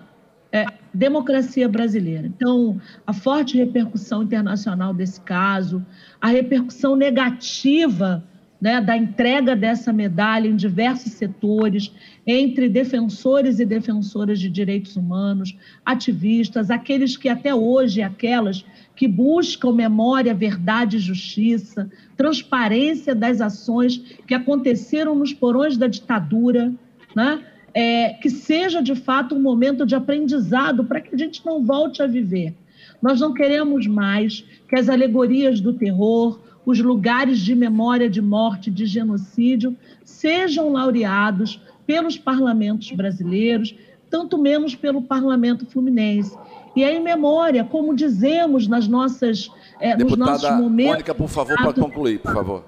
é, democracia brasileira. Então, a forte repercussão internacional desse caso, a repercussão negativa né, da entrega dessa medalha em diversos setores, entre defensores e defensoras de direitos humanos, ativistas, aqueles que até hoje, aquelas que buscam memória, verdade e justiça, transparência das ações que aconteceram nos porões da ditadura, né? É, que seja de fato um momento de aprendizado para que a gente não volte a viver. Nós não queremos mais que as alegorias do terror, os lugares de memória de morte, de genocídio, sejam laureados pelos parlamentos brasileiros, tanto menos pelo parlamento fluminense. E é em memória, como dizemos nas nossas, é, nos nossos momentos.
Mônica, por favor, para concluir, por favor.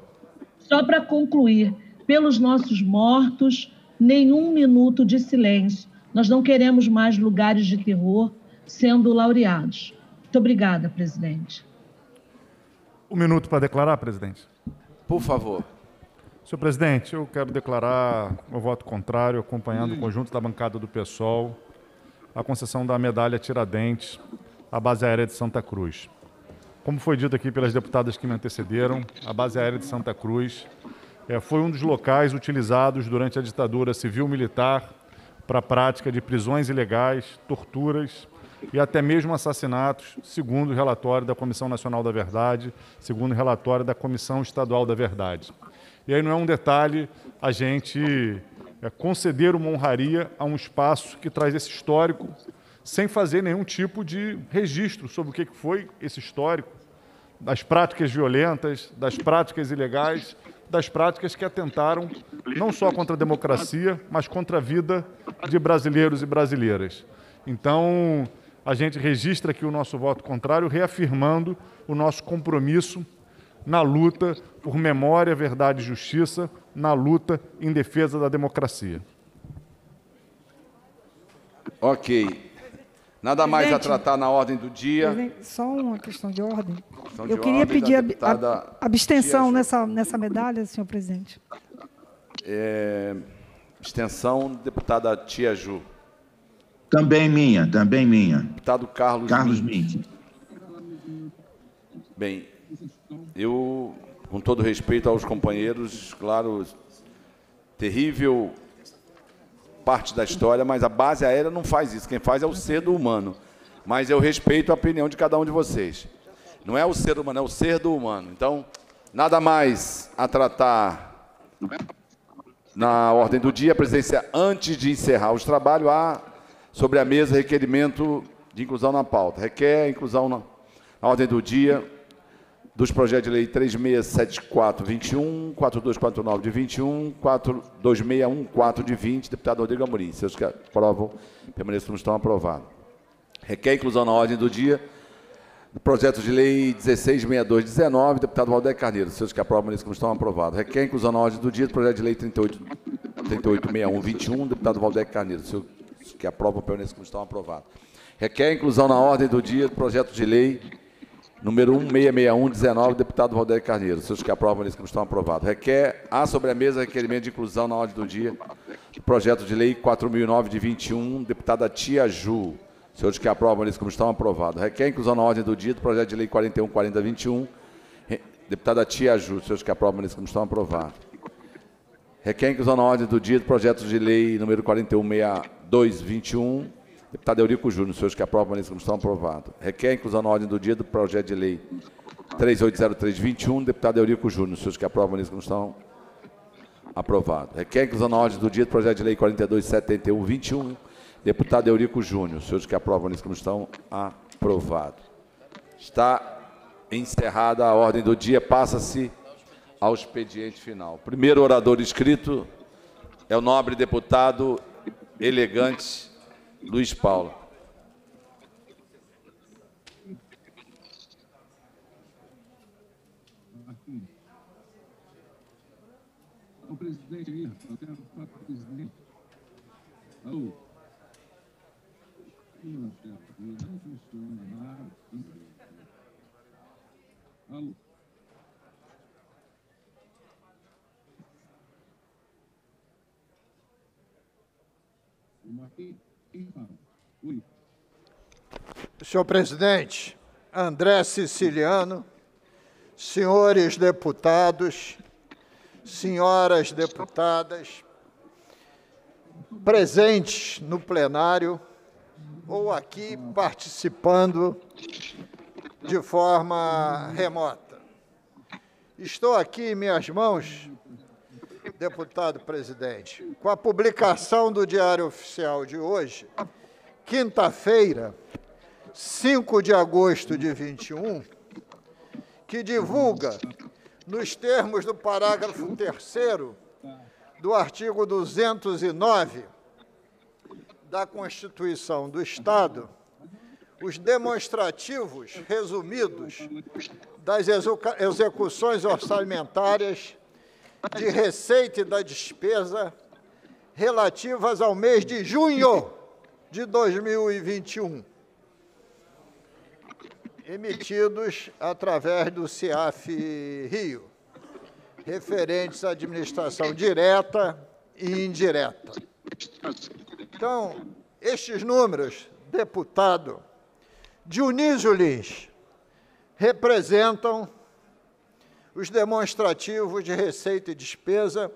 Só para concluir, pelos nossos mortos, nenhum minuto de silêncio. Nós não queremos mais lugares de terror sendo laureados. Muito obrigada, presidente.
Um minuto para declarar, presidente.
Por favor.
Senhor presidente, eu quero declarar o voto contrário, acompanhando o conjunto da bancada do PSOL, a concessão da medalha Tiradentes à base aérea de Santa Cruz. Como foi dito aqui pelas deputadas que me antecederam, a base aérea de Santa Cruz é, foi um dos locais utilizados durante a ditadura civil-militar para a prática de prisões ilegais, torturas e até mesmo assassinatos, segundo o relatório da Comissão Nacional da Verdade, segundo o relatório da Comissão Estadual da Verdade. E aí não é um detalhe a gente é, conceder uma honraria a um espaço que traz esse histórico sem fazer nenhum tipo de registro sobre o que foi esse histórico, das práticas violentas, das práticas ilegais, das práticas que atentaram não só contra a democracia, mas contra a vida de brasileiros e brasileiras. Então, a gente registra aqui o nosso voto contrário, reafirmando o nosso compromisso na luta por memória, verdade e justiça, na luta em defesa da democracia.
Ok. Nada mais a tratar na ordem do dia.
Só uma questão de ordem.
Questão de
Eu queria
ordem
pedir ab-
deputada
ab- abstenção nessa, nessa medalha, senhor presidente.
É, extensão, deputada Tia Ju.
Também minha, também minha.
Deputado Carlos,
Carlos
Mink. Bem, eu, com todo respeito aos companheiros, claro, terrível parte da história, mas a base aérea não faz isso. Quem faz é o ser do humano. Mas eu respeito a opinião de cada um de vocês. Não é o ser humano, é o ser do humano. Então, nada mais a tratar na ordem do dia. A presidência, antes de encerrar os trabalhos, há sobre a mesa requerimento de inclusão na pauta. Requer inclusão na, na ordem do dia dos projetos de lei 3674-21, 4249 de 21, 42614 de 20, deputado Rodrigo Amorim. Seus que aprovam, permaneçam como estão aprovados. Requer inclusão na ordem do dia do projeto de lei 166219, deputado Valdeir Carneiro. Seus que aprovam, permaneçam como estão aprovados. Requer inclusão na ordem do dia do projeto de lei 38, 386121, deputado Valdeir Carneiro. Seus que aprovam, permaneçam como estão aprovados. Requer inclusão na ordem do dia do projeto de lei Número 166119, deputado Valdeir Carneiro. Seus que aprovam, eles que estão aprovados. Requer a sobre a mesa requerimento de inclusão na ordem do dia do projeto de lei 4009 de 21, deputada Tia Ju. Senhores que aprovam, eles como estão aprovados. Requer inclusão na ordem do dia do projeto de lei 414021, deputada Tia Ju. Senhores que aprovam, eles como estão aprovados. Requer inclusão na ordem do dia do projeto de lei número 416221, Deputado Eurico Júnior, senhores que aprovam, a como estão aprovados. Requer inclusão na ordem do dia do projeto de lei 380321, deputado Eurico Júnior, senhores que aprovam, a como estão aprovados. Requer inclusão na ordem do dia do projeto de lei 427121, deputado Eurico Júnior, senhores que aprovam, a como estão aprovados. Está encerrada a ordem do dia, passa-se ao expediente final. O primeiro orador inscrito é o nobre deputado elegante Luiz Paulo.
O presidente aí, eu quero falar com o presidente. Alô? Não, chefe, não funciona nada. Alô? O Marquinhos.
Senhor presidente, André Siciliano, senhores deputados, senhoras deputadas, presentes no plenário ou aqui participando de forma remota. Estou aqui em minhas mãos deputado presidente, com a publicação do Diário Oficial de hoje, quinta-feira, 5 de agosto de 21, que divulga, nos termos do parágrafo 3 do artigo 209 da Constituição do Estado, os demonstrativos resumidos das execuções orçamentárias de receita e da despesa relativas ao mês de junho de 2021, emitidos através do CIAF Rio, referentes à administração direta e indireta. Então, estes números, deputado Dionísio Lins, representam os demonstrativos de receita e despesa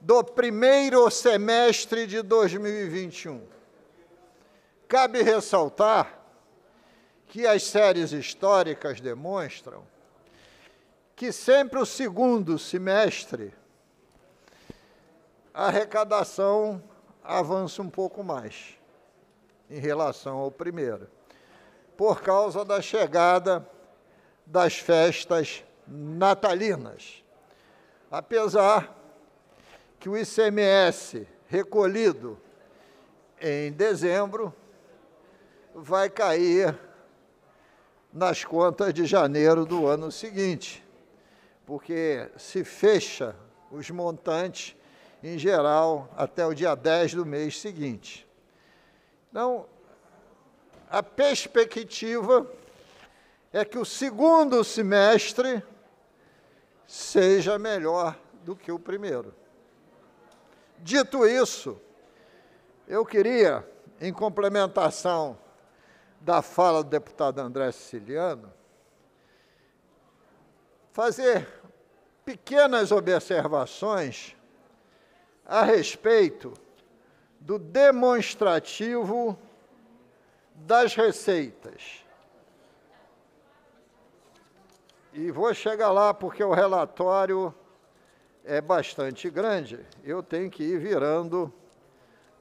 do primeiro semestre de 2021. Cabe ressaltar que as séries históricas demonstram que sempre o segundo semestre a arrecadação avança um pouco mais em relação ao primeiro, por causa da chegada das festas natalinas. Apesar que o ICMS recolhido em dezembro vai cair nas contas de janeiro do ano seguinte, porque se fecha os montantes, em geral, até o dia 10 do mês seguinte. Então, a perspectiva é que o segundo semestre seja melhor do que o primeiro. Dito isso, eu queria, em complementação da fala do deputado André Siciliano, fazer pequenas observações a respeito do demonstrativo das receitas. E vou chegar lá porque o relatório é bastante grande. Eu tenho que ir virando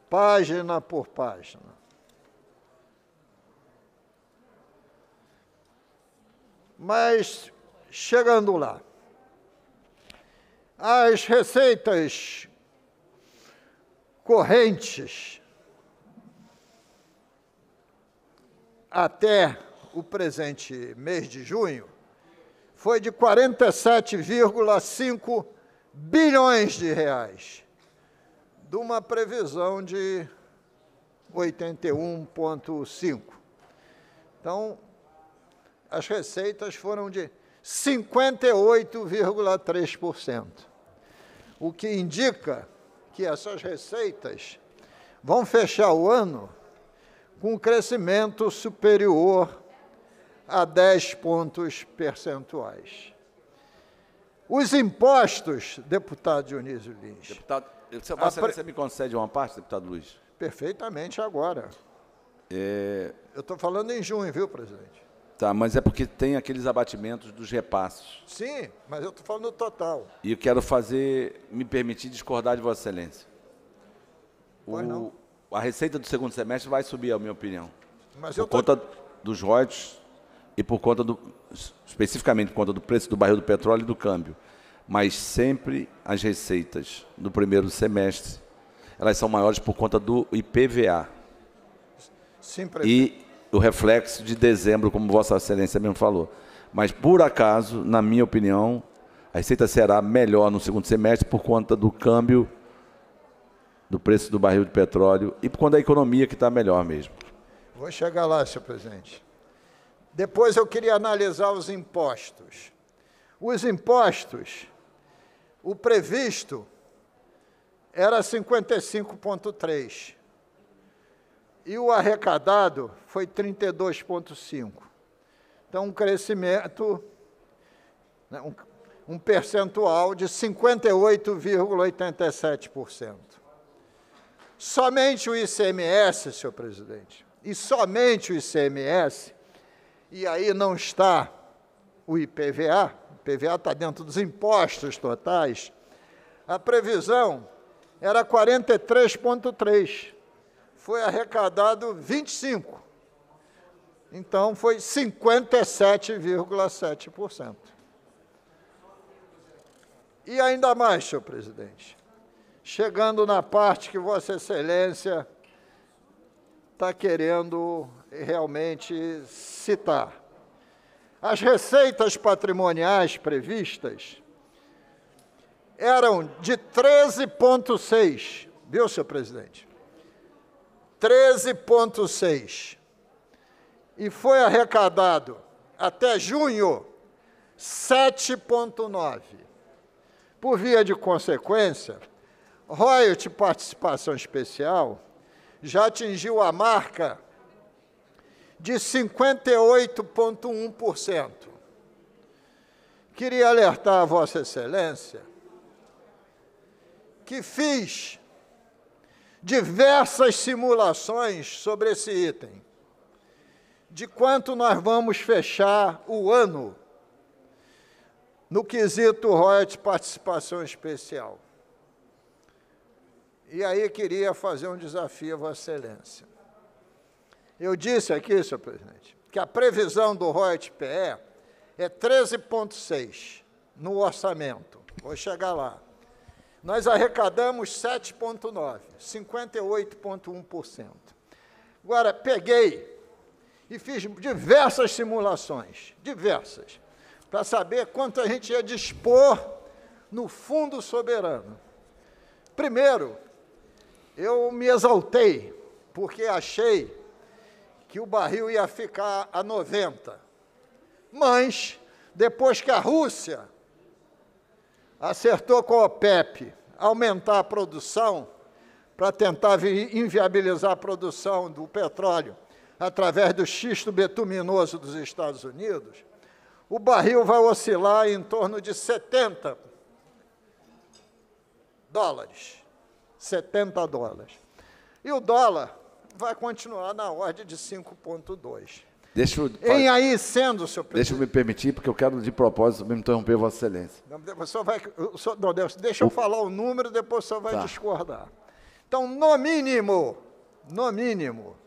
página por página. Mas chegando lá. As receitas correntes até o presente mês de junho foi de 47,5 bilhões de reais, de uma previsão de 81,5. Então, as receitas foram de 58,3%, o que indica que essas receitas vão fechar o ano com um crescimento superior a 10 pontos percentuais. Os impostos, deputado Dionísio Lins.
Deputado, Vossa Excelência me concede uma parte, deputado Luiz?
Perfeitamente agora.
É...
Eu estou falando em junho, viu, presidente?
Tá, mas é porque tem aqueles abatimentos dos repassos.
Sim, mas eu estou falando no total.
E eu quero fazer, me permitir discordar de Vossa Excelência.
Pois
o,
não.
A receita do segundo semestre vai subir, a minha opinião.
Mas
por
eu tô-
conta dos royalties e por conta do, especificamente por conta do preço do barril do petróleo e do câmbio. Mas sempre as receitas do primeiro semestre, elas são maiores por conta do IPVA.
Sim, presidente.
E o reflexo de dezembro, como Vossa Excelência mesmo falou. Mas, por acaso, na minha opinião, a receita será melhor no segundo semestre por conta do câmbio, do preço do barril de petróleo e por conta da economia que está melhor mesmo.
Vou chegar lá, senhor presidente. Depois eu queria analisar os impostos. Os impostos, o previsto era 55,3 e o arrecadado foi 32,5. Então, um crescimento, né, um, um percentual de 58,87%. Somente o ICMS, senhor presidente, e somente o ICMS, e aí não está o IPVA, o IPVA está dentro dos impostos totais, a previsão era 43,3, foi arrecadado 25. Então, foi 57,7%. E ainda mais, senhor presidente, chegando na parte que Vossa Excelência está querendo realmente citar. As receitas patrimoniais previstas eram de 13,6, viu, senhor presidente? 13,6. E foi arrecadado até junho 7,9. Por via de consequência, royalty participação especial já atingiu a marca de 58,1%. Queria alertar a Vossa Excelência que fiz diversas simulações sobre esse item, de quanto nós vamos fechar o ano no quesito royalty participação especial. E aí queria fazer um desafio a Vossa Excelência. Eu disse aqui, senhor presidente, que a previsão do royalty PE é 13,6 no orçamento. Vou chegar lá. Nós arrecadamos 7,9, 58,1%. Agora, peguei e fiz diversas simulações, diversas, para saber quanto a gente ia dispor no fundo soberano. Primeiro, eu me exaltei, porque achei que o barril ia ficar a 90. Mas, depois que a Rússia acertou com a OPEP aumentar a produção para tentar vi- inviabilizar a produção do petróleo através do xisto betuminoso dos Estados Unidos, o barril vai oscilar em torno de 70 dólares. 70 dólares. E o dólar vai continuar na ordem de 5,2.
Deixa eu,
Em aí sendo, senhor
deixa eu me permitir, porque eu quero, de propósito, me interromper Vossa Excelência.
Não, O senhor vai, o senhor- não, deixa eu falar o número, depois o senhor vai
Tá.
discordar. Então, no mínimo, no mínimo,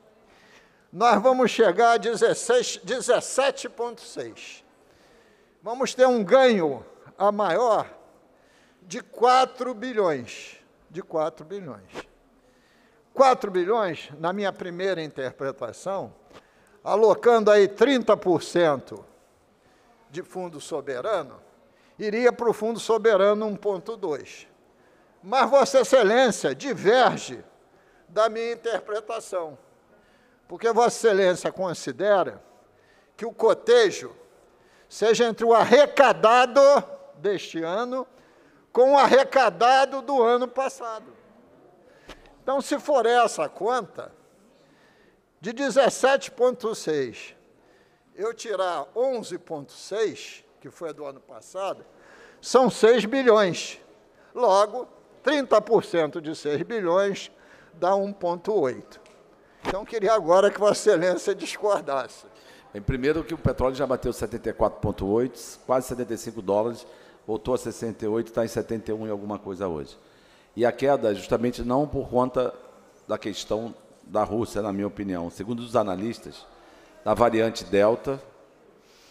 nós vamos chegar a 16 17,6. vamos ter um ganho a maior de 4 bilhões. De 4 bilhões. 4 bilhões, na minha primeira interpretação, alocando aí 30% de fundo soberano, iria para o fundo soberano 1.2. Mas Vossa Excelência diverge da minha interpretação, porque Vossa Excelência considera que o cotejo seja entre o arrecadado deste ano com o arrecadado do ano passado. Então, se for essa a conta, de 17,6 eu tirar 11,6, que foi do ano passado, são 6 bilhões. Logo, 30% de 6 bilhões dá 1,8. Então, queria agora que Vossa Excelência discordasse.
Em primeiro que o petróleo já bateu 74,8, quase 75 dólares, voltou a 68, está em 71 e alguma coisa hoje. E a queda justamente não por conta da questão da Rússia, na minha opinião. Segundo os analistas, da variante Delta,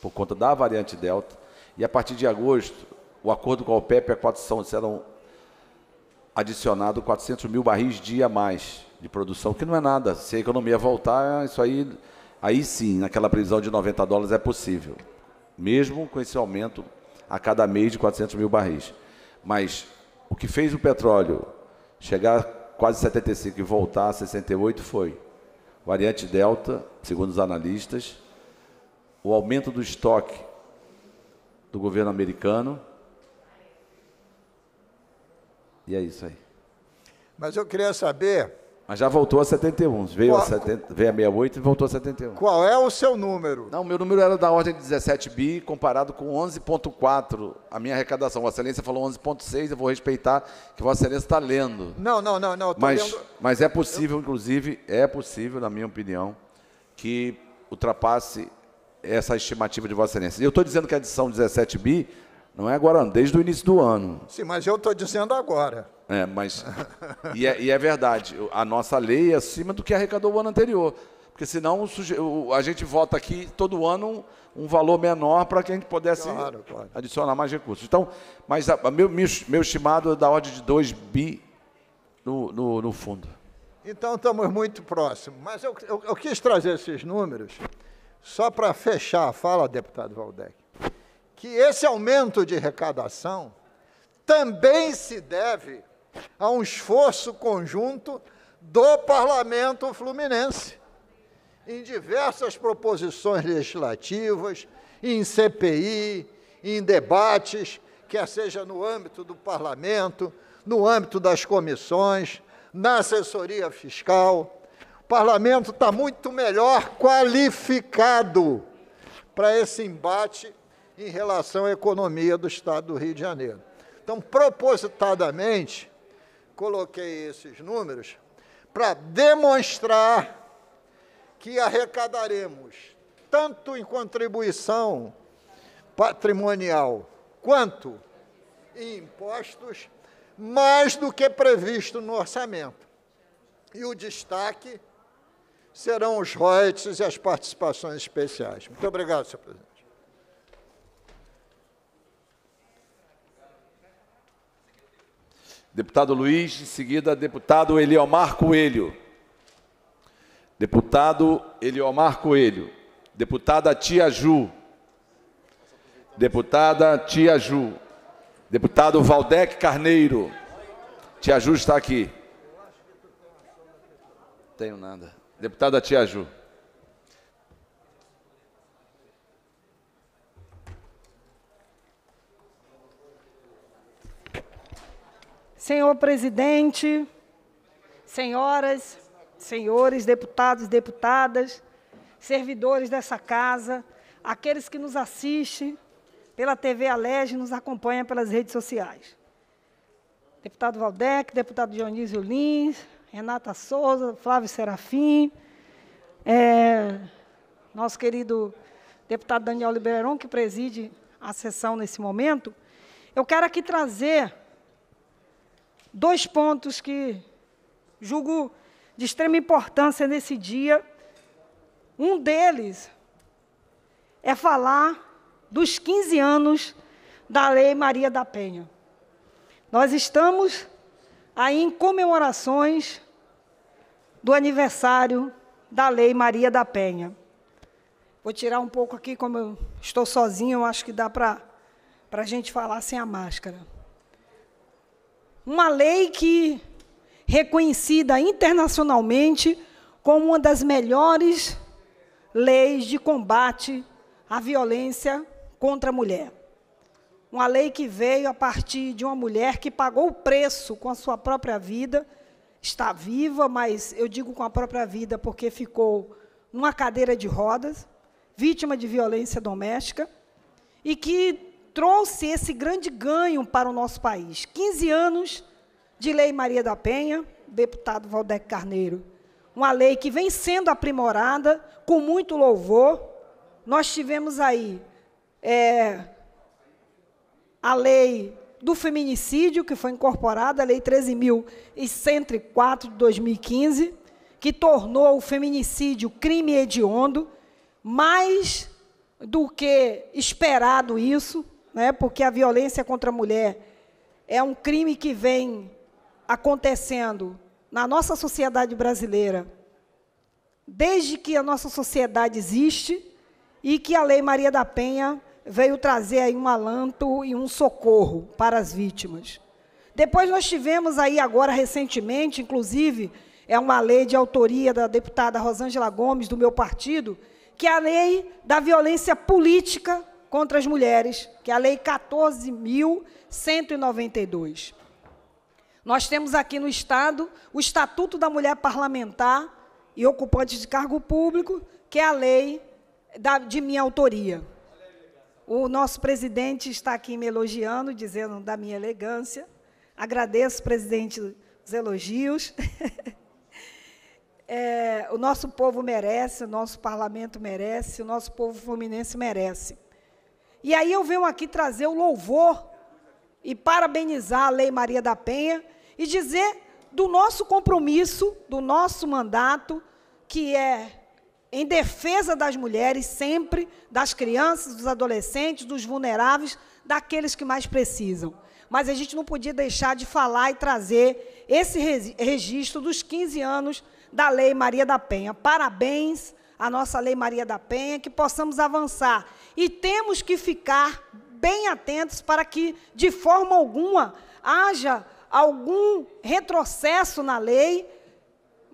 por conta da variante Delta, e a partir de agosto, o acordo com a OPEP é 400, serão adicionado 400 mil barris dia a mais de produção, que não é nada. Se a economia voltar, isso aí, aí sim, naquela previsão de 90 dólares é possível, mesmo com esse aumento a cada mês de 400 mil barris. Mas o que fez o petróleo chegar quase 75 e voltar a 68 foi variante Delta, segundo os analistas, o aumento do estoque do governo americano, e é isso aí.
Mas eu queria saber.
Mas já voltou a 71. Veio, qual, a, 70, veio a 68 e voltou a 71.
Qual é o seu número?
Não, meu número era da ordem de 17 bi, comparado com 11,4 a minha arrecadação. Vossa Excelência falou 11,6, eu vou respeitar que Vossa Excelência está lendo.
Não, não, não, não.
Mas,
lendo...
mas é possível, inclusive, é possível, na minha opinião, que ultrapasse essa estimativa de Vossa Excelência. Eu estou dizendo que a edição 17 bi não é agora, desde o início do ano.
Sim, mas eu estou dizendo agora.
É, mas. e, é, e é verdade, a nossa lei é acima do que arrecadou o ano anterior. Porque senão a gente vota aqui todo ano um, valor menor para que a gente pudesse claro, claro. adicionar mais recursos. Então, mas a, a meu, meu estimado é da ordem de 2 bi no, no, no, fundo.
Então estamos muito próximos. Mas eu, eu, eu quis trazer esses números só para fechar a fala, deputado Valdec que esse aumento de arrecadação também se deve a um esforço conjunto do parlamento fluminense, em diversas proposições legislativas, em CPI, em debates, quer seja no âmbito do parlamento, no âmbito das comissões, na assessoria fiscal. O parlamento está muito melhor qualificado para esse embate em relação à economia do Estado do Rio de Janeiro. Então, propositadamente, coloquei esses números para demonstrar que arrecadaremos, tanto em contribuição patrimonial quanto em impostos, mais do que previsto no orçamento. E o destaque serão os royalties e as participações especiais. Muito obrigado, senhor presidente.
Deputado Luiz, em seguida, deputado Eliomar Coelho. Deputado Eliomar Coelho. Deputada Tia Ju. Deputada Tia Ju. Deputado Valdec Carneiro. Tia Ju está aqui. Tenho nada. Deputada Tia Ju.
Senhor presidente, senhoras, senhores, deputados, deputadas, servidores dessa casa, aqueles que nos assistem pela TV Alege, nos acompanham pelas redes sociais. Deputado Valdec, deputado Dionísio Lins, Renata Souza, Flávio Serafim, é, nosso querido deputado Daniel Liberon, que preside a sessão nesse momento, eu quero aqui trazer dois pontos que julgo de extrema importância nesse dia. Um deles é falar dos 15 anos da Lei Maria da Penha. Nós estamos aí em comemorações do aniversário da Lei Maria da Penha. Vou tirar um pouco aqui, como eu estou sozinho, eu acho que dá para a gente falar sem a máscara. Uma lei que reconhecida internacionalmente como uma das melhores leis de combate à violência contra a mulher. Uma lei que veio a partir de uma mulher que pagou o preço com a sua própria vida, está viva, mas eu digo com a própria vida porque ficou numa cadeira de rodas, vítima de violência doméstica, e que trouxe esse grande ganho para o nosso país. 15 anos de Lei Maria da Penha, deputado Valdec Carneiro. Uma lei que vem sendo aprimorada com muito louvor. Nós tivemos aí é, a lei do feminicídio, que foi incorporada, a Lei 13.104 de 2015, que tornou o feminicídio crime hediondo, mais do que esperado isso, né, porque a violência contra a mulher é um crime que vem acontecendo na nossa sociedade brasileira, desde que a nossa sociedade existe e que a Lei Maria da Penha veio trazer aí um alanto e um socorro para as vítimas. Depois nós tivemos aí agora recentemente, inclusive, é uma lei de autoria da deputada Rosângela Gomes, do meu partido, que é a lei da violência política contra as mulheres, que é a lei 14.192. Nós temos aqui no Estado o Estatuto da Mulher Parlamentar e Ocupante de Cargo Público, que é a lei da, de minha autoria. O nosso presidente está aqui me elogiando, dizendo da minha elegância. Agradeço, presidente, os elogios. (laughs) é, o nosso povo merece, o nosso parlamento merece, o nosso povo fluminense merece. E aí eu venho aqui trazer o louvor e parabenizar a Lei Maria da Penha e dizer do nosso compromisso, do nosso mandato, que é em defesa das mulheres, sempre, das crianças, dos adolescentes, dos vulneráveis, daqueles que mais precisam. Mas a gente não podia deixar de falar e trazer esse registro dos 15 anos da Lei Maria da Penha. Parabéns à nossa Lei Maria da Penha, que possamos avançar. E temos que ficar bem atentos para que, de forma alguma, haja algum retrocesso na lei,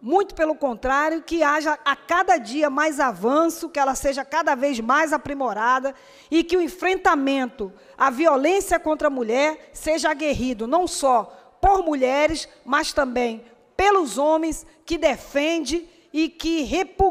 muito pelo contrário, que haja a cada dia mais avanço, que ela seja cada vez mais aprimorada e que o enfrentamento à violência contra a mulher seja aguerrido não só por mulheres, mas também pelos homens que defendem e que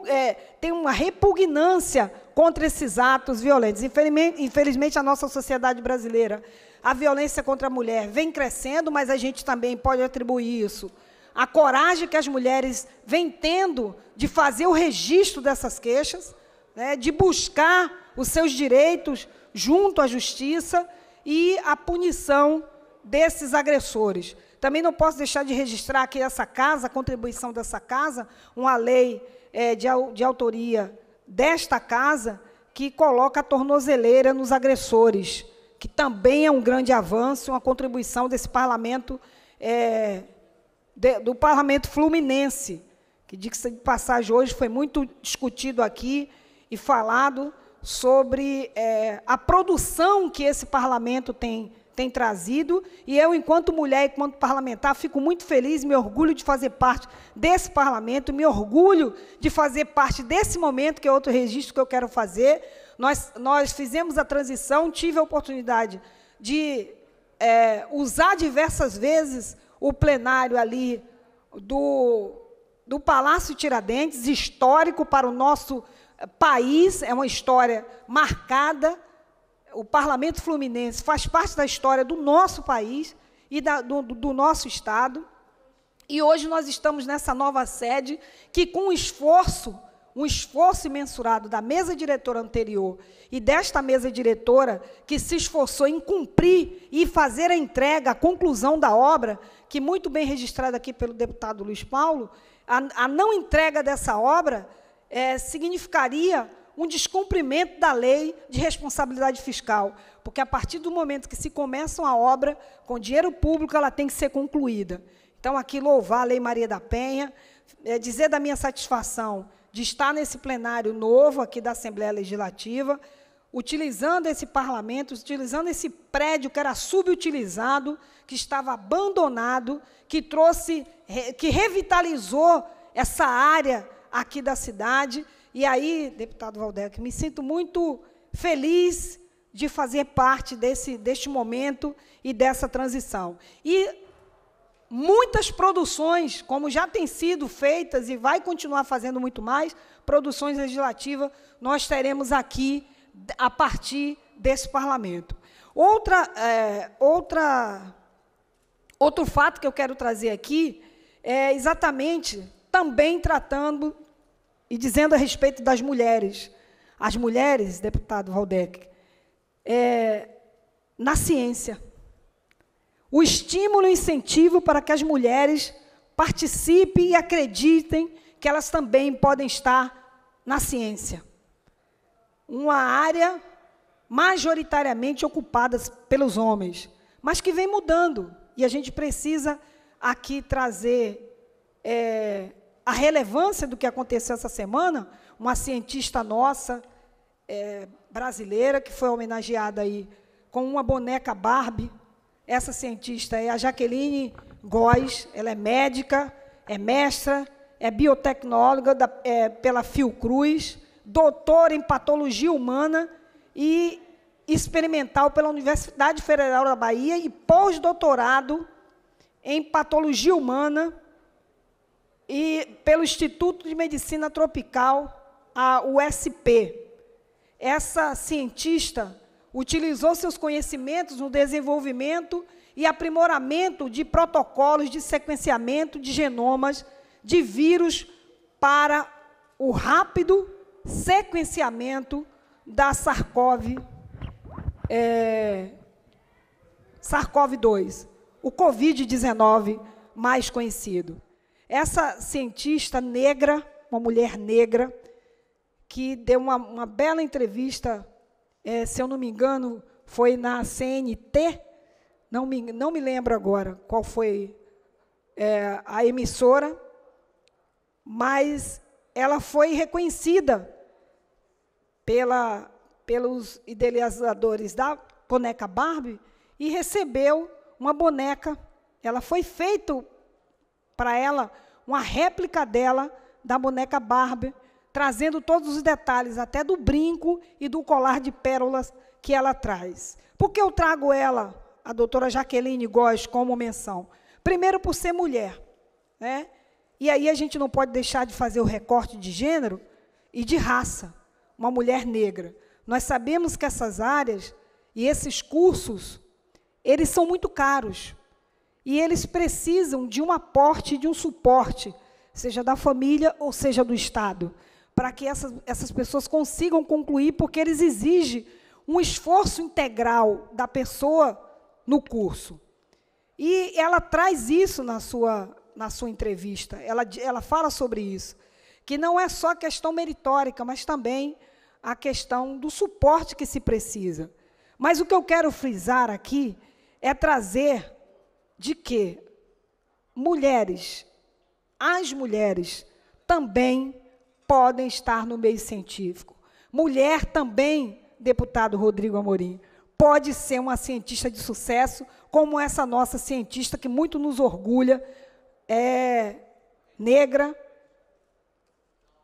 é, tem uma repugnância contra esses atos violentos. Infelizmente, infelizmente, a nossa sociedade brasileira a violência contra a mulher vem crescendo, mas a gente também pode atribuir isso à coragem que as mulheres vêm tendo de fazer o registro dessas queixas, né, de buscar os seus direitos junto à justiça e a punição desses agressores. Também não posso deixar de registrar aqui essa casa, a contribuição dessa casa, uma lei é, de, de autoria desta casa que coloca a tornozeleira nos agressores que também é um grande avanço, uma contribuição desse parlamento, é, de, do parlamento fluminense, que de passagem hoje foi muito discutido aqui e falado sobre é, a produção que esse parlamento tem, tem trazido, e eu, enquanto mulher, enquanto parlamentar, fico muito feliz, me orgulho de fazer parte desse parlamento, me orgulho de fazer parte desse momento, que é outro registro que eu quero fazer, nós, nós fizemos a transição, tive a oportunidade de é, usar diversas vezes o plenário ali do, do Palácio Tiradentes, histórico para o nosso país, é uma história marcada. O Parlamento Fluminense faz parte da história do nosso país e da, do, do nosso Estado. E hoje nós estamos nessa nova sede que, com esforço um esforço imensurado da mesa diretora anterior e desta mesa diretora, que se esforçou em cumprir e fazer a entrega, a conclusão da obra, que muito bem registrada aqui pelo deputado Luiz Paulo, a, a não entrega dessa obra é, significaria um descumprimento da lei de responsabilidade fiscal, porque a partir do momento que se começa uma obra com dinheiro público, ela tem que ser concluída. Então, aqui louvar a Lei Maria da Penha, é, dizer da minha satisfação de estar nesse plenário novo aqui da Assembleia Legislativa, utilizando esse parlamento, utilizando esse prédio que era subutilizado, que estava abandonado, que trouxe, que revitalizou essa área aqui da cidade. E aí, deputado Valdec, me sinto muito feliz de fazer parte desse, deste momento e dessa transição. E muitas produções, como já têm sido feitas e vai continuar fazendo muito mais, produções legislativas, nós teremos aqui a partir desse parlamento. Outra, é, outra, outro fato que eu quero trazer aqui é exatamente também tratando e dizendo a respeito das mulheres. As mulheres, deputado Valdec, é, na ciência. O estímulo e incentivo para que as mulheres participem e acreditem que elas também podem estar na ciência. Uma área majoritariamente ocupada pelos homens, mas que vem mudando. E a gente precisa aqui trazer é, a relevância do que aconteceu essa semana. Uma cientista nossa, é, brasileira, que foi homenageada aí com uma boneca Barbie, essa cientista é a Jaqueline Góes, ela é médica, é mestra, é biotecnóloga da, é, pela Fiocruz, doutora em patologia humana e experimental pela Universidade Federal da Bahia e pós-doutorado em patologia humana e pelo Instituto de Medicina Tropical, a USP. Essa cientista utilizou seus conhecimentos no desenvolvimento e aprimoramento de protocolos de sequenciamento de genomas de vírus para o rápido sequenciamento da SARS-CoV é, SARS-CoV-2, o Covid-19 mais conhecido. Essa cientista negra, uma mulher negra, que deu uma, uma bela entrevista é, se eu não me engano, foi na CNT, não me, não me lembro agora qual foi é, a emissora, mas ela foi reconhecida pela, pelos idealizadores da boneca Barbie e recebeu uma boneca. Ela foi feito para ela uma réplica dela da boneca Barbie trazendo todos os detalhes, até do brinco e do colar de pérolas que ela traz. Por que eu trago ela, a doutora Jaqueline Góes, como menção? Primeiro, por ser mulher. Né? E aí a gente não pode deixar de fazer o recorte de gênero e de raça. Uma mulher negra. Nós sabemos que essas áreas e esses cursos, eles são muito caros. E eles precisam de um aporte, de um suporte, seja da família ou seja do Estado para que essas, essas pessoas consigam concluir, porque eles exigem um esforço integral da pessoa no curso. E ela traz isso na sua, na sua entrevista, ela, ela fala sobre isso, que não é só a questão meritórica, mas também a questão do suporte que se precisa. Mas o que eu quero frisar aqui é trazer de que mulheres, as mulheres, também podem estar no meio científico. Mulher também, deputado Rodrigo Amorim, pode ser uma cientista de sucesso, como essa nossa cientista que muito nos orgulha, é negra,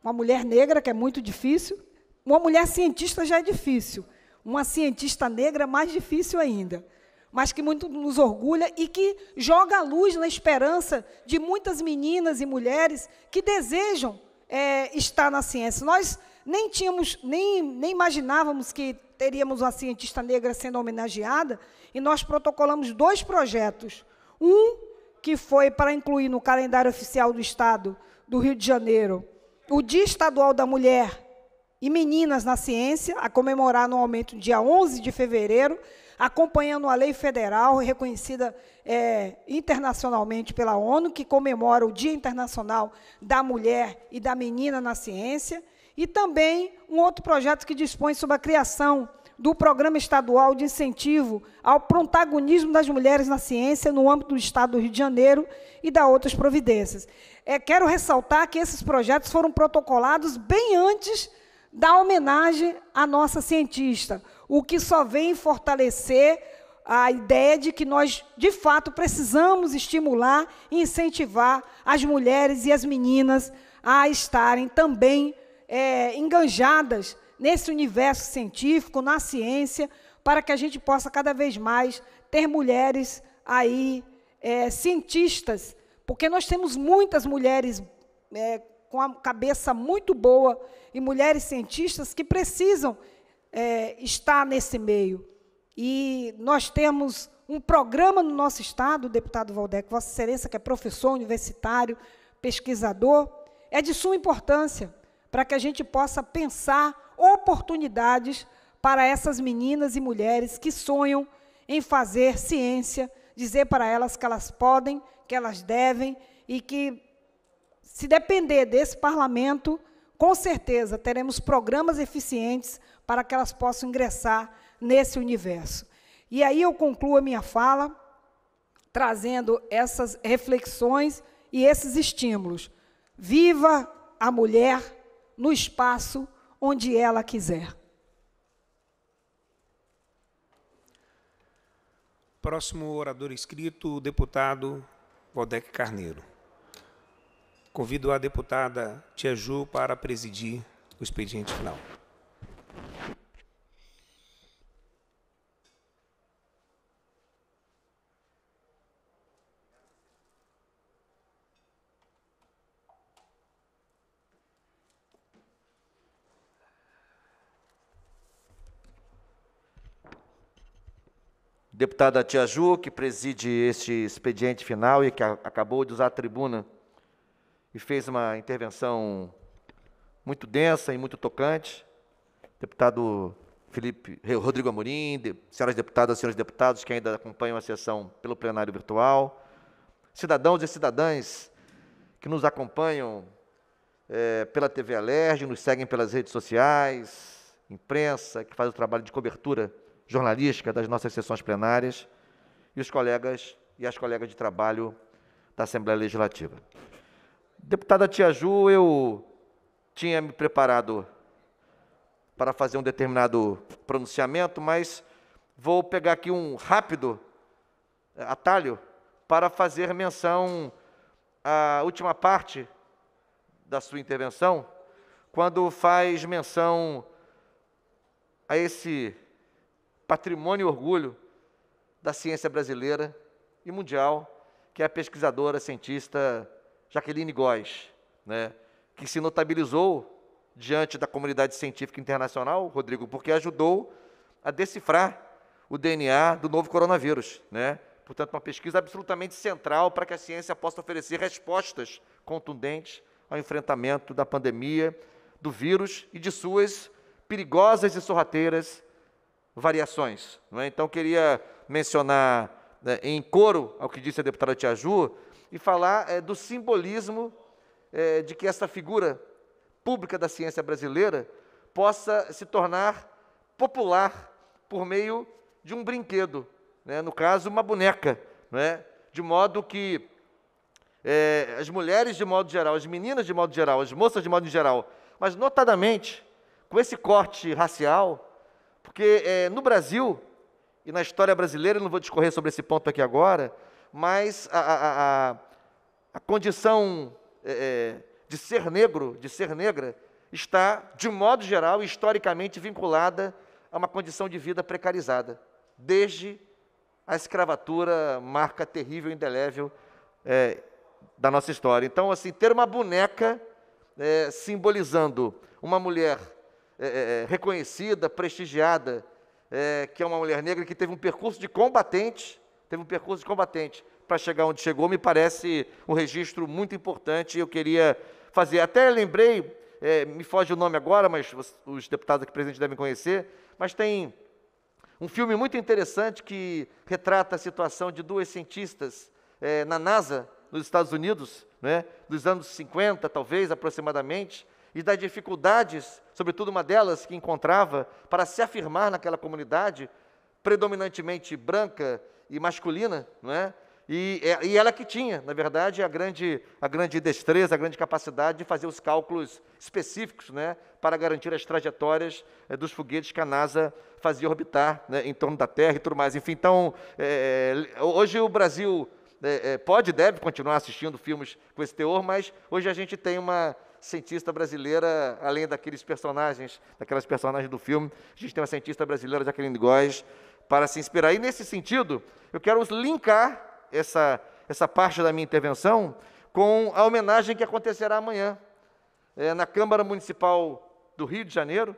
uma mulher negra, que é muito difícil. Uma mulher cientista já é difícil. Uma cientista negra é mais difícil ainda. Mas que muito nos orgulha e que joga a luz na esperança de muitas meninas e mulheres que desejam é, está na ciência. Nós nem tínhamos, nem, nem imaginávamos que teríamos uma cientista negra sendo homenageada, e nós protocolamos dois projetos. Um que foi para incluir no calendário oficial do Estado do Rio de Janeiro o Dia Estadual da Mulher e Meninas na Ciência, a comemorar no dia 11 de fevereiro, acompanhando a lei federal reconhecida é, internacionalmente pela ONU, que comemora o Dia Internacional da Mulher e da Menina na Ciência, e também um outro projeto que dispõe sobre a criação do Programa Estadual de Incentivo ao Protagonismo das Mulheres na Ciência no âmbito do Estado do Rio de Janeiro e da outras providências. É, quero ressaltar que esses projetos foram protocolados bem antes da homenagem à nossa cientista, o que só vem fortalecer a ideia de que nós, de fato, precisamos estimular e incentivar as mulheres e as meninas a estarem também é, enganjadas nesse universo científico, na ciência, para que a gente possa cada vez mais ter mulheres aí é, cientistas, porque nós temos muitas mulheres é, com a cabeça muito boa e mulheres cientistas que precisam é, estar nesse meio. E nós temos um programa no nosso estado, deputado Valdec, Vossa Excelência, que é professor universitário, pesquisador, é de suma importância para que a gente possa pensar oportunidades para essas meninas e mulheres que sonham em fazer ciência, dizer para elas que elas podem, que elas devem e que, se depender desse parlamento, com certeza teremos programas eficientes para que elas possam ingressar nesse universo. E aí eu concluo a minha fala trazendo essas reflexões e esses estímulos. Viva a mulher no espaço onde ela quiser.
Próximo orador inscrito, o deputado Valdec Carneiro. Convido a deputada Tia Ju para presidir o expediente final.
Deputada Tia Ju, que preside este expediente final e que a, acabou de usar a tribuna e fez uma intervenção muito densa e muito tocante. Deputado Felipe Rodrigo Amorim, de, senhoras deputadas, senhores deputados que ainda acompanham a sessão pelo plenário virtual, cidadãos e cidadãs que nos acompanham é, pela TV Alerj, nos seguem pelas redes sociais, imprensa, que faz o trabalho de cobertura jornalística das nossas sessões plenárias e os colegas e as colegas de trabalho da Assembleia Legislativa. Deputada Tia Ju, eu tinha me preparado para fazer um determinado pronunciamento, mas vou pegar aqui um rápido eh, atalho para fazer menção à última parte da sua intervenção, quando faz menção a esse patrimônio e orgulho da ciência brasileira e mundial, que é a pesquisadora cientista Jaqueline Góes, né, que se notabilizou diante da comunidade científica internacional, Rodrigo, porque ajudou a decifrar o DNA do novo coronavírus. Né? Portanto, uma pesquisa absolutamente central para que a ciência possa oferecer respostas contundentes ao enfrentamento da pandemia, do vírus e de suas perigosas e sorrateiras variações. É? Então, queria mencionar né, em coro ao que disse a deputada Tia Ju e falar é, do simbolismo é, de que essa figura pública da ciência brasileira possa se tornar popular por meio de um brinquedo, né? no caso, uma boneca, é? de modo que é, as mulheres de modo geral, as meninas de modo geral, as moças de modo geral, mas notadamente com esse corte racial, porque é, no Brasil, e na história brasileira, não vou discorrer sobre esse ponto aqui agora, mas a, a, a, a condição é, de ser negro, de ser negra, está, de modo geral, historicamente vinculada a uma condição de vida precarizada, desde a escravatura, marca terrível, indelével é, da nossa história. Então, assim, ter uma boneca é, simbolizando uma mulher é, é, é, reconhecida, prestigiada, é, que é uma mulher negra que teve um percurso de combatente, teve um percurso de combatente para chegar onde chegou, me parece um registro muito importante. Eu queria fazer, até lembrei, é, me foge o nome agora, mas os, os deputados aqui presentes devem conhecer, mas tem um filme muito interessante que retrata a situação de duas cientistas é, na NASA, nos Estados Unidos, né, dos anos 50, talvez, aproximadamente, e das dificuldades, sobretudo uma delas que encontrava para se afirmar naquela comunidade, predominantemente branca e masculina, não é? E, é, e ela que tinha, na verdade, a grande, a grande destreza, a grande capacidade de fazer os cálculos específicos né, para garantir as trajetórias é, dos foguetes que a NASA fazia orbitar né, em torno da Terra e tudo mais. Enfim, então, é, hoje o Brasil é, pode e deve continuar assistindo filmes com esse teor, mas hoje a gente tem uma cientista brasileira, além daqueles personagens, daquelas personagens do filme, a gente tem uma cientista brasileira, Jacqueline Góes, para se inspirar. E nesse sentido, eu quero linkar essa, essa parte da minha intervenção com a homenagem que acontecerá amanhã é, na Câmara Municipal do Rio de Janeiro.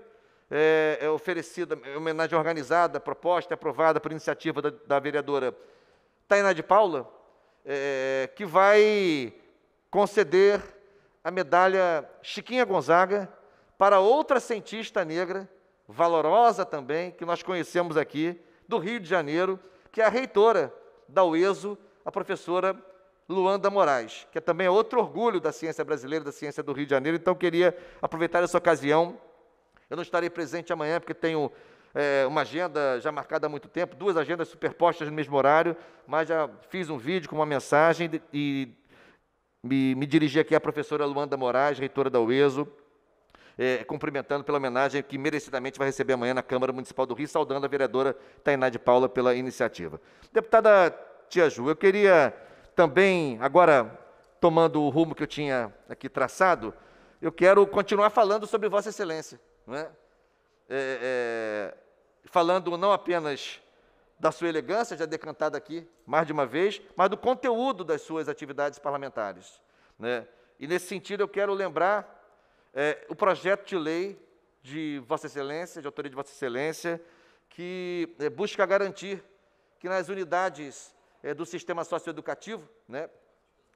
É, é oferecida, é homenagem organizada, proposta, aprovada por iniciativa da, da vereadora Tainá de Paula, é, que vai conceder a medalha Chiquinha Gonzaga para outra cientista negra, valorosa também, que nós conhecemos aqui, do Rio de Janeiro, que é a reitora da UESO, a professora Luanda Moraes, que é também outro orgulho da ciência brasileira, da ciência do Rio de Janeiro. Então, queria aproveitar essa ocasião. Eu não estarei presente amanhã, porque tenho é, uma agenda já marcada há muito tempo, duas agendas superpostas no mesmo horário, mas já fiz um vídeo com uma mensagem e me, me dirigi aqui à professora Luanda Moraes, reitora da UESO, é, cumprimentando pela homenagem que merecidamente vai receber amanhã na Câmara Municipal do Rio, saudando a vereadora Tainá de Paula pela iniciativa. Deputada Tia Ju. Eu queria também, agora tomando o rumo que eu tinha aqui traçado, eu quero continuar falando sobre Vossa Excelência. Não é? É, é, falando não apenas da sua elegância, já decantada aqui mais de uma vez, mas do conteúdo das suas atividades parlamentares. Né? E nesse sentido eu quero lembrar é, o projeto de lei de Vossa Excelência, de autoria de Vossa Excelência, que é, busca garantir que nas unidades é, do sistema socioeducativo, né,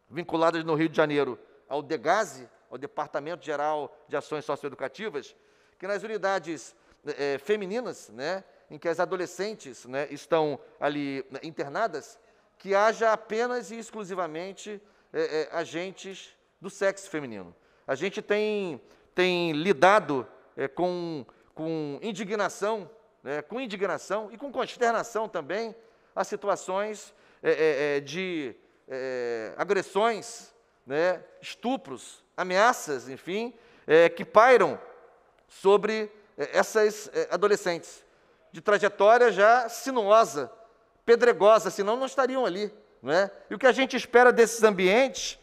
vinculadas no Rio de Janeiro ao DEGASE, ao Departamento Geral de Ações Socioeducativas, que nas unidades é, femininas, né, em que as adolescentes né, estão ali né, internadas, que haja apenas e exclusivamente é, é, agentes do sexo feminino. A gente tem, tem lidado é, com, com indignação, né, com indignação e com consternação também, as situações é, é, é, de agressões, né, estupros, ameaças, enfim, que pairam sobre essas adolescentes, de trajetória já sinuosa, pedregosa, senão não estariam ali. Não é? E o que a gente espera desses ambientes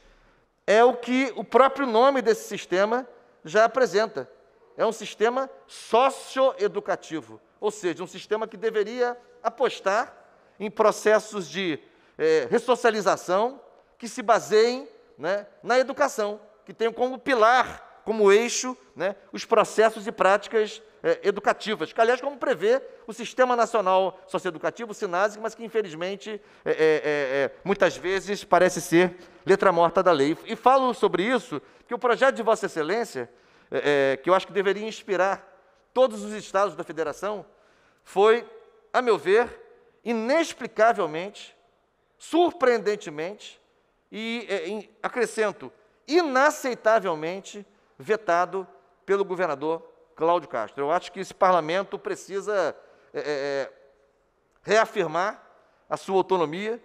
é o que o próprio nome desse sistema já apresenta. É um sistema socioeducativo, ou seja, um sistema que deveria apostar em processos de é, ressocialização que se baseiem né, na educação, que tenham como pilar, como eixo, né, os processos e práticas é, educativas, que, aliás, como prevê o Sistema Nacional Socioeducativo, o SINASE, mas que, infelizmente, é, é, é, é, muitas vezes parece ser letra morta da lei. E falo sobre isso, que o projeto de Vossa Excelência, que eu acho que deveria inspirar todos os estados da federação, foi, a meu ver, inexplicavelmente, surpreendentemente e, é, acrescento, inaceitavelmente vetado pelo governador Cláudio Castro. Eu acho que esse parlamento precisa é, é, é reafirmar a sua autonomia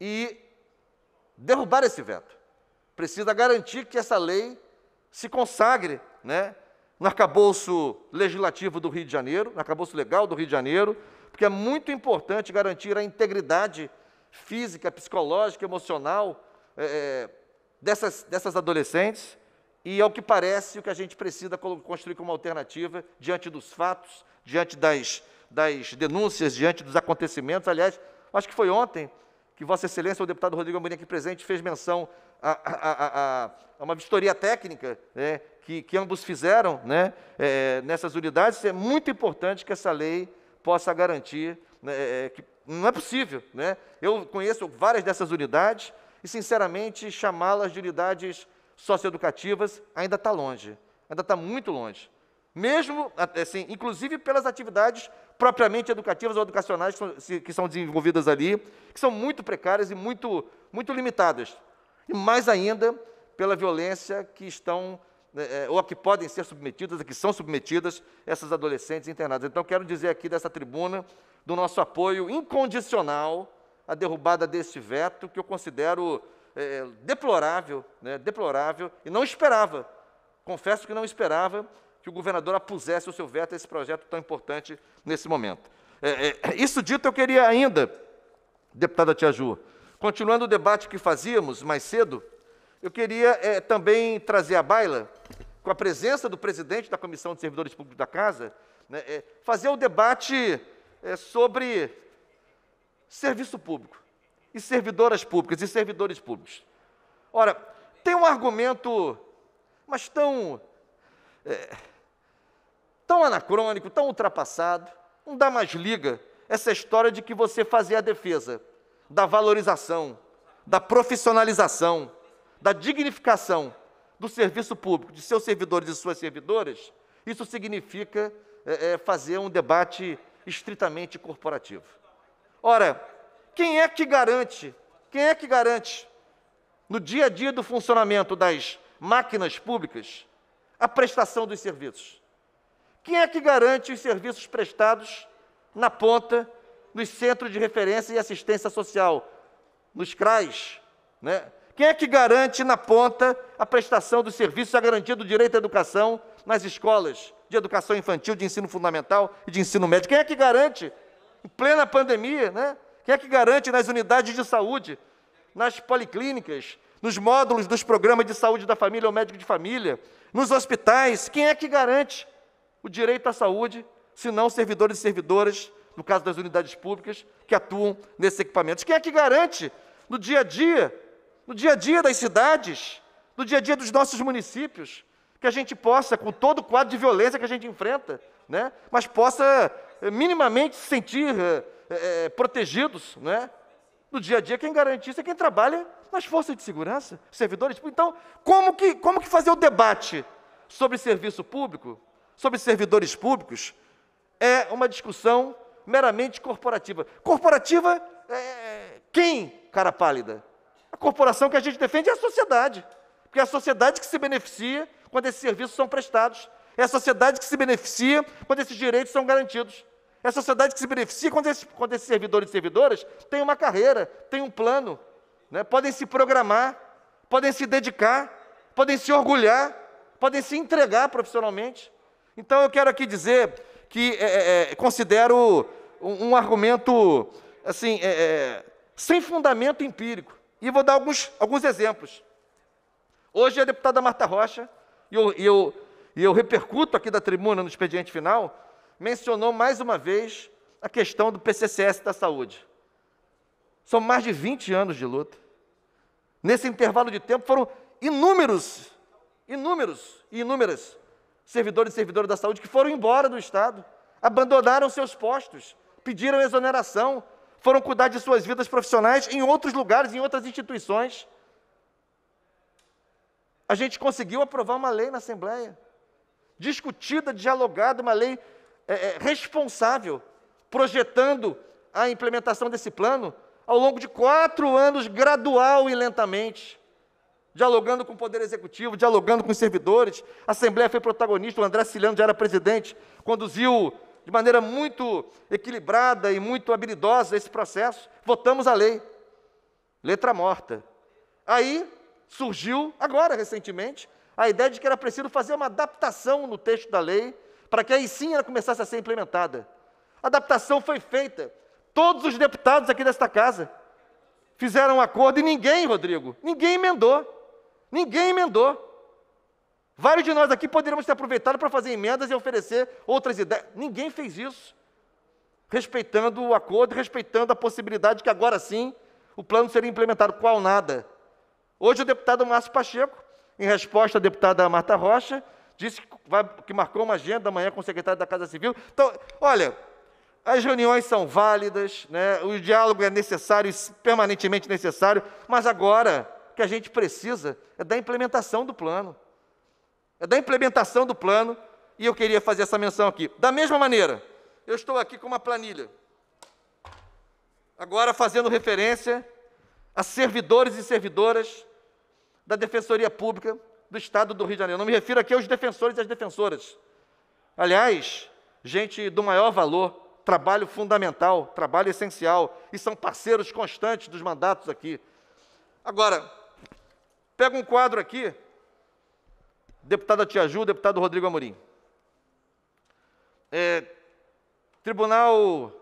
e derrubar esse veto. Precisa garantir que essa lei se consagre né, no arcabouço legislativo do Rio de Janeiro, no arcabouço legal do Rio de Janeiro, porque é muito importante garantir a integridade física, psicológica, emocional é, é, dessas, dessas adolescentes, e ao que parece, o que a gente precisa construir como alternativa diante dos fatos, diante das, das denúncias, diante dos acontecimentos. Aliás, acho que foi ontem que Vossa Excelência, o deputado Rodrigo Amorim aqui presente, fez menção a, a, a, a uma vistoria técnica né, que, que ambos fizeram né, é, nessas unidades. É muito importante que essa lei possa garantir né, é, que não é possível. Né? Eu conheço várias dessas unidades e, sinceramente, chamá-las de unidades socioeducativas ainda está longe, ainda está muito longe. Mesmo, assim, inclusive pelas atividades propriamente educativas ou educacionais que são, desenvolvidas ali, que são muito precárias e muito, muito limitadas. E mais ainda pela violência que estão né, é, ou a que podem ser submetidas, a que são submetidas essas adolescentes internadas. Então, quero dizer aqui dessa tribuna do nosso apoio incondicional à derrubada deste veto, que eu considero é, deplorável, né, deplorável, e não esperava, confesso que não esperava que o governador apusesse o seu veto a esse projeto tão importante nesse momento. É, é, isso dito, eu queria ainda, deputada Tia Ju, continuando o debate que fazíamos mais cedo, eu queria é, também trazer à baila, com a presença do presidente da Comissão de Servidores Públicos da Casa, né, é, fazer o debate é, sobre serviço público e servidoras públicas e servidores públicos. Ora, tem um argumento, mas tão, é, tão anacrônico, tão ultrapassado, não dá mais liga essa história de que você fazia a defesa da valorização, da profissionalização, da dignificação do serviço público, de seus servidores e suas servidoras, isso significa é, é, fazer um debate estritamente corporativo. Ora, quem é que garante, quem é que garante, no dia a dia do funcionamento das máquinas públicas, a prestação dos serviços? Quem é que garante os serviços prestados na ponta, nos centros de referência e assistência social, nos CRAs, né? Quem é que garante na ponta a prestação dos serviços, a garantia do direito à educação nas escolas de educação infantil, de ensino fundamental e de ensino médio? Quem é que garante, em plena pandemia, né? Quem é que garante nas unidades de saúde, nas policlínicas, nos módulos dos programas de saúde da família ou médico de família, nos hospitais? Quem é que garante o direito à saúde, se não servidores e servidoras, no caso das unidades públicas, que atuam nesses equipamentos? Quem é que garante no dia a dia no dia a dia das cidades, no dia a dia dos nossos municípios, que a gente possa, com todo o quadro de violência que a gente enfrenta, né, mas possa eh, minimamente se sentir é, protegidos, né? No dia a dia, quem garante isso é quem trabalha nas forças de segurança, servidores. Então, como que, como que fazer o debate sobre serviço público, sobre servidores públicos, é uma discussão meramente corporativa. Corporativa, é, quem, cara pálida? A corporação que a gente defende é a sociedade, porque é a sociedade que se beneficia quando esses serviços são prestados, é a sociedade que se beneficia quando esses direitos são garantidos, é a sociedade que se beneficia quando esses, quando esses servidores e servidoras têm uma carreira, têm um plano, né? podem se programar, podem se dedicar, podem se orgulhar, podem se entregar profissionalmente. Então eu quero aqui dizer que é, é, é considero um, um, argumento assim é, é sem fundamento empírico. E vou dar alguns, alguns exemplos. Hoje a deputada Marta Rocha, e eu, e, eu, e eu repercuto aqui da tribuna no expediente final, mencionou mais uma vez a questão do PCCS da saúde. São mais de 20 anos de luta. Nesse intervalo de tempo foram inúmeros, inúmeros e inúmeras servidores e servidoras da saúde que foram embora do Estado, abandonaram seus postos, pediram exoneração, foram cuidar de suas vidas profissionais em outros lugares, em outras instituições. A gente conseguiu aprovar uma lei na Assembleia, discutida, dialogada, uma lei é, é, responsável, projetando a implementação desse plano ao longo de quatro anos, gradual e lentamente, dialogando com o Poder Executivo, dialogando com os servidores. A Assembleia foi protagonista, o André Ciliano já era presidente, conduziu de maneira muito equilibrada e muito habilidosa esse processo, votamos a lei. Letra morta. Aí surgiu, agora recentemente, a ideia de que era preciso fazer uma adaptação no texto da lei, para que aí sim ela começasse a ser implementada. A adaptação foi feita. Todos os deputados aqui desta casa fizeram um acordo e ninguém, Rodrigo, ninguém emendou. Ninguém emendou. Vários de nós aqui poderíamos ter aproveitado para fazer emendas e oferecer outras ideias. Ninguém fez isso. Respeitando o acordo, respeitando a possibilidade de que agora sim o plano seria implementado. Qual nada? Hoje o deputado Márcio Pacheco, em resposta à deputada Marta Rocha, disse que, vai, que marcou uma agenda amanhã com o secretário da Casa Civil. Então, olha, as reuniões são válidas, né? o diálogo é necessário, permanentemente necessário, mas agora que a gente precisa é da implementação do plano é da implementação do plano, e eu queria fazer essa menção aqui. Da mesma maneira, eu estou aqui com uma planilha, agora fazendo referência a servidores e servidoras da Defensoria Pública do Estado do Rio de Janeiro. Não me refiro aqui aos defensores e às defensoras. Aliás, gente do maior valor, trabalho fundamental, trabalho essencial, e são parceiros constantes dos mandatos aqui. Agora, pega um quadro aqui, deputada Tia Ju, deputado Rodrigo Amorim. É, Tribunal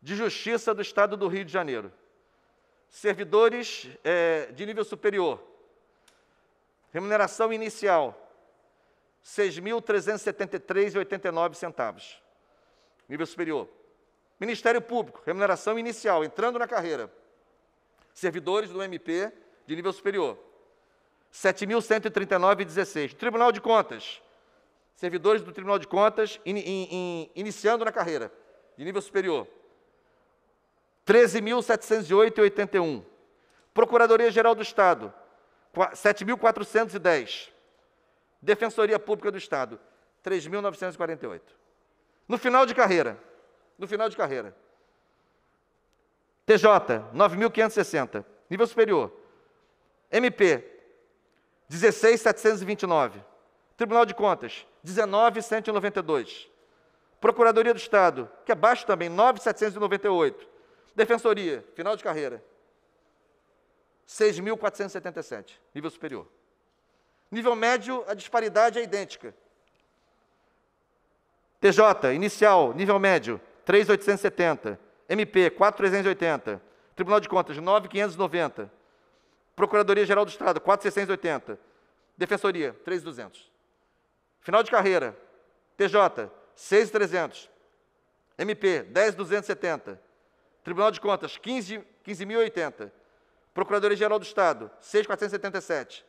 de Justiça do Estado do Rio de Janeiro. Servidores é, de nível superior. Remuneração inicial, R$ 6.373,89 centavos. Nível superior. Ministério Público, remuneração inicial, entrando na carreira. Servidores do MP de nível superior, R$ 7.139,16. Tribunal de Contas, servidores do Tribunal de Contas in, in, in, iniciando na carreira, de nível superior, 13.708,81. Procuradoria-Geral do Estado, 7.410. Defensoria Pública do Estado, 3.948. No final de carreira, no final de carreira, TJ, 9.560. Nível superior. MP, 16.729. Tribunal de Contas, 19.192. Procuradoria do Estado, que é baixo também, 9.798. Defensoria, final de carreira, 6.477, nível superior. Nível médio, a disparidade é idêntica. TJ, inicial, nível médio, 3.870. MP, 4.380. Tribunal de Contas, 9.590. Procuradoria-Geral do Estado, 4.680. Defensoria, 3.200. Final de carreira, TJ, 6.300. MP, 10.270. Tribunal de Contas, 15.080. 15 Procuradoria-Geral do Estado, 6.477.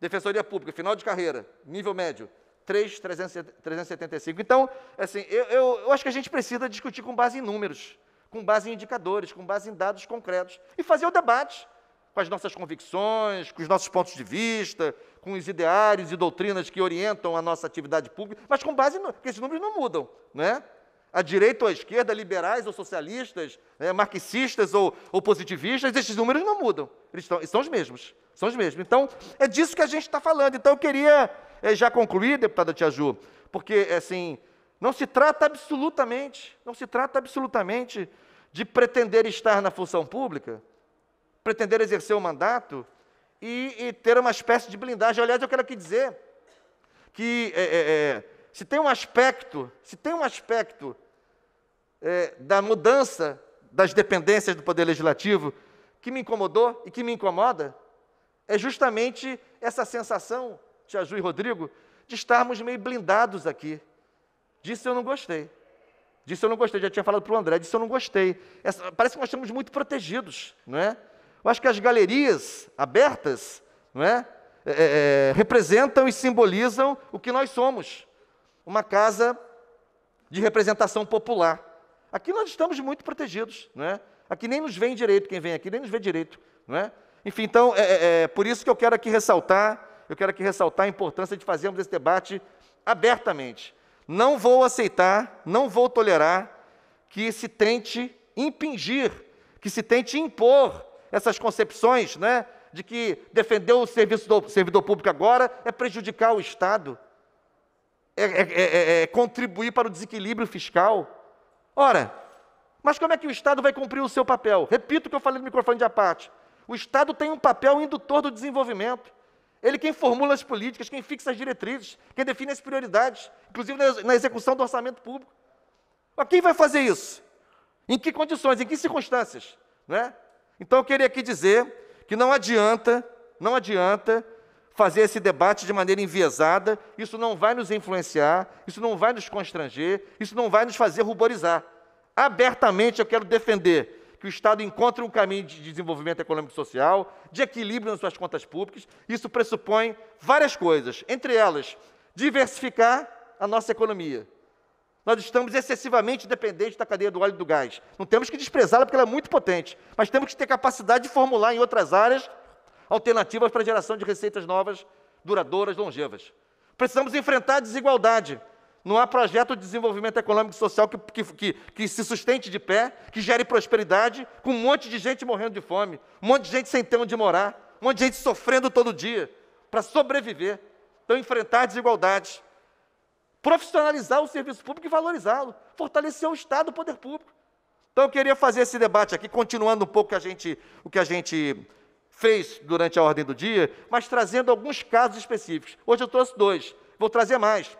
Defensoria Pública, final de carreira, nível médio, 3.375. Então, assim, eu, eu, eu, acho que a gente precisa discutir com base em números, com base em indicadores, com base em dados concretos e fazer o debate com as nossas convicções, com os nossos pontos de vista, com os ideários e doutrinas que orientam a nossa atividade pública, mas com base no, porque esses números não mudam, não é? à direita ou à esquerda, liberais ou socialistas, né, marxistas ou, ou, positivistas, esses números não mudam. Eles são os mesmos. São os mesmos. Então, é disso que a gente está falando. Então, eu queria é, já concluir, deputada Tia Ju, porque, assim, não se trata absolutamente, não se trata absolutamente de pretender estar na função pública, pretender exercer o mandato e, e ter uma espécie de blindagem. Aliás, eu quero aqui dizer que é, é, se tem um aspecto, se tem um aspecto é, da mudança das dependências do Poder Legislativo que me incomodou e que me incomoda é justamente essa sensação, Tia Ju e Rodrigo, de estarmos meio blindados aqui. Disso eu não gostei. Disso eu não gostei, já tinha falado para o André, disso eu não gostei. Essa, parece que nós estamos muito protegidos, não é? Eu acho que as galerias abertas, não é? É, é, representam e simbolizam o que nós somos. Uma casa de representação popular. Aqui nós estamos muito protegidos, não é? Aqui nem nos vem direito, quem vem aqui nem nos vê direito, não é? Enfim, então, é, é, é por isso que eu quero aqui ressaltar, eu quero aqui ressaltar a importância de fazermos esse debate abertamente. Não vou aceitar, não vou tolerar que se tente impingir, que se tente impor essas concepções, né, de que defender o serviço do servidor público agora é prejudicar o Estado, é, é, é, é contribuir para o desequilíbrio fiscal. Ora, mas como é que o Estado vai cumprir o seu papel? Repito o que eu falei no microfone de aparte. O Estado tem um papel indutor do desenvolvimento. Ele quem formula as políticas, quem fixa as diretrizes, quem define as prioridades, inclusive na execução do orçamento público. Mas quem vai fazer isso? Em que condições, em que circunstâncias? Né? Então eu queria aqui dizer que não adianta, não adianta fazer esse debate de maneira enviesada, isso não vai nos influenciar, isso não vai nos constranger, isso não vai nos fazer ruborizar. Abertamente eu quero defender que o Estado encontre um caminho de desenvolvimento econômico e social, de equilíbrio nas suas contas públicas. Isso pressupõe várias coisas, entre elas, diversificar a nossa economia. Nós estamos excessivamente dependentes da cadeia do óleo e do gás. Não temos que desprezá-la porque ela é muito potente, mas temos que ter capacidade de formular em outras áreas alternativas para a geração de receitas novas, duradouras, longevas. Precisamos enfrentar a desigualdade. Não há projeto de desenvolvimento econômico e social que, que, que, que, se sustente de pé, que gere prosperidade, com um monte de gente morrendo de fome, um monte de gente sem ter onde morar, um monte de gente sofrendo todo dia, para sobreviver. Então, enfrentar desigualdades, profissionalizar o serviço público e valorizá-lo, fortalecer o Estado, o poder público. Então, eu queria fazer esse debate aqui, continuando um pouco a gente, o que a gente fez durante a ordem do dia, mas trazendo alguns casos específicos. Hoje eu trouxe dois, vou trazer mais.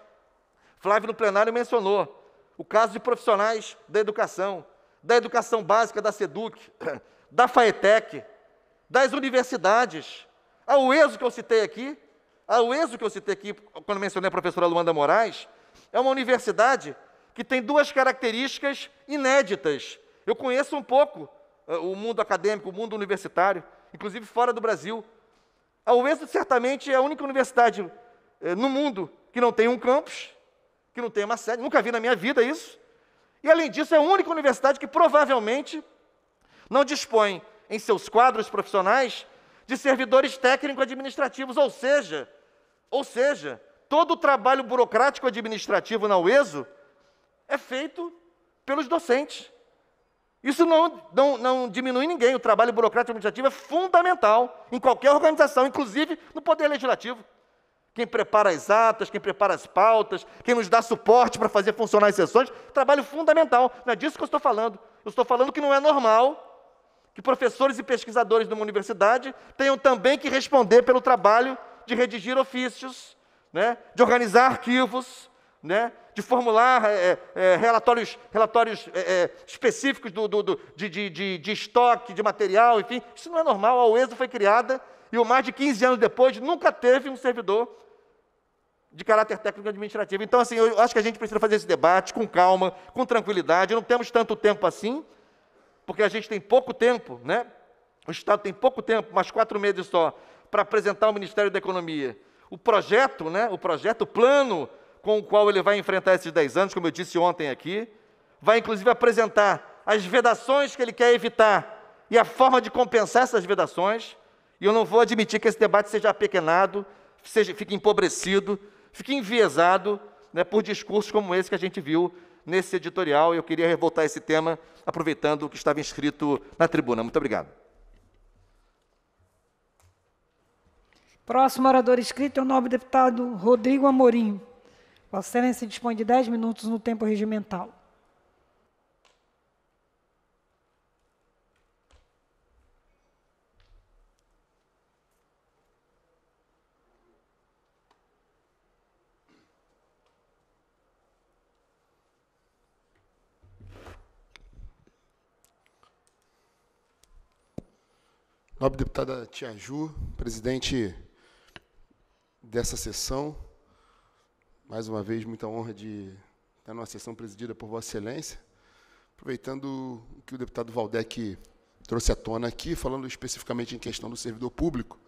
Flávio no plenário mencionou o caso de profissionais da educação, da educação básica da SEDUC, (coughs) da FAETEC, das universidades. A UESO que eu citei aqui, a UESO que eu citei aqui, quando mencionei a professora Luanda Moraes, é uma universidade que tem duas características inéditas. Eu conheço um pouco uh, o mundo acadêmico, o mundo universitário, inclusive fora do Brasil. A UESO certamente é a única universidade uh, no mundo que não tem um campus, que não tem uma sede, nunca vi na minha vida isso. E além disso, é a única universidade que provavelmente não dispõe em seus quadros profissionais de servidores técnico-administrativos, ou seja, ou seja, todo o trabalho burocrático administrativo na UESO é feito pelos docentes. Isso não, não, não diminui ninguém. O trabalho burocrático administrativo é fundamental em qualquer organização, inclusive no Poder Legislativo. Quem prepara as atas, quem prepara as pautas, quem nos dá suporte para fazer funcionar as sessões, trabalho fundamental. Não é disso que eu estou falando. Eu estou falando que não é normal que professores e pesquisadores de uma universidade tenham também que responder pelo trabalho de redigir ofícios, né, de organizar arquivos, né, de formular é, é, relatórios, relatórios é, é, específicos do, do, do de, de, de, de, estoque, de material, enfim. Isso não é normal. A UESA foi criada e, mais de 15 anos depois, nunca teve um servidor de caráter técnico administrativo. Então, assim, eu acho que a gente precisa fazer esse debate com calma, com tranquilidade. Não temos tanto tempo assim, porque a gente tem pouco tempo, né? O Estado tem pouco tempo, mais quatro meses só, para apresentar ao Ministério da Economia o projeto, né? O projeto, o plano com o qual ele vai enfrentar esses 10 anos, como eu disse ontem aqui. Vai, inclusive, apresentar as vedações que ele quer evitar e a forma de compensar essas vedações. E eu não vou admitir que esse debate seja apequenado, seja, fique empobrecido, fique enviesado né, por discursos como esse que a gente viu nesse editorial. Eu queria revoltar esse tema, aproveitando o que estava inscrito na tribuna. Muito obrigado.
Próximo orador inscrito é o nobre deputado Rodrigo Amorim. Vossa Excelência dispõe de 10 minutos no tempo regimental.
Nobre deputada Tia Ju, presidente dessa sessão, mais uma vez, muita honra de estar numa sessão presidida por Vossa Excelência, aproveitando o que o deputado Valdec trouxe à tona aqui, falando especificamente em questão do servidor público,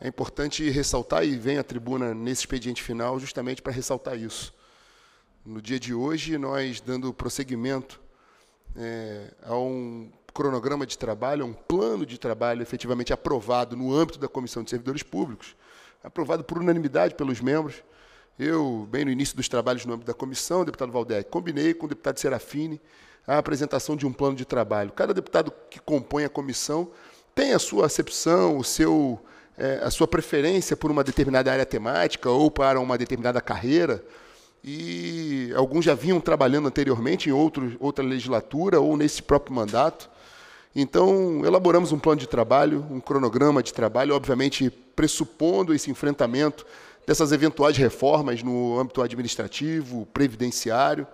é importante ressaltar, e vem à tribuna nesse expediente final, justamente para ressaltar isso. No dia de hoje, nós dando prosseguimento é, a um cronograma de trabalho, um plano de trabalho efetivamente aprovado no âmbito da Comissão de Servidores Públicos, aprovado por unanimidade pelos membros. Eu, bem no início dos trabalhos no âmbito da comissão, deputado Valdec, combinei com o deputado Serafini a apresentação de um plano de trabalho. Cada deputado que compõe a comissão tem a sua acepção, o seu, é, a sua preferência por uma determinada área temática ou para uma determinada carreira e alguns já vinham trabalhando anteriormente em outro, outra legislatura ou nesse próprio mandato. Então, elaboramos um plano de trabalho, um cronograma de trabalho, obviamente pressupondo esse enfrentamento dessas eventuais reformas no âmbito administrativo, previdenciário.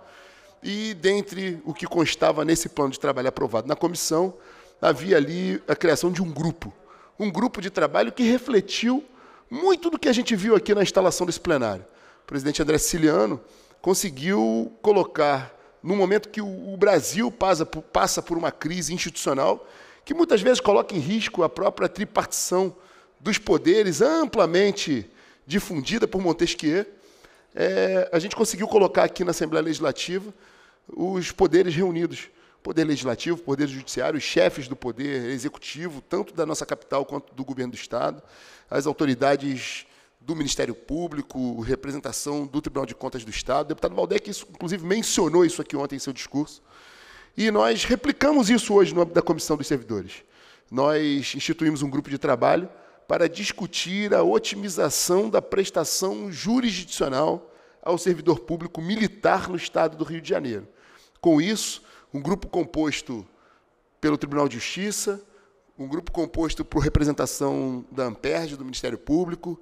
E, dentre o que constava nesse plano de trabalho aprovado na comissão, havia ali a criação de um grupo. Um grupo de trabalho que refletiu muito do que a gente viu aqui na instalação desse plenário. O presidente André Siciliano conseguiu colocar no momento que o Brasil passa por, passa por uma crise institucional que muitas vezes coloca em risco a própria tripartição dos poderes amplamente difundida por Montesquieu, é, a gente conseguiu colocar aqui na Assembleia Legislativa os poderes reunidos. Poder Legislativo, Poder Judiciário, os chefes do Poder Executivo, tanto da nossa capital quanto do Governo do Estado, as autoridades do Ministério Público, representação do Tribunal de Contas do Estado. O deputado Valdec, isso, inclusive, mencionou isso aqui ontem em seu discurso. E nós replicamos isso hoje no âmbito da Comissão dos Servidores. Nós instituímos um grupo de trabalho para discutir a otimização da prestação jurisdicional ao servidor público militar no Estado do Rio de Janeiro. Com isso, um grupo composto pelo Tribunal de Justiça, um grupo composto por representação da Amperge, do Ministério Público,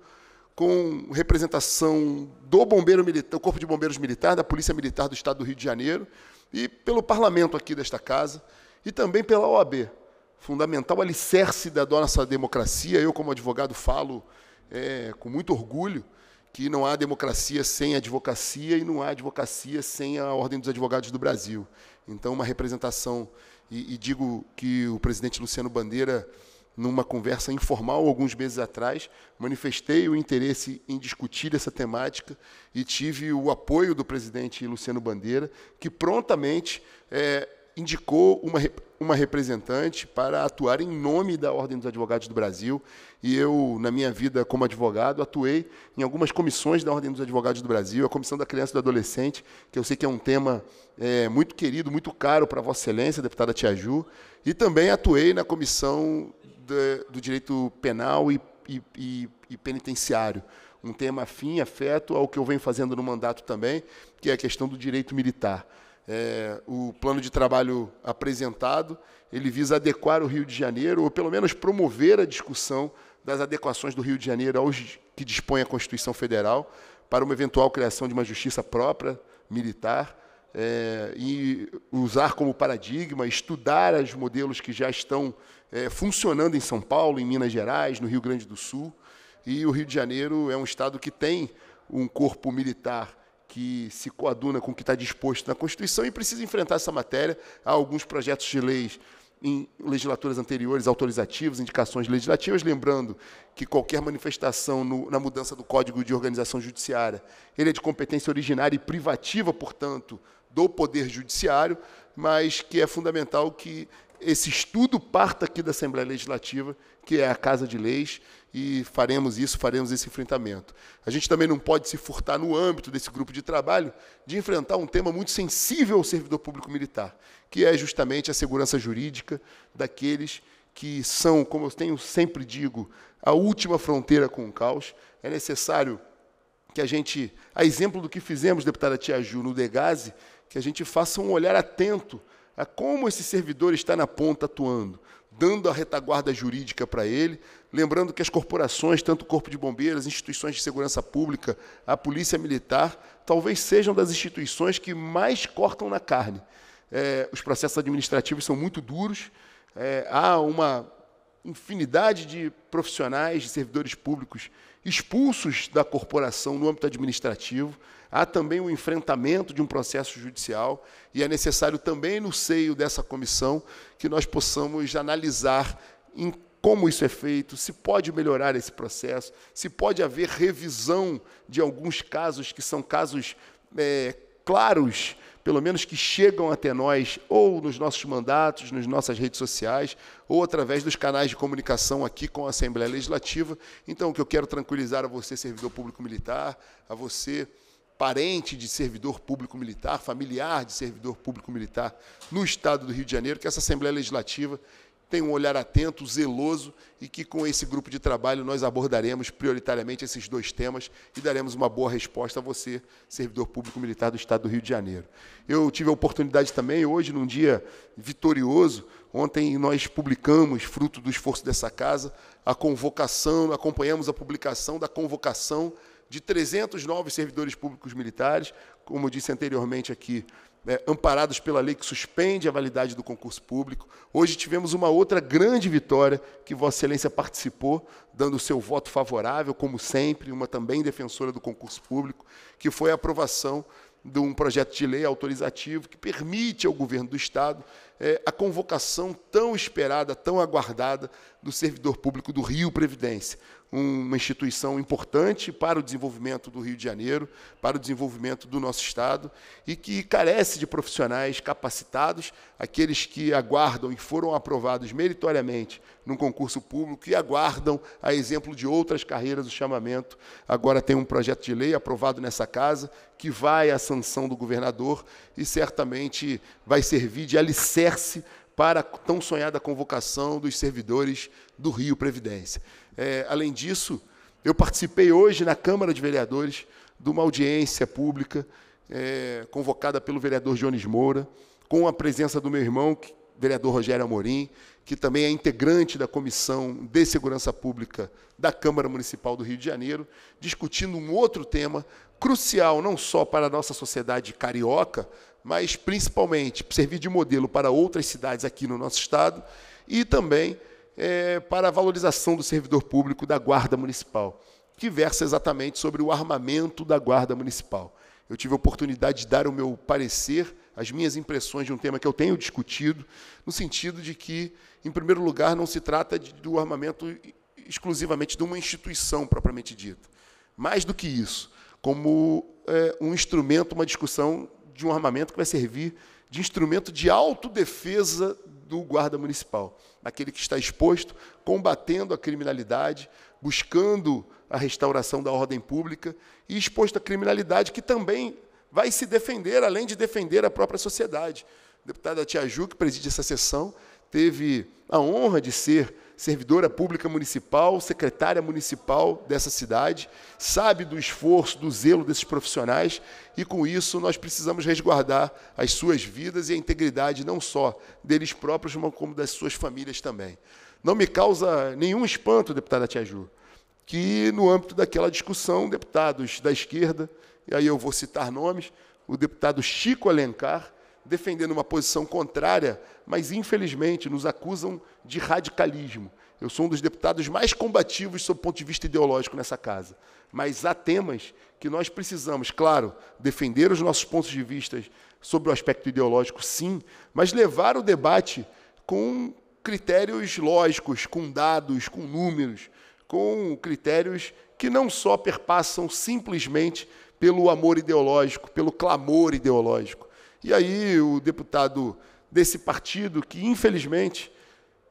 com representação do Bombeiro Militar, do Corpo de Bombeiros Militar, da Polícia Militar do Estado do Rio de Janeiro, e pelo parlamento aqui desta casa, e também pela OAB, fundamental alicerce da nossa democracia. Eu, como advogado, falo é, com muito orgulho que não há democracia sem advocacia e não há advocacia sem a Ordem dos Advogados do Brasil. Então, uma representação, e, e digo que o presidente Luciano Bandeira numa conversa informal alguns meses atrás, manifestei o interesse em discutir essa temática e tive o apoio do presidente Luciano Bandeira, que prontamente é, indicou uma, uma representante para atuar em nome da Ordem dos Advogados do Brasil. E eu, na minha vida como advogado, atuei em algumas comissões da Ordem dos Advogados do Brasil, a Comissão da Criança e do Adolescente, que eu sei que é um tema é, muito querido, muito caro para Vossa Excelência, deputada Tia Ju, e também atuei na Comissão do, do direito penal e, e, e, penitenciário. Um tema afim, afeto ao que eu venho fazendo no mandato também, que é a questão do direito militar. É, o plano de trabalho apresentado, ele visa adequar o Rio de Janeiro, ou pelo menos promover a discussão das adequações do Rio de Janeiro aos que dispõe a Constituição Federal, para uma eventual criação de uma justiça própria, militar, é, e usar como paradigma, estudar os modelos que já estão é, funcionando em São Paulo, em Minas Gerais, no Rio Grande do Sul. E o Rio de Janeiro é um estado que tem um corpo militar que se coaduna com o que está disposto na Constituição e precisa enfrentar essa matéria. Há alguns projetos de leis em legislaturas anteriores, autorizativos, indicações legislativas, lembrando que qualquer manifestação no, na mudança do Código de Organização Judiciária, ele é de competência originária e privativa, portanto, do Poder Judiciário, mas que é fundamental que esse estudo parta aqui da Assembleia Legislativa, que é a Casa de Leis, e faremos isso, faremos esse enfrentamento. A gente também não pode se furtar no âmbito desse grupo de trabalho de enfrentar um tema muito sensível ao servidor público militar, que é justamente a segurança jurídica daqueles que são, como eu tenho sempre digo, a última fronteira com o caos. É necessário que a gente, a exemplo do que fizemos, deputada Tia Ju, no Degase, que a gente faça um olhar atento a como esse servidor está na ponta atuando, dando a retaguarda jurídica para ele, lembrando que as corporações, tanto o Corpo de Bombeiros, instituições de segurança pública, a Polícia Militar, talvez sejam das instituições que mais cortam na carne. É, os processos administrativos são muito duros, é, há uma infinidade de profissionais, de servidores públicos expulsos da corporação no âmbito administrativo, há também o enfrentamento de um processo judicial e é necessário também no seio dessa comissão que nós possamos analisar em como isso é feito, se pode melhorar esse processo, se pode haver revisão de alguns casos que são casos é, claros, pelo menos que chegam até nós, ou nos nossos mandatos, nas nossas redes sociais, ou através dos canais de comunicação aqui com a Assembleia Legislativa. Então, o que eu quero tranquilizar a você, servidor público militar, a você, parente de servidor público militar, familiar de servidor público militar no Estado do Rio de Janeiro, que essa Assembleia Legislativa tem um olhar atento, zeloso e que com esse grupo de trabalho nós abordaremos prioritariamente esses dois temas e daremos uma boa resposta a você, servidor público militar do Estado do Rio de Janeiro. Eu tive a oportunidade também, hoje, num dia vitorioso, ontem nós publicamos, fruto do esforço dessa casa, a convocação, acompanhamos a publicação da convocação de 300 novos servidores públicos militares, como eu disse anteriormente aqui, é, amparados pela lei que suspende a validade do concurso público. Hoje tivemos uma outra grande vitória que Vossa Excelência participou, dando o seu voto favorável, como sempre, uma também defensora do concurso público, que foi a aprovação de um projeto de lei autorizativo que permite ao governo do Estado é, a convocação tão esperada, tão aguardada do servidor público do Rio Previdência, uma instituição importante para o desenvolvimento do Rio de Janeiro, para o desenvolvimento do nosso Estado, e que carece de profissionais capacitados, aqueles que aguardam e foram aprovados meritoriamente num concurso público e aguardam, a exemplo de outras carreiras, o chamamento. Agora tem um projeto de lei aprovado nessa casa, que vai à sanção do governador e certamente vai servir de alicerce para a tão sonhada convocação dos servidores do Rio Previdência. É, além disso, eu participei hoje na Câmara de Vereadores de uma audiência pública é, convocada pelo vereador Jones Moura, com a presença do meu irmão, vereador Rogério Amorim, que também é integrante da Comissão de Segurança Pública da Câmara Municipal do Rio de Janeiro, discutindo um outro tema crucial não só para a nossa sociedade carioca, mas principalmente servir de modelo para outras cidades aqui no nosso estado e também é, para a valorização do servidor público da Guarda Municipal, que versa exatamente sobre o armamento da Guarda Municipal. Eu tive a oportunidade de dar o meu parecer, as minhas impressões de um tema que eu tenho discutido, no sentido de que, em primeiro lugar, não se trata de, do armamento exclusivamente de uma instituição propriamente dita. Mais do que isso, como é, um instrumento, uma discussão de um armamento que vai servir de instrumento de autodefesa do guarda municipal, aquele que está exposto, combatendo a criminalidade, buscando a restauração da ordem pública e exposto à criminalidade que também vai se defender, além de defender a própria sociedade. A deputada Tia que preside essa sessão, teve a honra de ser servidora pública municipal, secretária municipal dessa cidade, sabe do esforço, do zelo desses profissionais e, com isso, nós precisamos resguardar as suas vidas e a integridade não só deles próprios, mas como das suas famílias também. Não me causa nenhum espanto, deputada Tia Ju, que no âmbito daquela discussão, deputados da esquerda, e aí eu vou citar nomes, o deputado Chico Alencar, defendendo uma posição contrária, mas infelizmente nos acusam de radicalismo. Eu sou um dos deputados mais combativos sob o ponto de vista ideológico nessa casa. Mas há temas que nós precisamos, claro, defender os nossos pontos de vista sobre o aspecto ideológico, sim, mas levar o debate com critérios lógicos, com dados, com números, com critérios que não só perpassam simplesmente pelo amor ideológico, pelo clamor ideológico. E aí o deputado desse partido, que infelizmente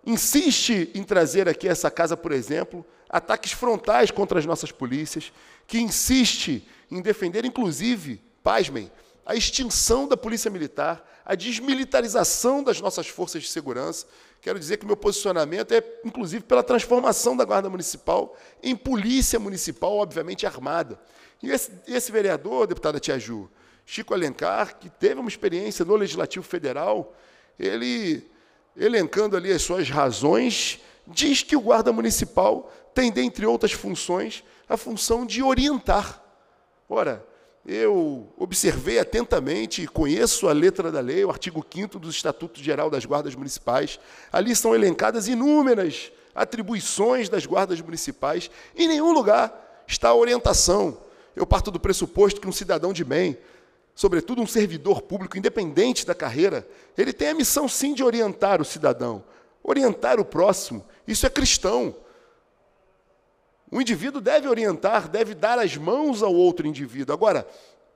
insiste em trazer aqui essa casa, por exemplo, ataques frontais contra as nossas polícias, que insiste em defender, inclusive, pasmem, a extinção da Polícia Militar, a desmilitarização das nossas forças de segurança. Quero dizer que meu posicionamento é, inclusive, pela transformação da Guarda Municipal em Polícia Municipal, obviamente armada. E esse, esse vereador, deputada Tia Ju, Chico Alencar, que teve uma experiência no Legislativo Federal, ele, elencando ali as suas razões, diz que o guarda municipal tem, dentre outras funções, a função de orientar. Ora, eu observei atentamente e conheço a letra da lei, o artigo 5 do Estatuto Geral das Guardas Municipais. Ali são elencadas inúmeras atribuições das guardas municipais. Em nenhum lugar está a orientação. Eu parto do pressuposto que um cidadão de bem, sobretudo um servidor público, independente da carreira, ele tem a missão sim de orientar o cidadão, orientar o próximo. Isso é cristão. O indivíduo deve orientar, deve dar as mãos ao outro indivíduo. Agora,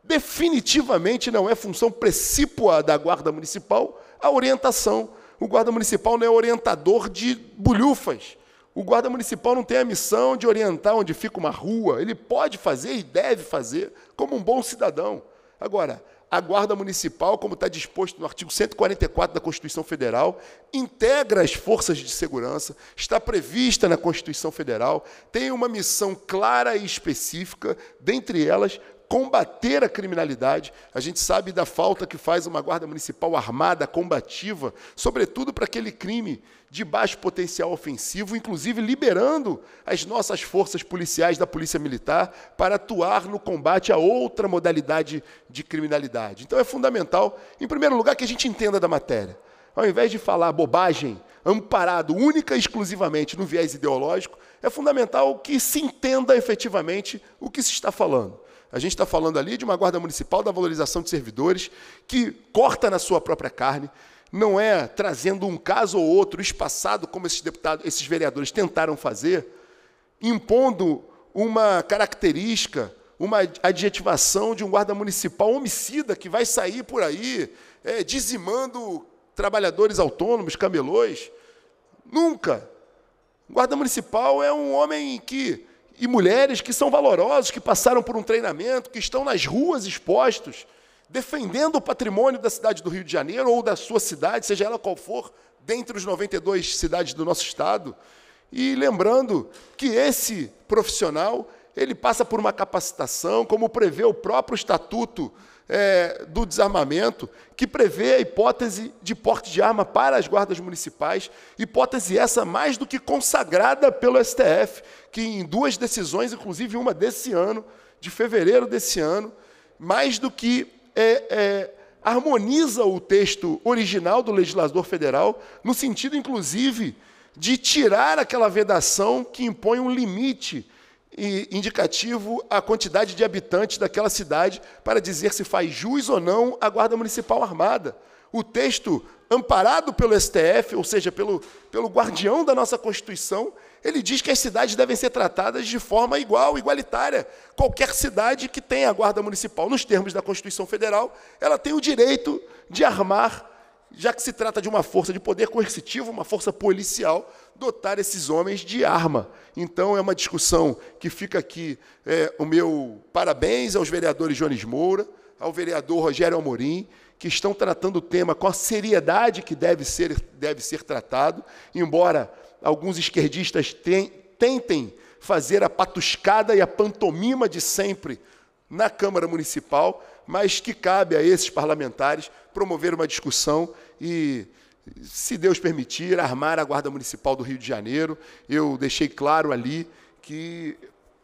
definitivamente não é função precípua da guarda municipal a orientação. O guarda municipal não é orientador de bulhufas. O guarda municipal não tem a missão de orientar onde fica uma rua. Ele pode fazer e deve fazer como um bom cidadão. Agora, a Guarda Municipal, como está disposto no artigo 144 da Constituição Federal, integra as forças de segurança, está prevista na Constituição Federal, tem uma missão clara e específica, dentre elas, combater a criminalidade. A gente sabe da falta que faz uma guarda municipal armada, combativa, sobretudo para aquele crime de baixo potencial ofensivo, inclusive liberando as nossas forças policiais da Polícia Militar para atuar no combate a outra modalidade de criminalidade. Então é fundamental, em primeiro lugar, que a gente entenda da matéria. Ao invés de falar bobagem, amparado única e exclusivamente no viés ideológico, é fundamental que se entenda efetivamente o que se está falando. A gente está falando ali de uma guarda municipal da valorização de servidores que corta na sua própria carne, não é trazendo um caso ou outro espaçado, como esses deputados, esses vereadores tentaram fazer, impondo uma característica, uma adjetivação de um guarda municipal homicida que vai sair por aí é, dizimando trabalhadores autônomos, camelões. Nunca. O guarda municipal é um homem que e mulheres que são valorosos, que passaram por um treinamento, que estão nas ruas expostos. defendendo o patrimônio da cidade do Rio de Janeiro ou da sua cidade, seja ela qual for, dentre os 92 cidades do nosso estado. E lembrando que esse profissional, ele passa por uma capacitação, como prevê o próprio Estatuto é, do Desarmamento, que prevê a hipótese de porte de arma para as guardas municipais, hipótese essa mais do que consagrada pelo STF, que em duas decisões, inclusive uma desse ano, de fevereiro desse ano, mais do que é, é, harmoniza o texto original do legislador federal, no sentido, inclusive, de tirar aquela vedação que impõe um limite indicativo à quantidade de habitantes daquela cidade para dizer se faz jus ou não a Guarda Municipal Armada. O texto, amparado pelo STF, ou seja, pelo, pelo guardião da nossa Constituição, ele diz que as cidades devem ser tratadas de forma igual, igualitária. Qualquer cidade que tenha a Guarda Municipal, nos termos da Constituição Federal, ela tem o direito de armar já que se trata de uma força de poder coercitivo, uma força policial, dotar esses homens de arma. Então, é uma discussão que fica aqui é, o meu parabéns aos vereadores Jones Moura, ao vereador Rogério Amorim, que estão tratando o tema com a seriedade que deve ser, deve ser tratado, embora alguns esquerdistas tentem fazer a patuscada e a pantomima de sempre na Câmara Municipal, mas que cabe a esses parlamentares promover uma discussão e, se Deus permitir, armar a Guarda Municipal do Rio de Janeiro. Eu deixei claro ali que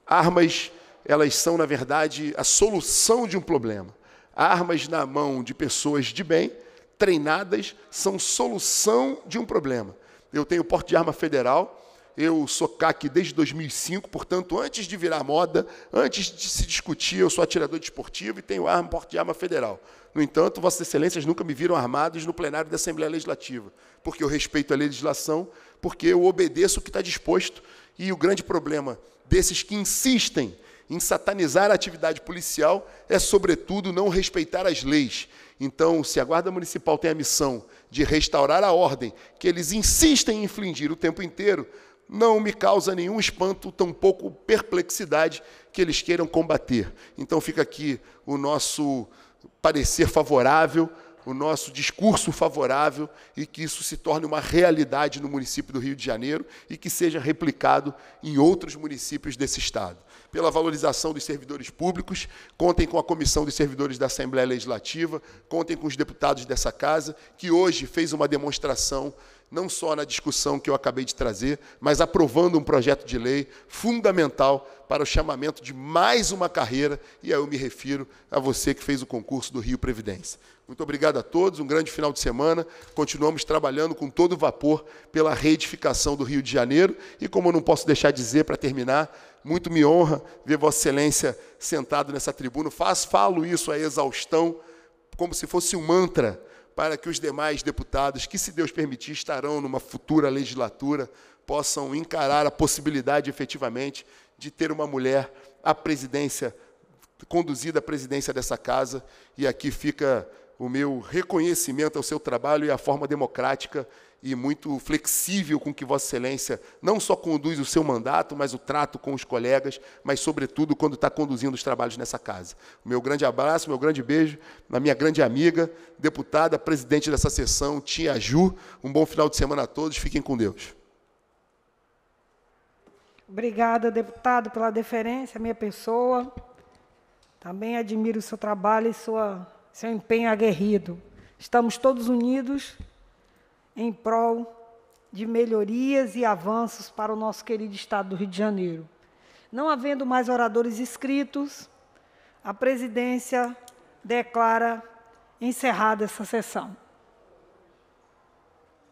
armas, elas são, na verdade, a solução de um problema. Armas na mão de pessoas de bem, treinadas, são solução de um problema. Eu tenho porte de arma federal, eu sou CAC desde 2005, portanto, antes de virar moda, antes de se discutir, eu sou atirador desportivo e tenho arma, porte de arma federal. No entanto, Vossas Excelências nunca me viram armados no plenário da Assembleia Legislativa, porque eu respeito a legislação, porque eu obedeço o que está disposto. E o grande problema desses que insistem em satanizar a atividade policial é, sobretudo, não respeitar as leis. Então, se a Guarda Municipal tem a missão de restaurar a ordem, que eles insistem em infligir o tempo inteiro, não me causa nenhum espanto, tampouco perplexidade que eles queiram combater. Então fica aqui o nosso parecer favorável, o nosso discurso favorável e que isso se torne uma realidade no município do Rio de Janeiro e que seja replicado em outros municípios desse estado. Pela valorização dos servidores públicos, contem com a Comissão dos Servidores da Assembleia Legislativa, contem com os deputados dessa casa, que hoje fez uma demonstração não só na discussão que eu acabei de trazer, mas aprovando um projeto de lei fundamental para o chamamento de mais uma carreira, e aí eu me refiro a você que fez o concurso do Rio Previdência. Muito obrigado a todos, um grande final de semana. Continuamos trabalhando com todo vapor pela reedificação do Rio de Janeiro, e como eu não posso deixar de dizer para terminar, muito me honra ver Vossa Excelência sentado nessa tribuna. Faz, falo isso a exaustão, como se fosse um mantra para que os demais deputados, que, se Deus permitir, estarão numa futura legislatura, possam encarar a possibilidade, efetivamente, de ter uma mulher à presidência, conduzida à presidência dessa casa. E aqui fica o meu reconhecimento ao seu trabalho e à forma democrática e muito flexível com que Vossa Excelência não só conduz o seu mandato, mas o trato com os colegas, mas, sobretudo, quando está conduzindo os trabalhos nessa casa. Meu grande abraço, meu grande beijo, na minha grande amiga, deputada, presidente dessa sessão, Tia Ju. Um bom final de semana a todos, fiquem com Deus.
Obrigada, deputado, pela deferência à minha pessoa. Também admiro o seu trabalho e sua, seu empenho aguerrido. Estamos todos unidos em prol de melhorias e avanços para o nosso querido Estado do Rio de Janeiro. Não havendo mais oradores inscritos, a presidência declara encerrada essa sessão.